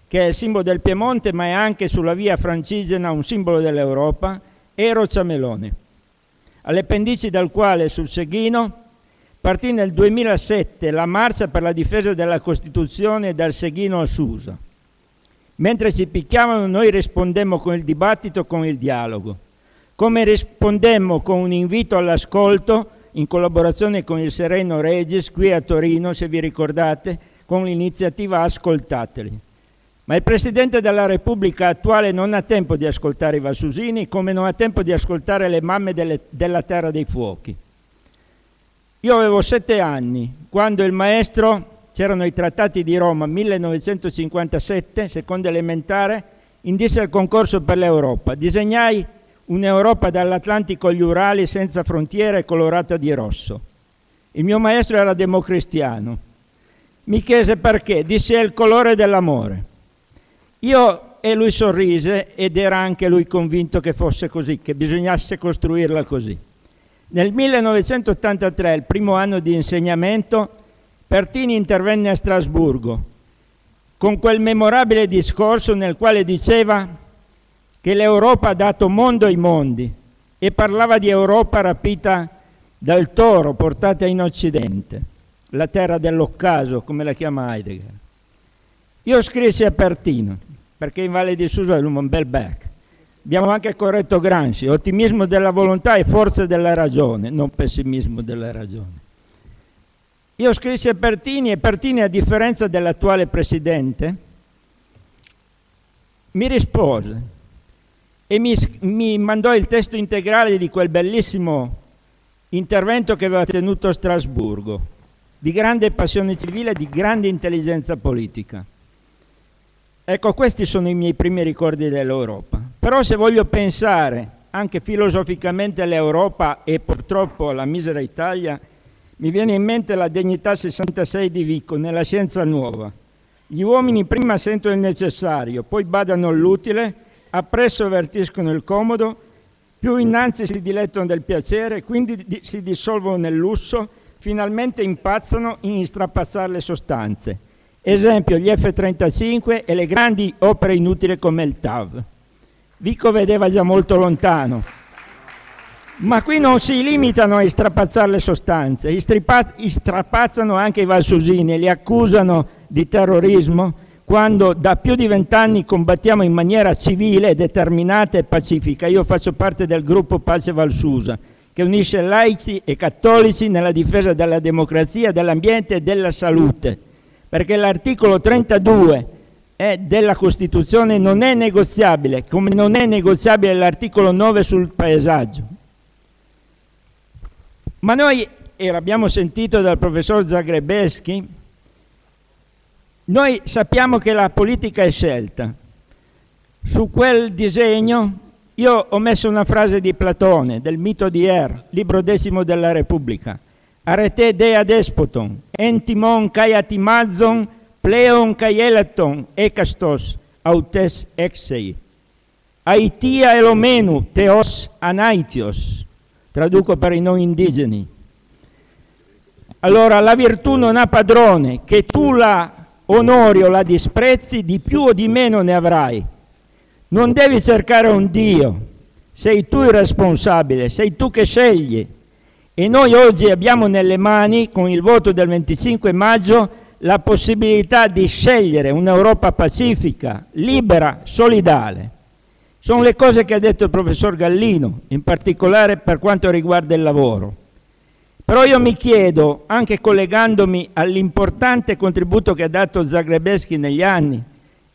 che è il simbolo del Piemonte, ma è anche sulla via francigena un simbolo dell'Europa, e Rocciamelone, alle pendici dal quale sul Seghino partì nel 2007 la marcia per la difesa della Costituzione dal Seghino a Susa. Mentre si picchiavano noi rispondemmo con il dibattito, con il dialogo. Come rispondemmo con un invito all'ascolto in collaborazione con il Sereno Regis qui a Torino, se vi ricordate, con l'iniziativa Ascoltateli. Ma il Presidente della Repubblica attuale non ha tempo di ascoltare i Valsusini, come non ha tempo di ascoltare le mamme delle, della Terra dei Fuochi. Io avevo sette anni quando il maestro, c'erano i trattati di Roma 1957, seconda elementare, indisse il concorso per l'Europa. Disegnai un'Europa dall'Atlantico agli Urali senza frontiere colorata di rosso. Il mio maestro era democristiano. Mi chiese perché, disse è il colore dell'amore. Io e lui sorrise ed era anche lui convinto che fosse così, che bisognasse costruirla così. Nel 1983, il primo anno di insegnamento, Pertini intervenne a Strasburgo con quel memorabile discorso nel quale diceva che l'Europa ha dato mondo ai mondi e parlava di Europa rapita dal toro portata in Occidente, la terra dell'occaso, come la chiama Heidegger. Io scrissi a Pertino, perché in Valle di Susa è un bel back. Abbiamo anche corretto Gramsci, ottimismo della volontà e forza della ragione, non pessimismo della ragione. Io scrissi a Pertini e Pertini, a differenza dell'attuale presidente, mi rispose e mi, mi mandò il testo integrale di quel bellissimo intervento che aveva tenuto a Strasburgo, di grande passione civile e di grande intelligenza politica. Ecco, questi sono i miei primi ricordi dell'Europa. Però se voglio pensare anche filosoficamente all'Europa e purtroppo alla misera Italia, mi viene in mente la Dignità 66 di Vico, nella Scienza Nuova. Gli uomini prima sentono il necessario, poi badano all'utile appresso avvertiscono il comodo, più innanzi si dilettano del piacere, quindi di, si dissolvono nel lusso, finalmente impazzano in strapazzare le sostanze. Esempio gli F-35 e le grandi opere inutili come il TAV. Vico vedeva già molto lontano. Ma qui non si limitano a strapazzare le sostanze, strapazzano anche i valsusini e li accusano di terrorismo quando da più di vent'anni combattiamo in maniera civile, determinata e pacifica. Io faccio parte del gruppo Pace Valsusa, che unisce laici e cattolici nella difesa della democrazia, dell'ambiente e della salute, perché l'articolo 32 eh, della Costituzione non è negoziabile, come non è negoziabile l'articolo 9 sul paesaggio. Ma noi, e l'abbiamo sentito dal professor Zagrebeschi, noi sappiamo che la politica è scelta. Su quel disegno io ho messo una frase di Platone, del mito di Er, libro decimo della Repubblica. Arete dea despoton, entimon kai atimazon, pleon kai elaton, ekastos, autes exei. Aitia elomenu, teos anaitios. Traduco per i non indigeni. Allora la virtù non ha padrone, che tu la onori o la disprezzi, di più o di meno ne avrai. Non devi cercare un Dio, sei tu il responsabile, sei tu che scegli. E noi oggi abbiamo nelle mani, con il voto del 25 maggio, la possibilità di scegliere un'Europa pacifica, libera, solidale. Sono le cose che ha detto il professor Gallino, in particolare per quanto riguarda il lavoro. Però io mi chiedo, anche collegandomi all'importante contributo che ha dato Zagrebeschi negli anni,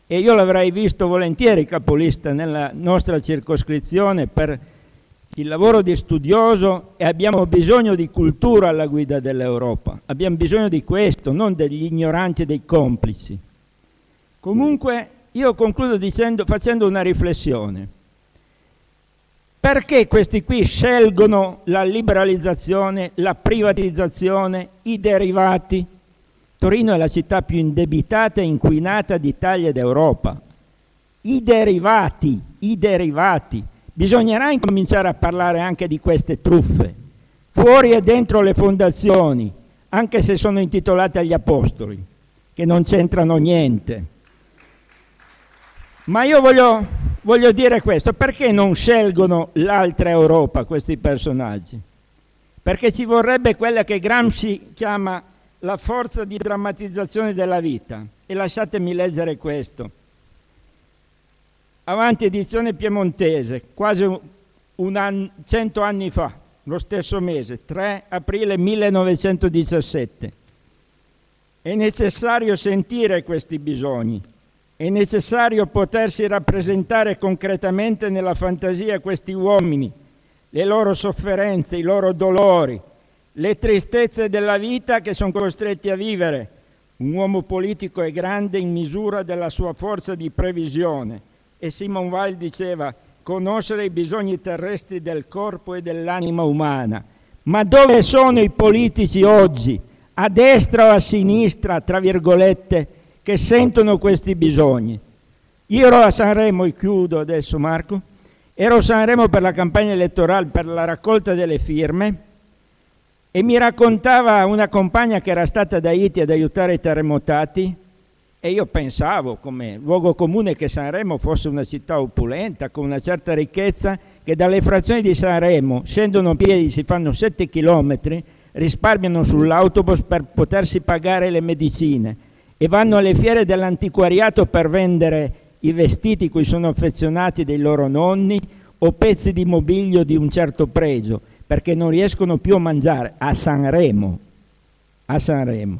e io l'avrei visto volentieri capolista nella nostra circoscrizione per il lavoro di studioso e abbiamo bisogno di cultura alla guida dell'Europa. Abbiamo bisogno di questo, non degli ignoranti e dei complici. Comunque io concludo dicendo, facendo una riflessione. Perché questi qui scelgono la liberalizzazione, la privatizzazione, i derivati? Torino è la città più indebitata e inquinata d'Italia ed Europa. I derivati, i derivati. Bisognerà incominciare a parlare anche di queste truffe, fuori e dentro le fondazioni, anche se sono intitolate agli apostoli, che non c'entrano niente. Ma io voglio, voglio dire questo, perché non scelgono l'altra Europa questi personaggi? Perché ci vorrebbe quella che Gramsci chiama la forza di drammatizzazione della vita. E lasciatemi leggere questo avanti edizione piemontese, quasi un anno, cento anni fa, lo stesso mese, 3 aprile 1917. È necessario sentire questi bisogni, è necessario potersi rappresentare concretamente nella fantasia questi uomini, le loro sofferenze, i loro dolori, le tristezze della vita che sono costretti a vivere. Un uomo politico è grande in misura della sua forza di previsione e Simon Weil diceva conoscere i bisogni terrestri del corpo e dell'anima umana. Ma dove sono i politici oggi, a destra o a sinistra, tra virgolette, che sentono questi bisogni? Io ero a Sanremo, e chiudo adesso Marco, ero a Sanremo per la campagna elettorale, per la raccolta delle firme e mi raccontava una compagna che era stata ad Haiti ad aiutare i terremotati e io pensavo, come luogo comune, che Sanremo fosse una città opulenta, con una certa ricchezza, che dalle frazioni di Sanremo scendono a piedi, si fanno 7 chilometri, risparmiano sull'autobus per potersi pagare le medicine e vanno alle fiere dell'antiquariato per vendere i vestiti cui sono affezionati dei loro nonni o pezzi di mobilio di un certo pregio, perché non riescono più a mangiare a Sanremo. A Sanremo.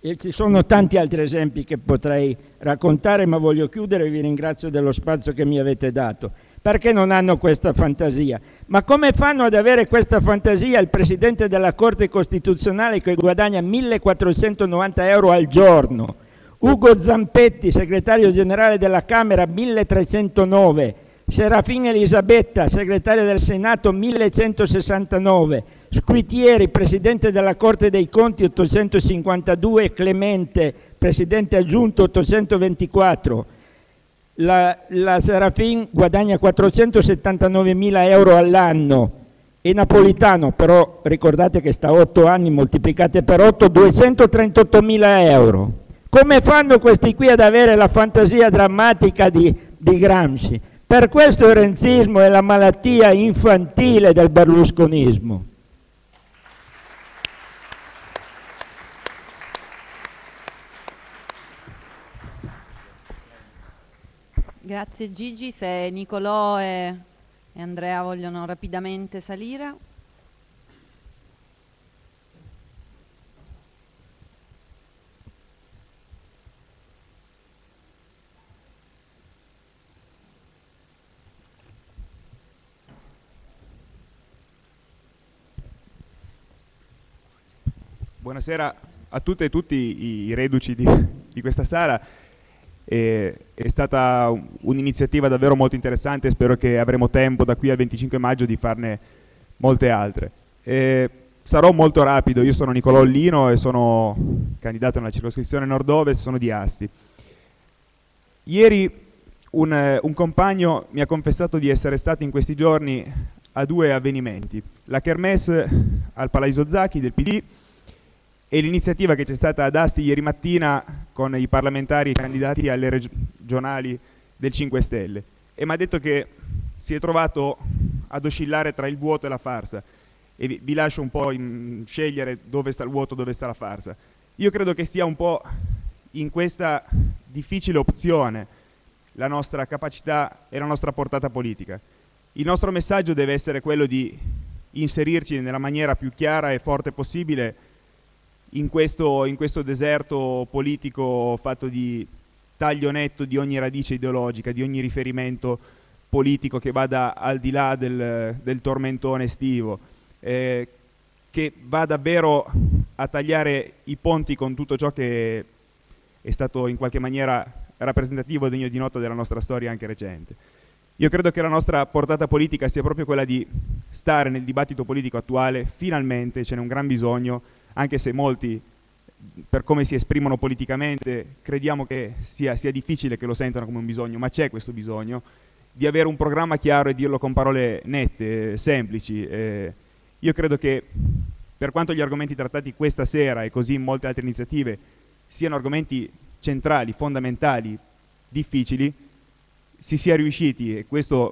E ci sono tanti altri esempi che potrei raccontare, ma voglio chiudere e vi ringrazio dello spazio che mi avete dato. Perché non hanno questa fantasia? Ma come fanno ad avere questa fantasia il Presidente della Corte Costituzionale che guadagna 1490 euro al giorno? Ugo Zampetti, segretario generale della Camera, 1309. Serafina Elisabetta, segretaria del Senato, 1169. Squitieri, presidente della Corte dei Conti 852, Clemente, presidente aggiunto 824. La, la Serafin guadagna 479 mila euro all'anno e Napolitano, però ricordate che sta 8 anni moltiplicate per 8, 238 mila euro. Come fanno questi qui ad avere la fantasia drammatica di, di Gramsci? Per questo il renzismo è la malattia infantile del berlusconismo. Grazie Gigi, se Nicolò e, e Andrea vogliono rapidamente salire. Buonasera a tutte e tutti i, reduci di, di questa sala. E, è stata un'iniziativa davvero molto interessante, spero che avremo tempo da qui al 25 maggio di farne molte altre. E sarò molto rapido, io sono Nicolò Ollino e sono candidato nella circoscrizione nord-ovest, sono di Asti. Ieri un, un compagno mi ha confessato di essere stato in questi giorni a due avvenimenti, la Kermesse al Palaiso Zacchi del PD e l'iniziativa che c'è stata ad Asti ieri mattina con i parlamentari candidati alle regionali del 5 Stelle e mi ha detto che si è trovato ad oscillare tra il vuoto e la farsa e vi, vi lascio un po' in, scegliere dove sta il vuoto, dove sta la farsa. Io credo che sia un po' in questa difficile opzione la nostra capacità e la nostra portata politica. Il nostro messaggio deve essere quello di inserirci nella maniera più chiara e forte possibile in questo, in questo deserto politico fatto di taglio netto di ogni radice ideologica, di ogni riferimento politico che vada al di là del, del tormentone estivo, eh, che va davvero a tagliare i ponti con tutto ciò che è stato in qualche maniera rappresentativo e degno di nota della nostra storia anche recente. Io credo che la nostra portata politica sia proprio quella di stare nel dibattito politico attuale, finalmente ce n'è un gran bisogno, anche se molti, per come si esprimono politicamente, crediamo che sia, sia difficile che lo sentano come un bisogno, ma c'è questo bisogno di avere un programma chiaro e dirlo con parole nette, semplici. Eh, io credo che per quanto gli argomenti trattati questa sera e così in molte altre iniziative siano argomenti centrali, fondamentali, difficili, si sia riusciti, e,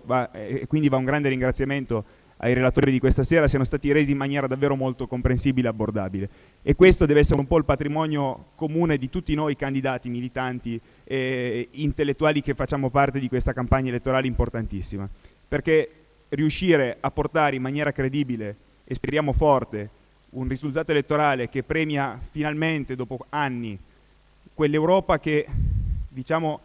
va, e quindi va un grande ringraziamento ai relatori di questa sera, siano stati resi in maniera davvero molto comprensibile e abbordabile. E questo deve essere un po' il patrimonio comune di tutti noi candidati, militanti, e intellettuali che facciamo parte di questa campagna elettorale importantissima. Perché riuscire a portare in maniera credibile e speriamo forte un risultato elettorale che premia finalmente, dopo anni, quell'Europa che diciamo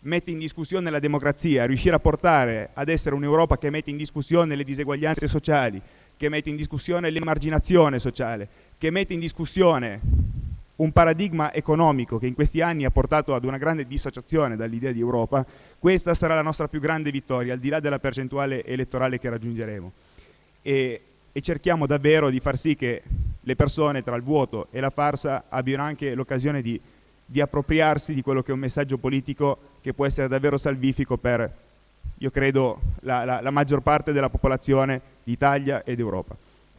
mette in discussione la democrazia, riuscire a portare ad essere un'Europa che mette in discussione le diseguaglianze sociali, che mette in discussione l'emarginazione sociale, che mette in discussione un paradigma economico che in questi anni ha portato ad una grande dissociazione dall'idea di Europa, questa sarà la nostra più grande vittoria, al di là della percentuale elettorale che raggiungeremo. E, e cerchiamo davvero di far sì che le persone tra il vuoto e la farsa abbiano anche l'occasione di di appropriarsi di quello che è un messaggio politico che può essere davvero salvifico per, io credo, la, la, la maggior parte della popolazione d'Italia ed Europa.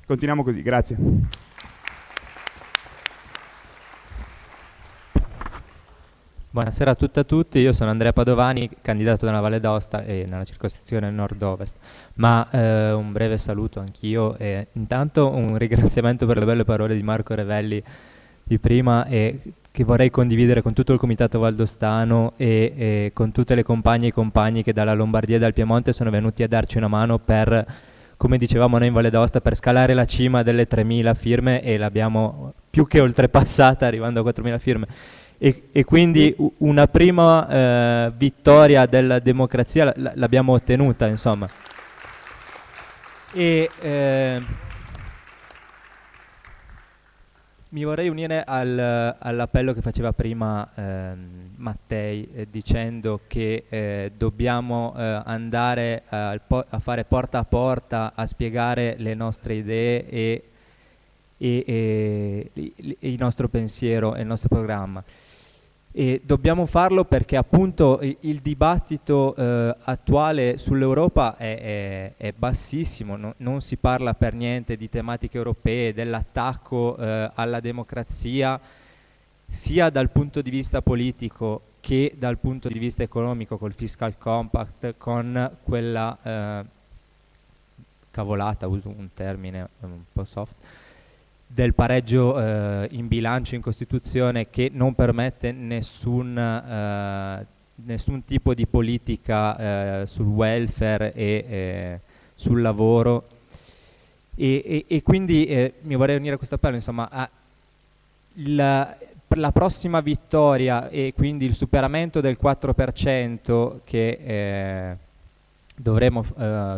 Continuiamo così, grazie. Buonasera a tutte e a tutti, io sono Andrea Padovani, candidato nella Valle d'Aosta e nella circoscrizione nord-ovest, ma eh, un breve saluto anch'io e intanto un ringraziamento per le belle parole di Marco Revelli di prima e che vorrei condividere con tutto il comitato valdostano e, e, con tutte le compagne e compagni che dalla Lombardia e dal Piemonte sono venuti a darci una mano per, come dicevamo noi in Valle d'Aosta, per scalare la cima delle 3.000 firme e l'abbiamo più che oltrepassata arrivando a 4.000 firme. E, e quindi una prima eh, vittoria della democrazia l'abbiamo ottenuta, insomma. E, eh, mi vorrei unire al, all'appello che faceva prima ehm, Mattei eh, dicendo che eh, dobbiamo eh, andare po- a fare porta a porta a spiegare le nostre idee e, e, e il nostro pensiero e il nostro programma. E dobbiamo farlo perché appunto il dibattito eh, attuale sull'Europa è, è, è bassissimo, no, non si parla per niente di tematiche europee, dell'attacco eh, alla democrazia, sia dal punto di vista politico che dal punto di vista economico col fiscal compact, con quella eh, cavolata, uso un termine un po' soft, del pareggio eh, in bilancio in Costituzione che non permette nessun, eh, nessun tipo di politica eh, sul welfare e eh, sul lavoro. E, e, e quindi eh, mi vorrei unire a questo appello insomma a la, la prossima vittoria e quindi il superamento del 4% che eh, dovremo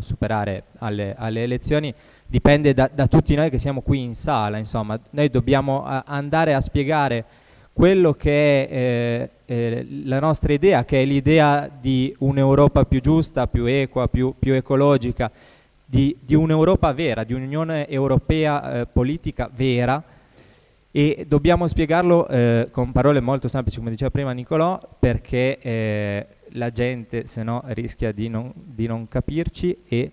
superare alle, alle elezioni dipende da, da, tutti noi che siamo qui in sala, insomma, noi dobbiamo a, andare a spiegare quello che è eh, eh, la nostra idea, che è l'idea di un'Europa più giusta, più equa, più, più ecologica, di, di, un'Europa vera, di un'Unione Europea eh, politica vera. E dobbiamo spiegarlo eh, con parole molto semplici, come diceva prima Nicolò, perché eh, la gente se no rischia di non, di non capirci e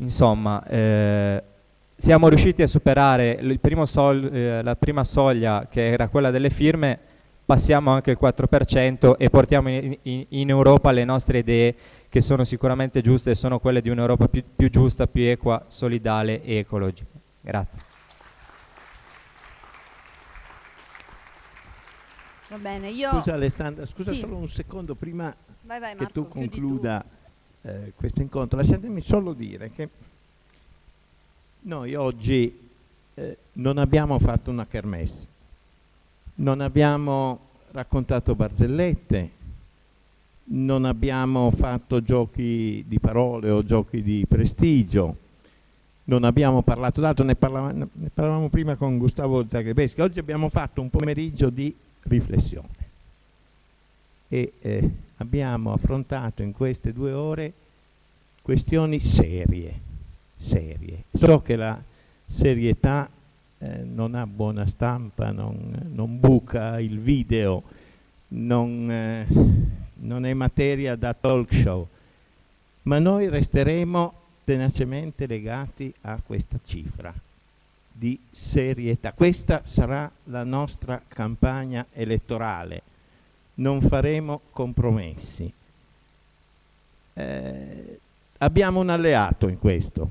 Insomma, eh, siamo riusciti a superare il primo sol- eh, la prima soglia che era quella delle firme, passiamo anche il 4% e portiamo in, in, in Europa le nostre idee che sono sicuramente giuste e sono quelle di un'Europa più, più giusta, più equa, solidale e ecologica. Grazie. Va bene, io... Scusa Alessandra, scusa Sì. solo un secondo prima Vai, vai, che Marco, tu chiudi concluda eh, questo incontro. Lasciatemi solo dire che noi oggi eh, non abbiamo fatto una kermesse, non abbiamo raccontato barzellette, non abbiamo fatto giochi di parole o giochi di prestigio, non abbiamo parlato d'altro, ne, ne parlavamo prima con Gustavo Zagrebeschi, oggi abbiamo fatto un pomeriggio di riflessione e eh, abbiamo affrontato in queste due ore questioni serie, serie. So che la serietà eh, non ha buona stampa, non, non buca il video, non, eh, non è materia da talk show, ma noi resteremo tenacemente legati a questa cifra di serietà. Questa sarà la nostra campagna elettorale. Non faremo compromessi. Eh, abbiamo un alleato in questo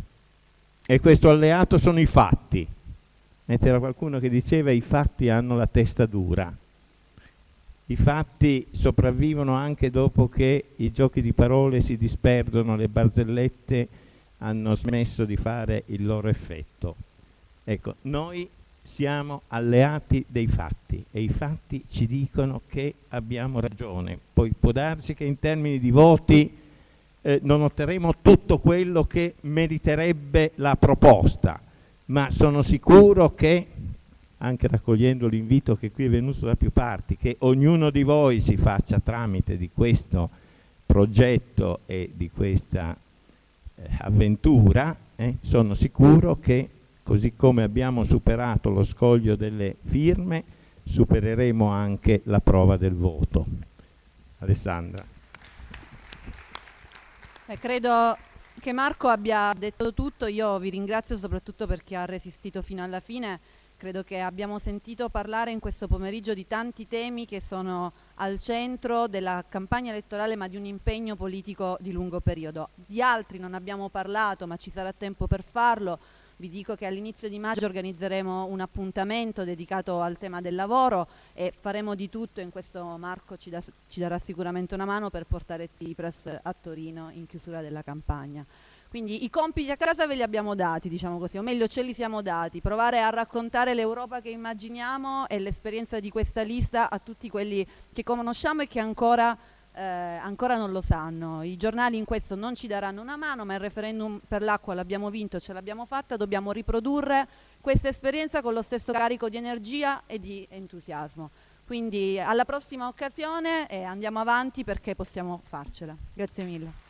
e questo alleato sono i fatti. E c'era qualcuno che diceva i fatti hanno la testa dura. I fatti sopravvivono anche dopo che i giochi di parole si disperdono, le barzellette hanno smesso di fare il loro effetto. Ecco, noi siamo alleati dei fatti e i fatti ci dicono che abbiamo ragione. Poi può darsi che in termini di voti eh, non otterremo tutto quello che meriterebbe la proposta, ma sono sicuro che, anche raccogliendo l'invito che qui è venuto da più parti, che ognuno di voi si faccia tramite di questo progetto e di questa eh, avventura, eh, sono sicuro che così come abbiamo superato lo scoglio delle firme, supereremo anche la prova del voto. Alessandra. Eh, credo che Marco abbia detto tutto, io vi ringrazio soprattutto perché ha resistito fino alla fine, credo che abbiamo sentito parlare in questo pomeriggio di tanti temi che sono al centro della campagna elettorale ma di un impegno politico di lungo periodo. Di altri non abbiamo parlato ma ci sarà tempo per farlo, vi dico che all'inizio di maggio organizzeremo un appuntamento dedicato al tema del lavoro e faremo di tutto, in questo Marco ci, da- ci darà sicuramente una mano per portare Tsipras a Torino in chiusura della campagna. Quindi i compiti a casa ve li abbiamo dati, diciamo così, o meglio ce li siamo dati, provare a raccontare l'Europa che immaginiamo e l'esperienza di questa lista a tutti quelli che conosciamo e che ancora eh, ancora non lo sanno. I giornali in questo non ci daranno una mano, ma il referendum per l'acqua l'abbiamo vinto, ce l'abbiamo fatta, dobbiamo riprodurre questa esperienza con lo stesso carico di energia e di entusiasmo. Quindi alla prossima occasione e andiamo avanti perché possiamo farcela. Grazie mille.